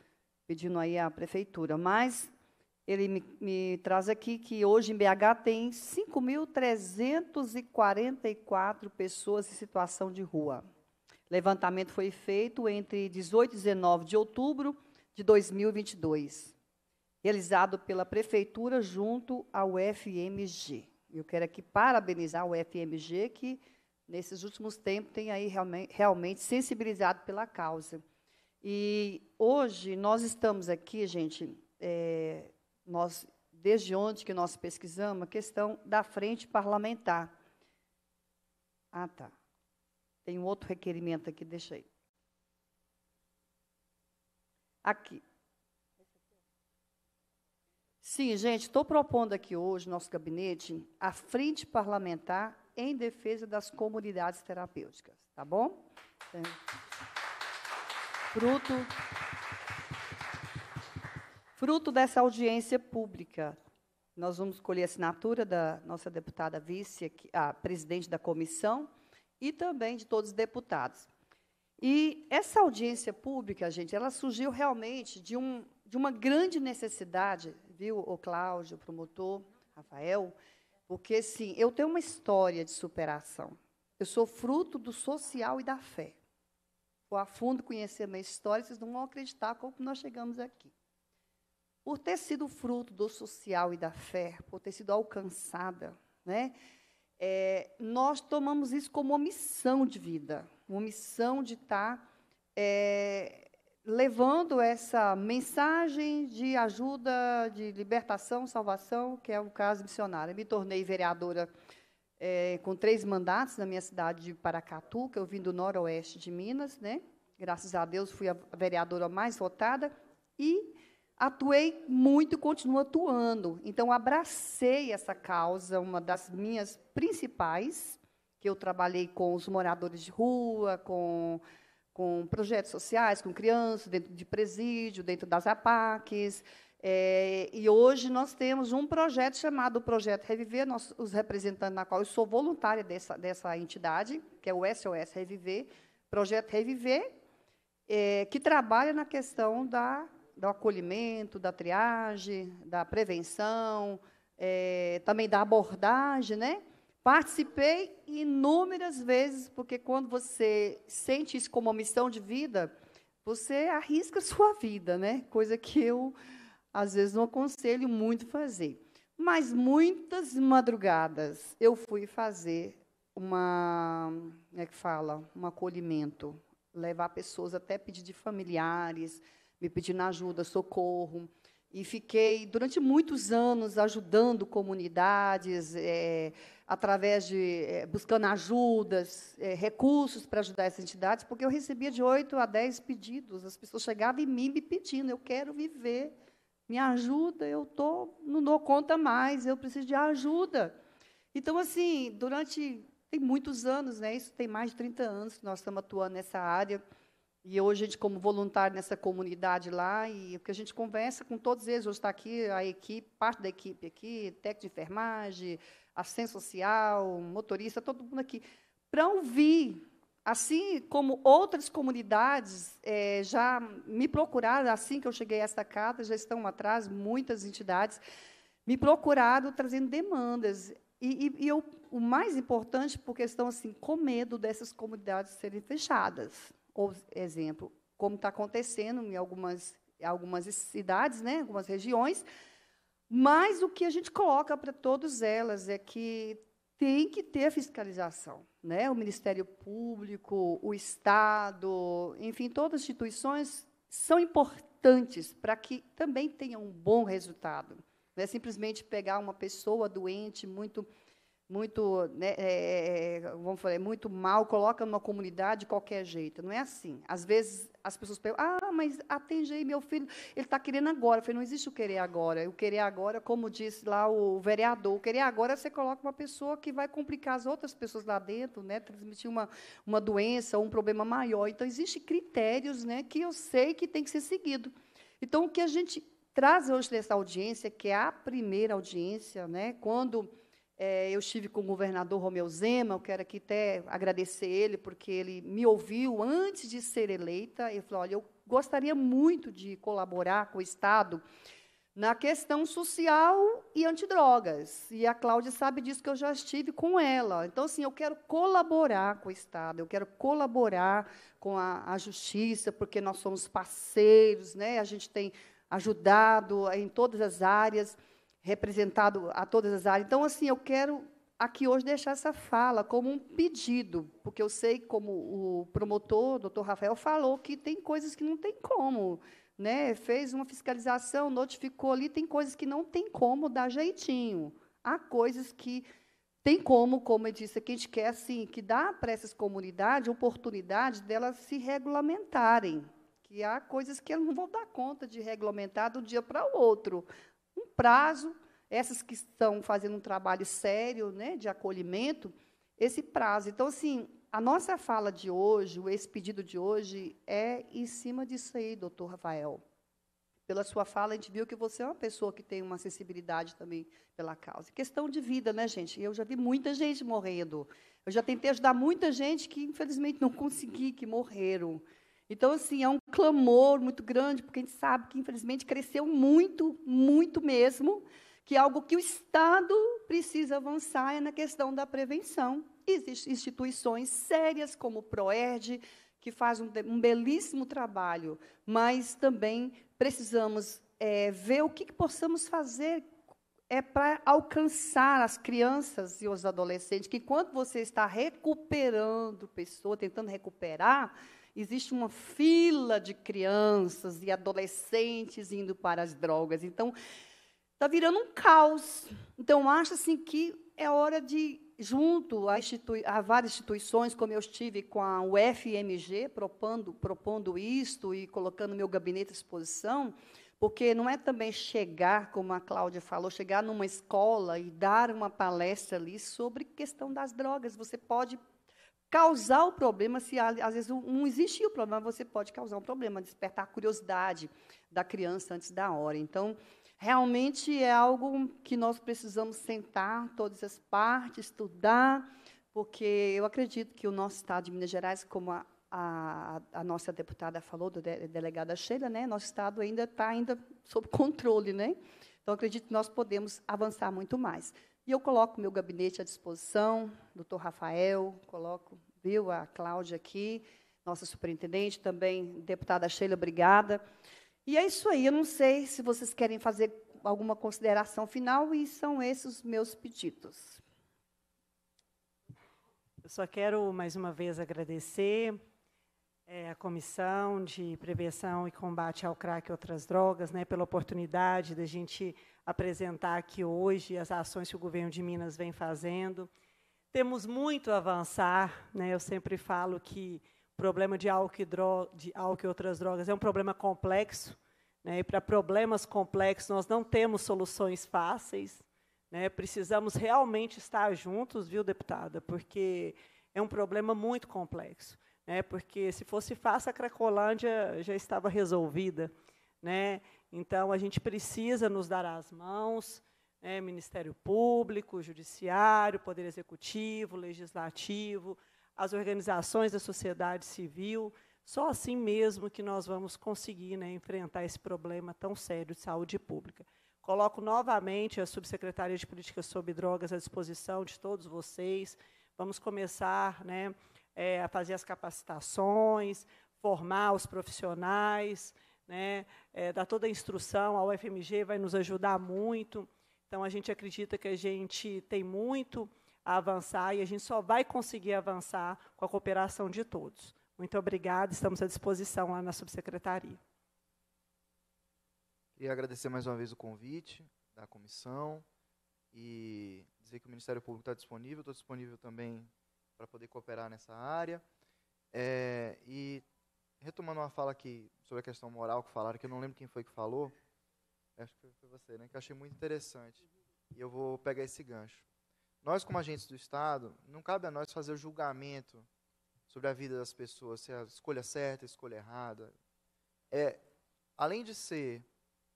pedindo aí à prefeitura. Mas ele me, me traz aqui que hoje em BH tem 5.344 pessoas em situação de rua. Levantamento foi feito entre 18 e 19 de outubro de 2022, realizado pela Prefeitura junto ao FMG. Eu quero aqui parabenizar o FMG, que nesses últimos tempos tem aí realmente, realmente sensibilizado pela causa. E hoje nós estamos aqui, gente, é, nós, desde onde que nós pesquisamos, a questão da frente parlamentar. Ah, tá. Tem um outro requerimento aqui, deixa aí. Aqui. Sim, gente, estou propondo aqui hoje, nosso gabinete, a frente parlamentar em defesa das comunidades terapêuticas, tá bom? É. Fruto Fruto dessa audiência pública, nós vamos escolher a assinatura da nossa deputada vice, a presidente da comissão, e também de todos os deputados. E essa audiência pública, gente, ela surgiu realmente de, um, de uma grande necessidade, viu, o Cláudio, o promotor, Rafael, porque, sim, eu tenho uma história de superação. Eu sou fruto do social e da fé. For a fundo conhecer a minha história, vocês não vão acreditar como nós chegamos aqui por ter sido fruto do social e da fé, por ter sido alcançada, né? É, nós tomamos isso como uma missão de vida, uma missão de estar tá, é, levando essa mensagem de ajuda, de libertação, salvação, que é o caso missionário. Me tornei vereadora é, com três mandatos na minha cidade de Paracatu, que eu vim do noroeste de Minas, né? Graças a Deus fui a vereadora mais votada e atuei muito e continuo atuando. Então, abracei essa causa, uma das minhas principais, que eu trabalhei com os moradores de rua, com, com projetos sociais, com crianças, dentro de presídio, dentro das APACs. É, e hoje nós temos um projeto chamado Projeto Reviver, nós, os representantes na qual eu sou voluntária dessa, dessa entidade, que é o SOS Reviver, Projeto Reviver, é, que trabalha na questão da do acolhimento, da triagem, da prevenção, é, também da abordagem, né? Participei inúmeras vezes, porque quando você sente isso como uma missão de vida, você arrisca a sua vida, né? Coisa que eu, às vezes, não aconselho muito fazer. Mas muitas madrugadas eu fui fazer uma, como é que fala, um acolhimento, levar pessoas até pedir de familiares, me pedindo ajuda, socorro. E fiquei, durante muitos anos, ajudando comunidades, é, através de. É, buscando ajudas, é, recursos para ajudar essas entidades, porque eu recebia de 8 a 10 pedidos. As pessoas chegavam em mim me pedindo: eu quero viver Me ajuda, eu tô, não dou conta mais, eu preciso de ajuda. Então, assim, durante tem muitos anos, né? Isso tem mais de 30 anos que nós estamos atuando nessa área. E hoje a gente, como voluntário nessa comunidade lá, e o que a gente conversa com todos eles, hoje está aqui a equipe, parte da equipe aqui, técnico de enfermagem, assistente social, motorista, todo mundo aqui, para ouvir. Assim como outras comunidades é, já me procuraram, assim que eu cheguei a esta casa, já estão atrás, muitas entidades, me procuraram trazendo demandas. E, e, e eu, o mais importante, porque estão assim, com medo dessas comunidades serem fechadas. Ou, exemplo, como está acontecendo em algumas, algumas cidades, né, algumas regiões, mas o que a gente coloca para todas elas é que tem que ter fiscalização. Né? O Ministério Público, o Estado, enfim, todas as instituições são importantes para que também tenham um bom resultado. Não é simplesmente pegar uma pessoa doente, muito muito, né, é, é, é, vamos falar, muito mal, coloca numa comunidade de qualquer jeito. Não é assim. Às vezes as pessoas perguntam, ah, mas atende aí meu filho, ele está querendo agora. Eu falei, não existe o querer agora. O querer agora, como disse lá o vereador, o querer agora você coloca uma pessoa que vai complicar as outras pessoas lá dentro, né, transmitir uma, uma doença ou um problema maior. Então, existem critérios né, que eu sei que tem que ser seguido. Então, o que a gente traz hoje nessa audiência, que é a primeira audiência, né, quando é, eu estive com o governador Romeu Zema, eu quero aqui até agradecer ele, porque ele me ouviu antes de ser eleita. Ele falou: olha, eu gostaria muito de colaborar com o Estado na questão social e antidrogas. E a Cláudia sabe disso, que eu já estive com ela. Então, assim, eu quero colaborar com o Estado, eu quero colaborar com a, a Justiça, porque nós somos parceiros, né? a gente tem ajudado em todas as áreas representado a todas as áreas. Então, assim, eu quero aqui hoje deixar essa fala como um pedido, porque eu sei como o promotor, doutor Rafael, falou que tem coisas que não tem como. Né? Fez uma fiscalização, notificou ali, tem coisas que não tem como dar jeitinho. Há coisas que tem como, como eu disse aqui, a gente quer assim, que dá para essas comunidades oportunidade delas se regulamentarem. Que há coisas que elas não vão dar conta de regulamentar do dia para o outro prazo, essas que estão fazendo um trabalho sério né, de acolhimento, esse prazo. Então, assim, a nossa fala de hoje, esse pedido de hoje, é em cima disso aí, doutor Rafael. Pela sua fala, a gente viu que você é uma pessoa que tem uma sensibilidade também pela causa. Questão de vida, né, gente? Eu já vi muita gente morrendo. Eu já tentei ajudar muita gente que, infelizmente, não consegui, que morreram. Então, assim, é um clamor muito grande, porque a gente sabe que, infelizmente, cresceu muito, muito mesmo, que é algo que o Estado precisa avançar é na questão da prevenção. Existem instituições sérias, como o PROERD, que faz um, um belíssimo trabalho, mas também precisamos é, ver o que, que possamos fazer é para alcançar as crianças e os adolescentes, que enquanto você está recuperando pessoa, tentando recuperar, existe uma fila de crianças e adolescentes indo para as drogas. Então, está virando um caos. Então, acho assim que é hora de, junto a, a, várias instituições, como eu estive com a UFMG, propondo, propondo isto e colocando meu gabinete à exposição, porque não é também chegar, como a Cláudia falou, chegar numa escola e dar uma palestra ali sobre questão das drogas. Você pode causar o problema, se às vezes não existia o problema, você pode causar um problema, despertar a curiosidade da criança antes da hora. Então, realmente é algo que nós precisamos sentar, todas as partes, estudar, porque eu acredito que o nosso Estado de Minas Gerais, como a, a, a nossa deputada falou, do de, delegada Sheila, né, nosso Estado ainda está ainda sob controle. Né? Então, acredito que nós podemos avançar muito mais. E eu coloco meu gabinete à disposição, doutor Rafael, coloco, viu, a Cláudia aqui, nossa superintendente, também deputada Sheila, obrigada. E é isso aí, eu não sei se vocês querem fazer alguma consideração final, e são esses os meus pedidos. Eu só quero, mais uma vez, agradecer é, a Comissão de Prevenção e Combate ao Crack e Outras Drogas né, pela oportunidade da gente apresentar aqui hoje as ações que o governo de Minas vem fazendo. Temos muito a avançar. Né? Eu sempre falo que o problema de álcool, e de álcool e outras drogas é um problema complexo. Né? E para problemas complexos, nós não temos soluções fáceis. Né? Precisamos realmente estar juntos, viu, deputada? Porque é um problema muito complexo. Né? Porque se fosse fácil, a Cracolândia já estava resolvida. Né? Então, a gente precisa nos dar as mãos, né? Ministério Público, Judiciário, Poder Executivo, Legislativo, as organizações da sociedade civil. Só assim mesmo que nós vamos conseguir né, enfrentar esse problema tão sério de saúde pública. Coloco novamente a Subsecretaria de Políticas sobre Drogas à disposição de todos vocês. Vamos começar né, é, a fazer as capacitações, formar os profissionais, né, é, dar toda a instrução. A UFMG vai nos ajudar muito. Então, a gente acredita que a gente tem muito a avançar e a gente só vai conseguir avançar com a cooperação de todos. Muito obrigada, estamos à disposição lá na subsecretaria. Queria agradecer mais uma vez o convite da comissão e dizer que o Ministério Público está disponível, estou disponível também para poder cooperar nessa área. É, e retomando uma fala aqui sobre a questão moral que falaram, que eu não lembro quem foi que falou, acho que foi você, né, que eu achei muito interessante. E eu vou pegar esse gancho. Nós, como agentes do Estado, não cabe a nós fazer o julgamento sobre a vida das pessoas, se é a escolha certa, a escolha errada. É, além de ser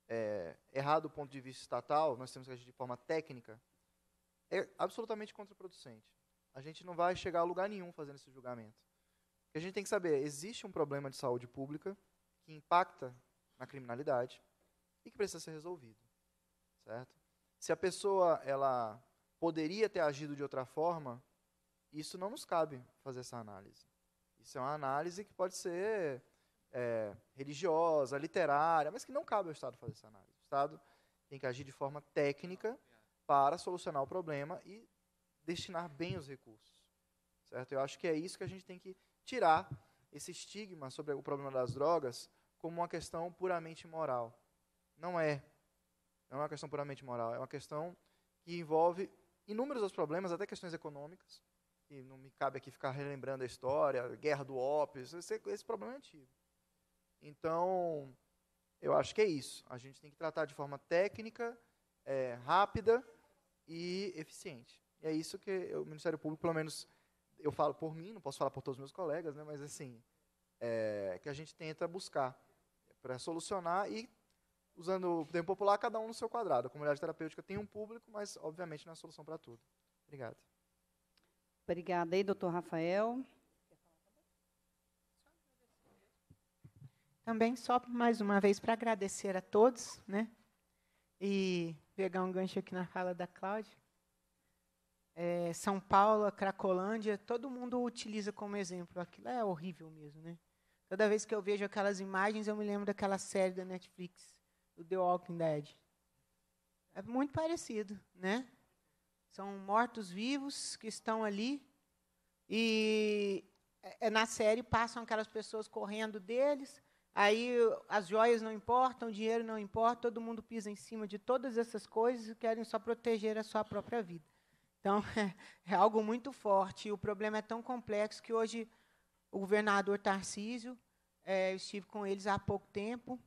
é, errado do ponto de vista estatal, nós temos que agir de forma técnica, é absolutamente contraproducente. A gente não vai chegar a lugar nenhum fazendo esse julgamento. A gente tem que saber, existe um problema de saúde pública que impacta na criminalidade e que precisa ser resolvido, certo? Se a pessoa ela poderia ter agido de outra forma, isso não nos cabe fazer essa análise. Isso é uma análise que pode ser é, religiosa, literária, mas que não cabe ao Estado fazer essa análise. O Estado tem que agir de forma técnica para solucionar o problema e destinar bem os recursos. Certo? Eu acho que é isso que a gente tem que tirar esse estigma sobre o problema das drogas como uma questão puramente moral. Não é. Não é uma questão puramente moral, é uma questão que envolve inúmeros outros problemas, até questões econômicas, que não me cabe aqui ficar relembrando a história, guerra do ópio, esse, esse problema é antigo. Então, eu acho que é isso. A gente tem que tratar de forma técnica, é, rápida e eficiente. E é isso que o Ministério Público, pelo menos, eu falo por mim, não posso falar por todos os meus colegas, né, mas assim, é, que a gente tenta buscar para solucionar e usando o termo popular, cada um no seu quadrado. A comunidade terapêutica tem um público, mas, obviamente, não é a solução para tudo. Obrigado. Obrigada aí, doutor Rafael. Também, só mais uma vez, para agradecer a todos, né? E pegar um gancho aqui na fala da Cláudia. É, São Paulo, Cracolândia, todo mundo utiliza como exemplo. Aquilo é horrível mesmo, né? Toda vez que eu vejo aquelas imagens, eu me lembro daquela série da Netflix, do The Walking Dead. É muito parecido, né? São mortos-vivos que estão ali e é, é, na série passam aquelas pessoas correndo deles. Aí as joias não importam, o dinheiro não importa, todo mundo pisa em cima de todas essas coisas e querem só proteger a sua própria vida. Então, é, é algo muito forte. E o problema é tão complexo que hoje o governador Tarcísio, é, eu estive com eles há pouco tempo,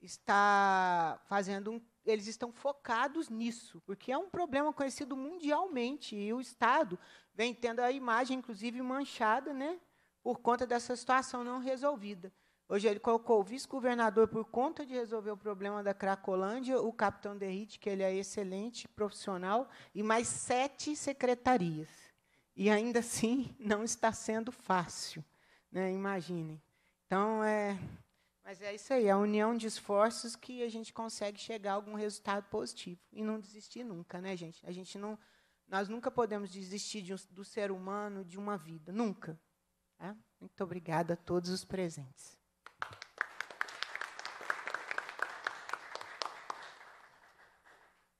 está fazendo um, eles estão focados nisso, porque é um problema conhecido mundialmente e o Estado vem tendo a imagem, inclusive, manchada, né, por conta dessa situação não resolvida. Hoje ele colocou o vice-governador por conta de resolver o problema da Cracolândia, o capitão Derrite, que ele é excelente profissional, e mais sete secretarias. E ainda assim não está sendo fácil, né? imaginem. Então, é, mas é isso aí, é a união de esforços que a gente consegue chegar a algum resultado positivo e não desistir nunca, né, gente? A gente não, nós nunca podemos desistir de um, do ser humano, de uma vida, nunca. Tá? Muito obrigada a todos os presentes.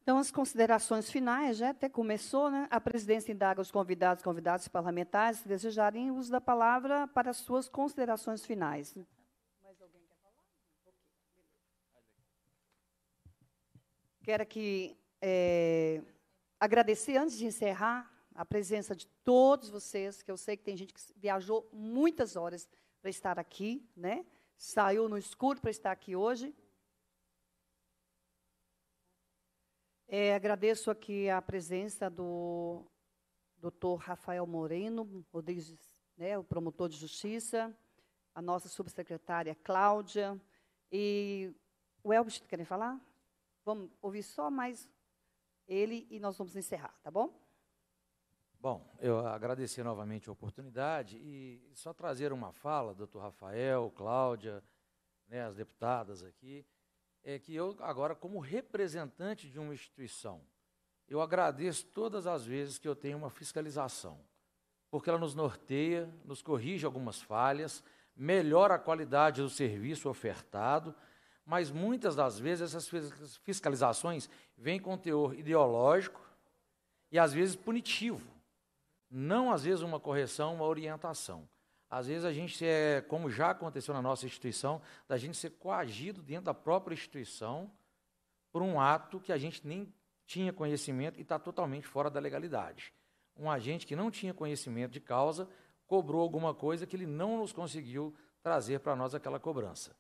Então, as considerações finais, já até começou, né? A presidência indaga os convidados, convidados parlamentares, se desejarem, uso da palavra para as suas considerações finais. Quero aqui é, agradecer, antes de encerrar, a presença de todos vocês, que eu sei que tem gente que viajou muitas horas para estar aqui, né? saiu no escuro para estar aqui hoje. É, agradeço aqui a presença do doutor Rafael Moreno, Rodrigues, né, o promotor de justiça, a nossa subsecretária Cláudia, e o Elvis, querem falar? Vamos ouvir só mais ele e nós vamos encerrar, tá bom? Bom, eu agradecer novamente a oportunidade e só trazer uma fala, doutor Rafael, Cláudia, né, as deputadas aqui, é que eu agora, como representante de uma instituição, eu agradeço todas as vezes que eu tenho uma fiscalização, porque ela nos norteia, nos corrige algumas falhas, melhora a qualidade do serviço ofertado, mas muitas das vezes essas fiscalizações vêm com teor ideológico e às vezes punitivo. Não às vezes uma correção, uma orientação. Às vezes a gente é, como já aconteceu na nossa instituição, da gente ser coagido dentro da própria instituição por um ato que a gente nem tinha conhecimento e está totalmente fora da legalidade. Um agente que não tinha conhecimento de causa cobrou alguma coisa que ele não nos conseguiu trazer para nós aquela cobrança.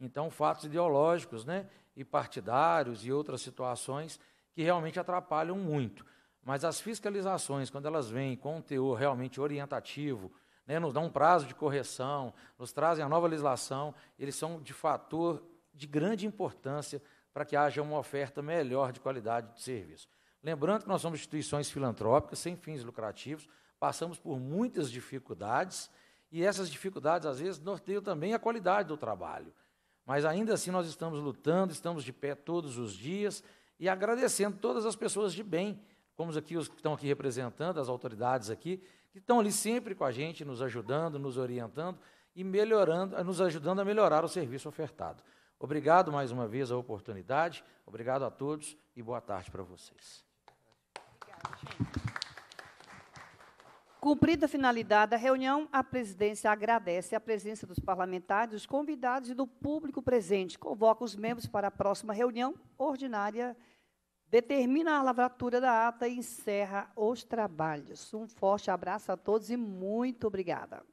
Então, fatos ideológicos né, e partidários e outras situações que realmente atrapalham muito. Mas as fiscalizações, quando elas vêm com um teor realmente orientativo, né, nos dão um prazo de correção, nos trazem a nova legislação, eles são de fator de grande importância para que haja uma oferta melhor de qualidade de serviço. Lembrando que nós somos instituições filantrópicas, sem fins lucrativos, passamos por muitas dificuldades, e essas dificuldades, às vezes, norteiam também a qualidade do trabalho. Mas ainda assim nós estamos lutando, estamos de pé todos os dias e agradecendo todas as pessoas de bem, como aqui os que estão aqui representando, as autoridades aqui, que estão ali sempre com a gente, nos ajudando, nos orientando e melhorando, nos ajudando a melhorar o serviço ofertado. Obrigado mais uma vez a oportunidade, obrigado a todos e boa tarde para vocês. Cumprida a finalidade da reunião, a presidência agradece a presença dos parlamentares, dos convidados e do público presente. Convoca os membros para a próxima reunião ordinária, determina a lavratura da ata e encerra os trabalhos. Um forte abraço a todos e muito obrigada.